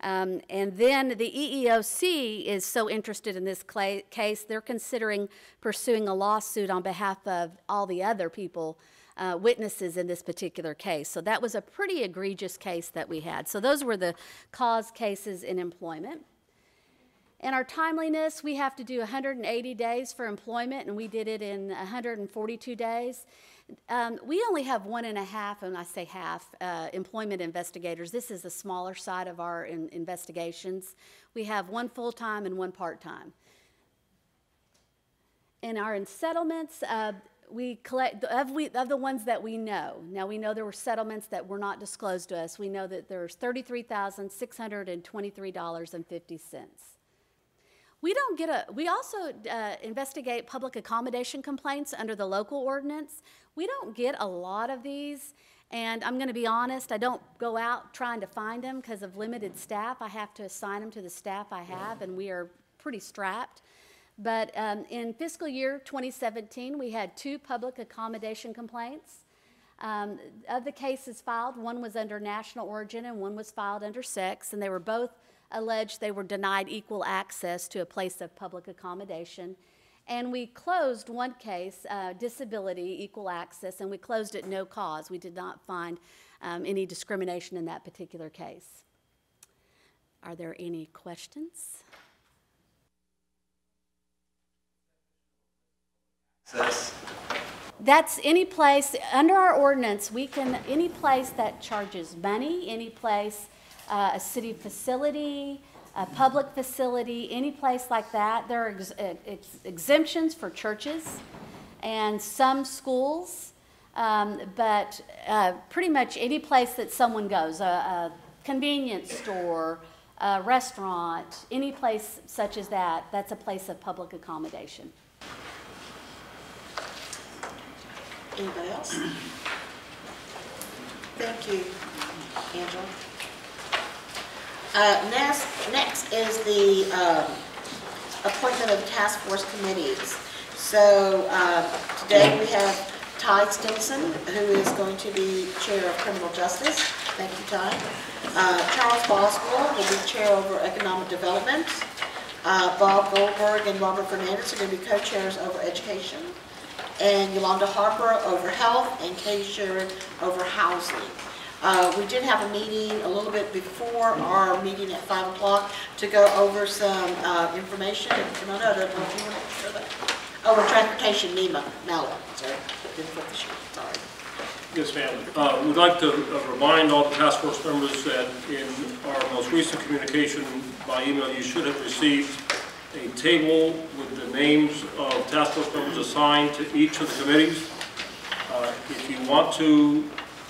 Um, and then the EEOC is so interested in this case, they're considering pursuing a lawsuit on behalf of all the other people, uh, witnesses in this particular case. So that was a pretty egregious case that we had. So those were the cause cases in employment. And our timeliness, we have to do 180 days for employment, and we did it in 142 days. Um, we only have one and a half, and I say half, uh, employment investigators. This is the smaller side of our in- investigations. We have one full time and one part time. In our settlements, uh, we collect of, we, of the ones that we know. Now we know there were settlements that were not disclosed to us. We know that there's thirty-three thousand six hundred and twenty-three dollars and fifty cents. We don't get a, we also uh, investigate public accommodation complaints under the local ordinance. We don't get a lot of these, And I'm going to be honest, I don't go out trying to find them because of limited staff. I have to assign them to the staff I have, and we are pretty strapped. But um, in fiscal year 2017, we had two public accommodation complaints. Um, of the cases filed, one was under national origin and one was filed under sex, and they were both alleged they were denied equal access to a place of public accommodation. And we closed one case, uh, disability, equal access, and we closed it no cause. We did not find um, any discrimination in that particular case. Are there any questions? That's any place, under our ordinance, we can, any place that charges money, any place, uh, a city facility, a public facility, any place like that. There are ex ex exemptions for churches and some schools, um, but uh, pretty much any place that someone goes, a, a convenience store, a restaurant, any place such as that, that's a place of public accommodation. Anybody else? Thank you, Angela. Uh, next, next is the um, appointment of task force committees. So uh, today we have Ty Stinson, who is going to be chair of criminal justice. Thank you, Ty. Uh, Charles Boswell will be chair over economic development. Uh, Bob Goldberg and Robert Fernandez are going to be co-chairs over education and Yolanda Harper over health, and Katie Sherman over housing. Uh, we did have a meeting a little bit before our meeting at 5 o'clock to go over some uh, information. No. Oh, transportation, NEMA, Mallow, sorry, didn't put the sheet, sorry. Yes, ma'am. Uh, We'd like to uh, remind all the task force members that in our most recent communication by email, you should have received a table with the names of task force members assigned to each of the committees. Uh, If you want to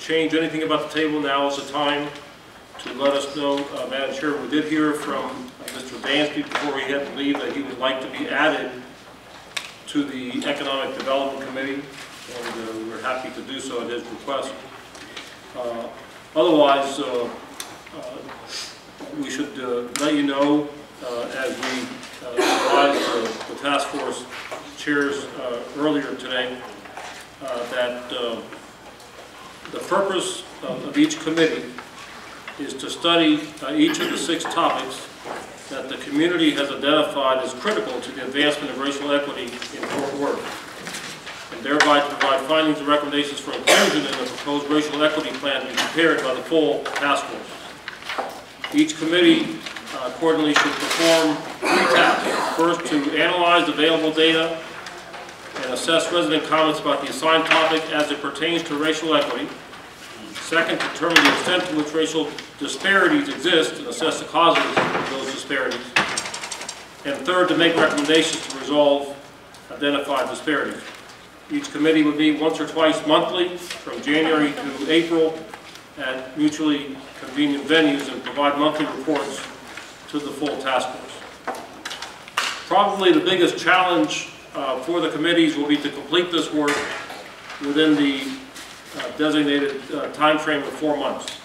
change anything about the table, now is the time to let us know. Uh, Madam Chair, we did hear from uh, Mr. Dansby before he had to leave that he would like to be added to the Economic Development Committee, and uh, we're happy to do so at his request. Uh, Otherwise, uh, uh, we should uh, let you know as we advised the, task force chairs earlier today that the purpose of, of each committee is to study uh, each of the six topics that the community has identified as critical to the advancement of racial equity in Fort Worth, and thereby to provide findings and recommendations for inclusion in the proposed racial equity plan to be prepared by the full task force. Each committee uh, accordingly should perform three tasks. First, to analyze available data and assess resident comments about the assigned topic as it pertains to racial equity. Second, determine the extent to which racial disparities exist and assess the causes of those disparities. And third, to make recommendations to resolve identified disparities. Each committee would meet once or twice monthly from January to April at mutually convenient venues and provide monthly reports to the full task force. Probably the biggest challenge uh, for the committees will be to complete this work within the uh, designated uh, time frame of four months.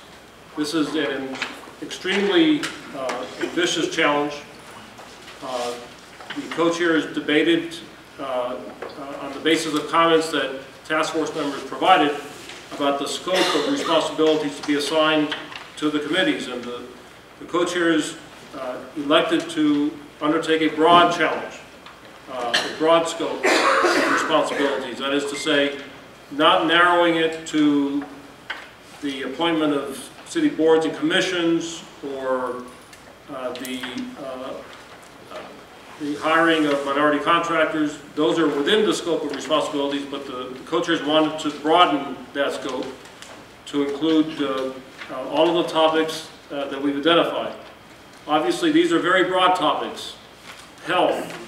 This is an extremely uh, ambitious challenge. Uh, the co-chairs debated uh, on the basis of comments that task force members provided about the scope of responsibilities to be assigned to the committees. And the, the co-chairs elected to undertake a broad challenge, uh, a broad scope of responsibilities. That is to say, not narrowing it to the appointment of city boards and commissions or uh, the, uh, the hiring of minority contractors. Those are within the scope of responsibilities, but the co-chairs wanted to broaden that scope to include uh, uh, all of the topics uh, that we've identified. Obviously, these are very broad topics. Health,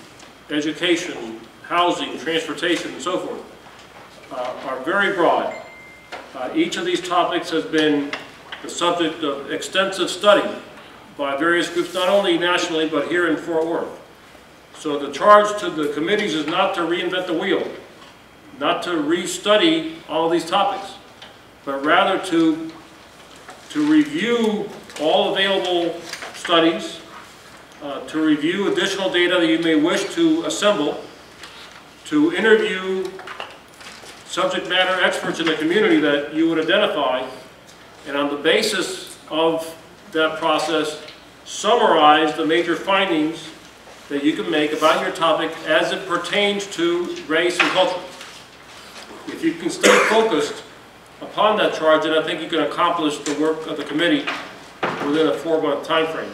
education, housing, transportation, and so forth uh, are very broad. Uh, each of these topics has been the subject of extensive study by various groups, not only nationally, but here in Fort Worth. So the charge to the committees is not to reinvent the wheel, not to restudy all these topics, but rather to, to review all available studies, uh, to review additional data that you may wish to assemble, to interview subject matter experts in the community that you would identify, and on the basis of that process, summarize the major findings that you can make about your topic as it pertains to race and culture. If you can stay focused upon that charge, then I think you can accomplish the work of the committee within a four-month timeframe.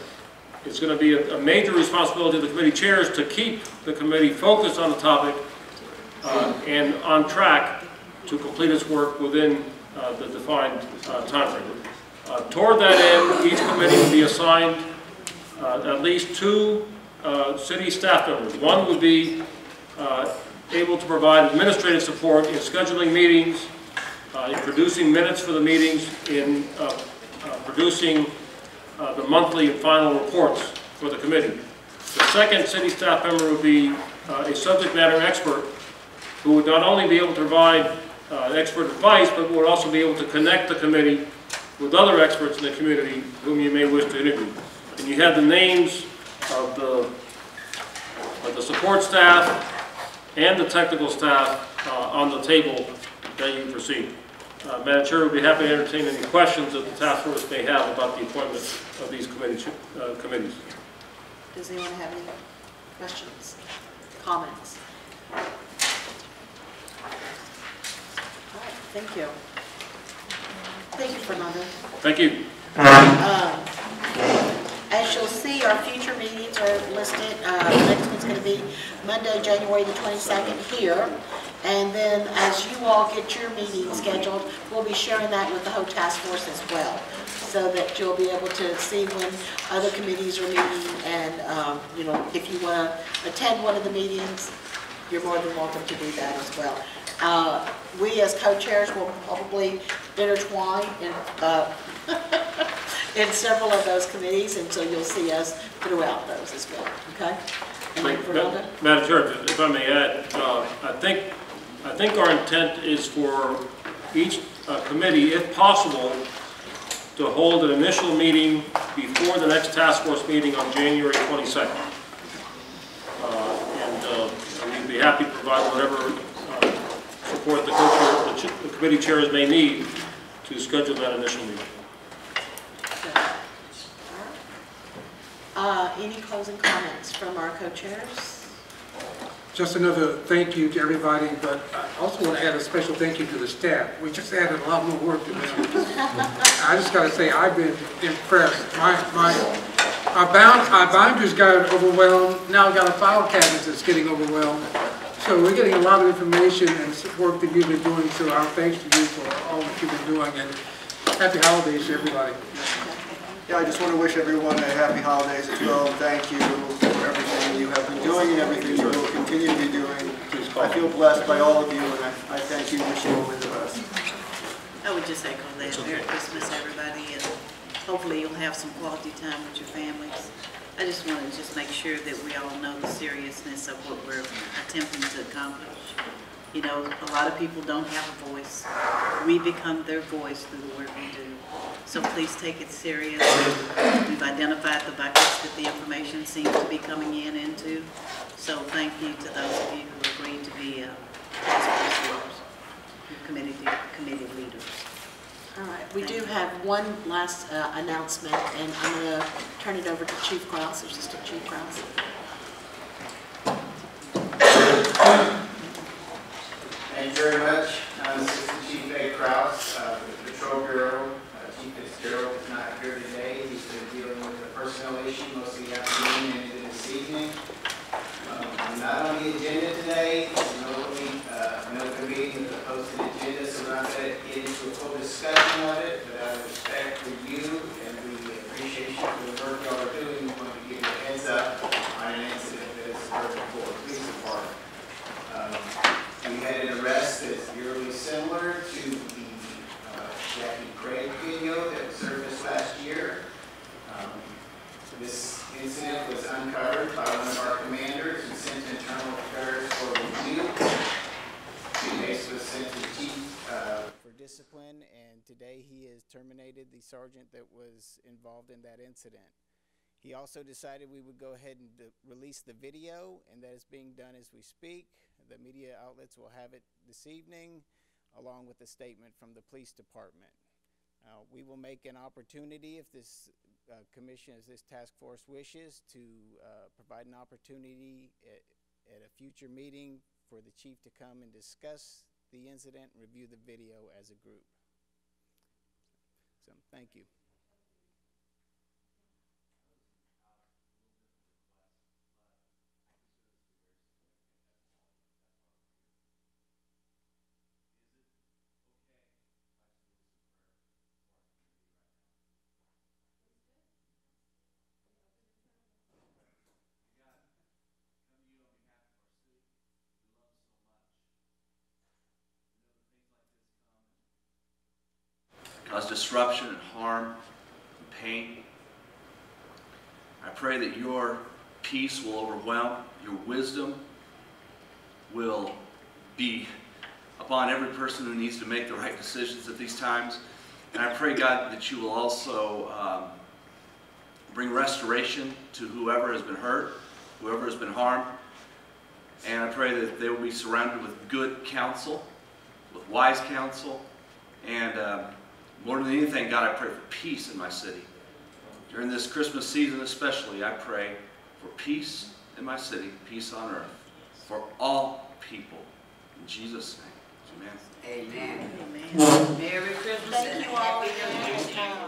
It's going to be a, a major responsibility of the committee chairs to keep the committee focused on the topic uh, and on track to complete its work within uh, the defined uh, timeframe. Uh, Toward that end, each committee will be assigned uh, at least two uh, city staff members. One would be able to provide administrative support in scheduling meetings, in producing minutes for the meetings, in producing uh, the monthly and final reports for the committee. The second city staff member would be uh, a subject matter expert who would not only be able to provide uh, expert advice, but would also be able to connect the committee with other experts in the community whom you may wish to interview. And you have the names of the, of the support staff and the technical staff uh, on the table that you proceed. Uh, Madam Chair, we'd be happy to entertain any questions that the task force may have about the appointment of these committee, uh, committees. Does anyone have any questions, comments? All right, thank you. Thank you, Fernando. Thank you. Um, As you'll see, our future meetings are listed. Uh, Next one's going to be Monday, January the 22nd here. And then as you all get your meeting scheduled, we'll be sharing that with the whole task force as well, so that you'll be able to see when other committees are meeting. And, um, you know, if you want to attend one of the meetings, you're more than welcome to do that as well. Uh, We, as co-chairs, will probably intertwine in, uh, [laughs] in several of those committees, and so you'll see us throughout those as well, okay? And then Fernando? Madam Chair, if I may add, uh, I think, I think our intent is for each uh, committee, if possible, to hold an initial meeting before the next task force meeting on January 22nd. Uh, And uh, we'd be happy to provide whatever uh, support the the ch- the committee chairs may need to schedule that initial meeting. Uh, Any closing comments from our co-chairs? Just another thank you to everybody, but I also want to add a special thank you to the staff. We just added a lot more work to them. I just gotta say, I've been impressed. My, my, our bound, our binders got overwhelmed, now I've got a file cabinet that's getting overwhelmed. So we're getting a lot of information and work that you've been doing, so our thanks to you for all that you've been doing, and happy holidays to everybody. Yeah, I just want to wish everyone a happy holidays as well. Thank you for everything you have been doing and everything you will continue to be doing. I feel blessed by all of you, and I, I thank you, wish you only the best. I would just echo that. Merry Christmas, everybody, and hopefully you'll have some quality time with your families. I just want to just make sure that we all know the seriousness of what we're attempting to accomplish. You know, a lot of people don't have a voice. We become their voice through the work we do. So please take it serious. We've identified the buckets that the information seems to be coming in into. So thank you to those of you who agreed to be uh, task force leaders, committee, committee leaders. All right, we do have one last uh, announcement, and I'm going to turn it over to Chief Kraus, Assistant Chief Kraus. Thank you very much. I'm Assistant Chief Ed Kraus, uh, with the Patrol Bureau. Uh, Fitzgerald is not here today. He's been dealing with a personnel issue most of the afternoon and into this evening. Um, not on the agenda today. It's an open, uh, an open meeting with agenda, so we're not going to get into a full discussion of it. But out of respect for you and the appreciation for the work y'all are doing, we want to give you a heads up on an incident that has occurred before. Police department. Um, We had an arrest Jackie Craig Craigino that surfaced last year. Um, this incident was uncovered by one of our commanders and sent to internal affairs for review. The case was sent to chief uh, for discipline, and today he has terminated the sergeant that was involved in that incident. He also decided we would go ahead and release the video, and that is being done as we speak. The media outlets will have it this evening along with a statement from the police department. Uh, we will make an opportunity if this uh, commission, as this task force wishes, to uh, provide an opportunity at, at a future meeting for the chief to come and discuss the incident, and review the video as a group. So, thank you. Cause disruption and harm and pain. I pray that your peace will overwhelm, your wisdom will be upon every person who needs to make the right decisions at these times. And I pray, God, that you will also um, bring restoration to whoever has been hurt, whoever has been harmed. And I pray that they will be surrounded with good counsel, with wise counsel, and um, more than anything, God, I pray for peace in my city. During this Christmas season especially, I pray for peace in my city, peace on earth, for all people. In Jesus' name, amen. Amen. Amen. Merry Christmas Thank you all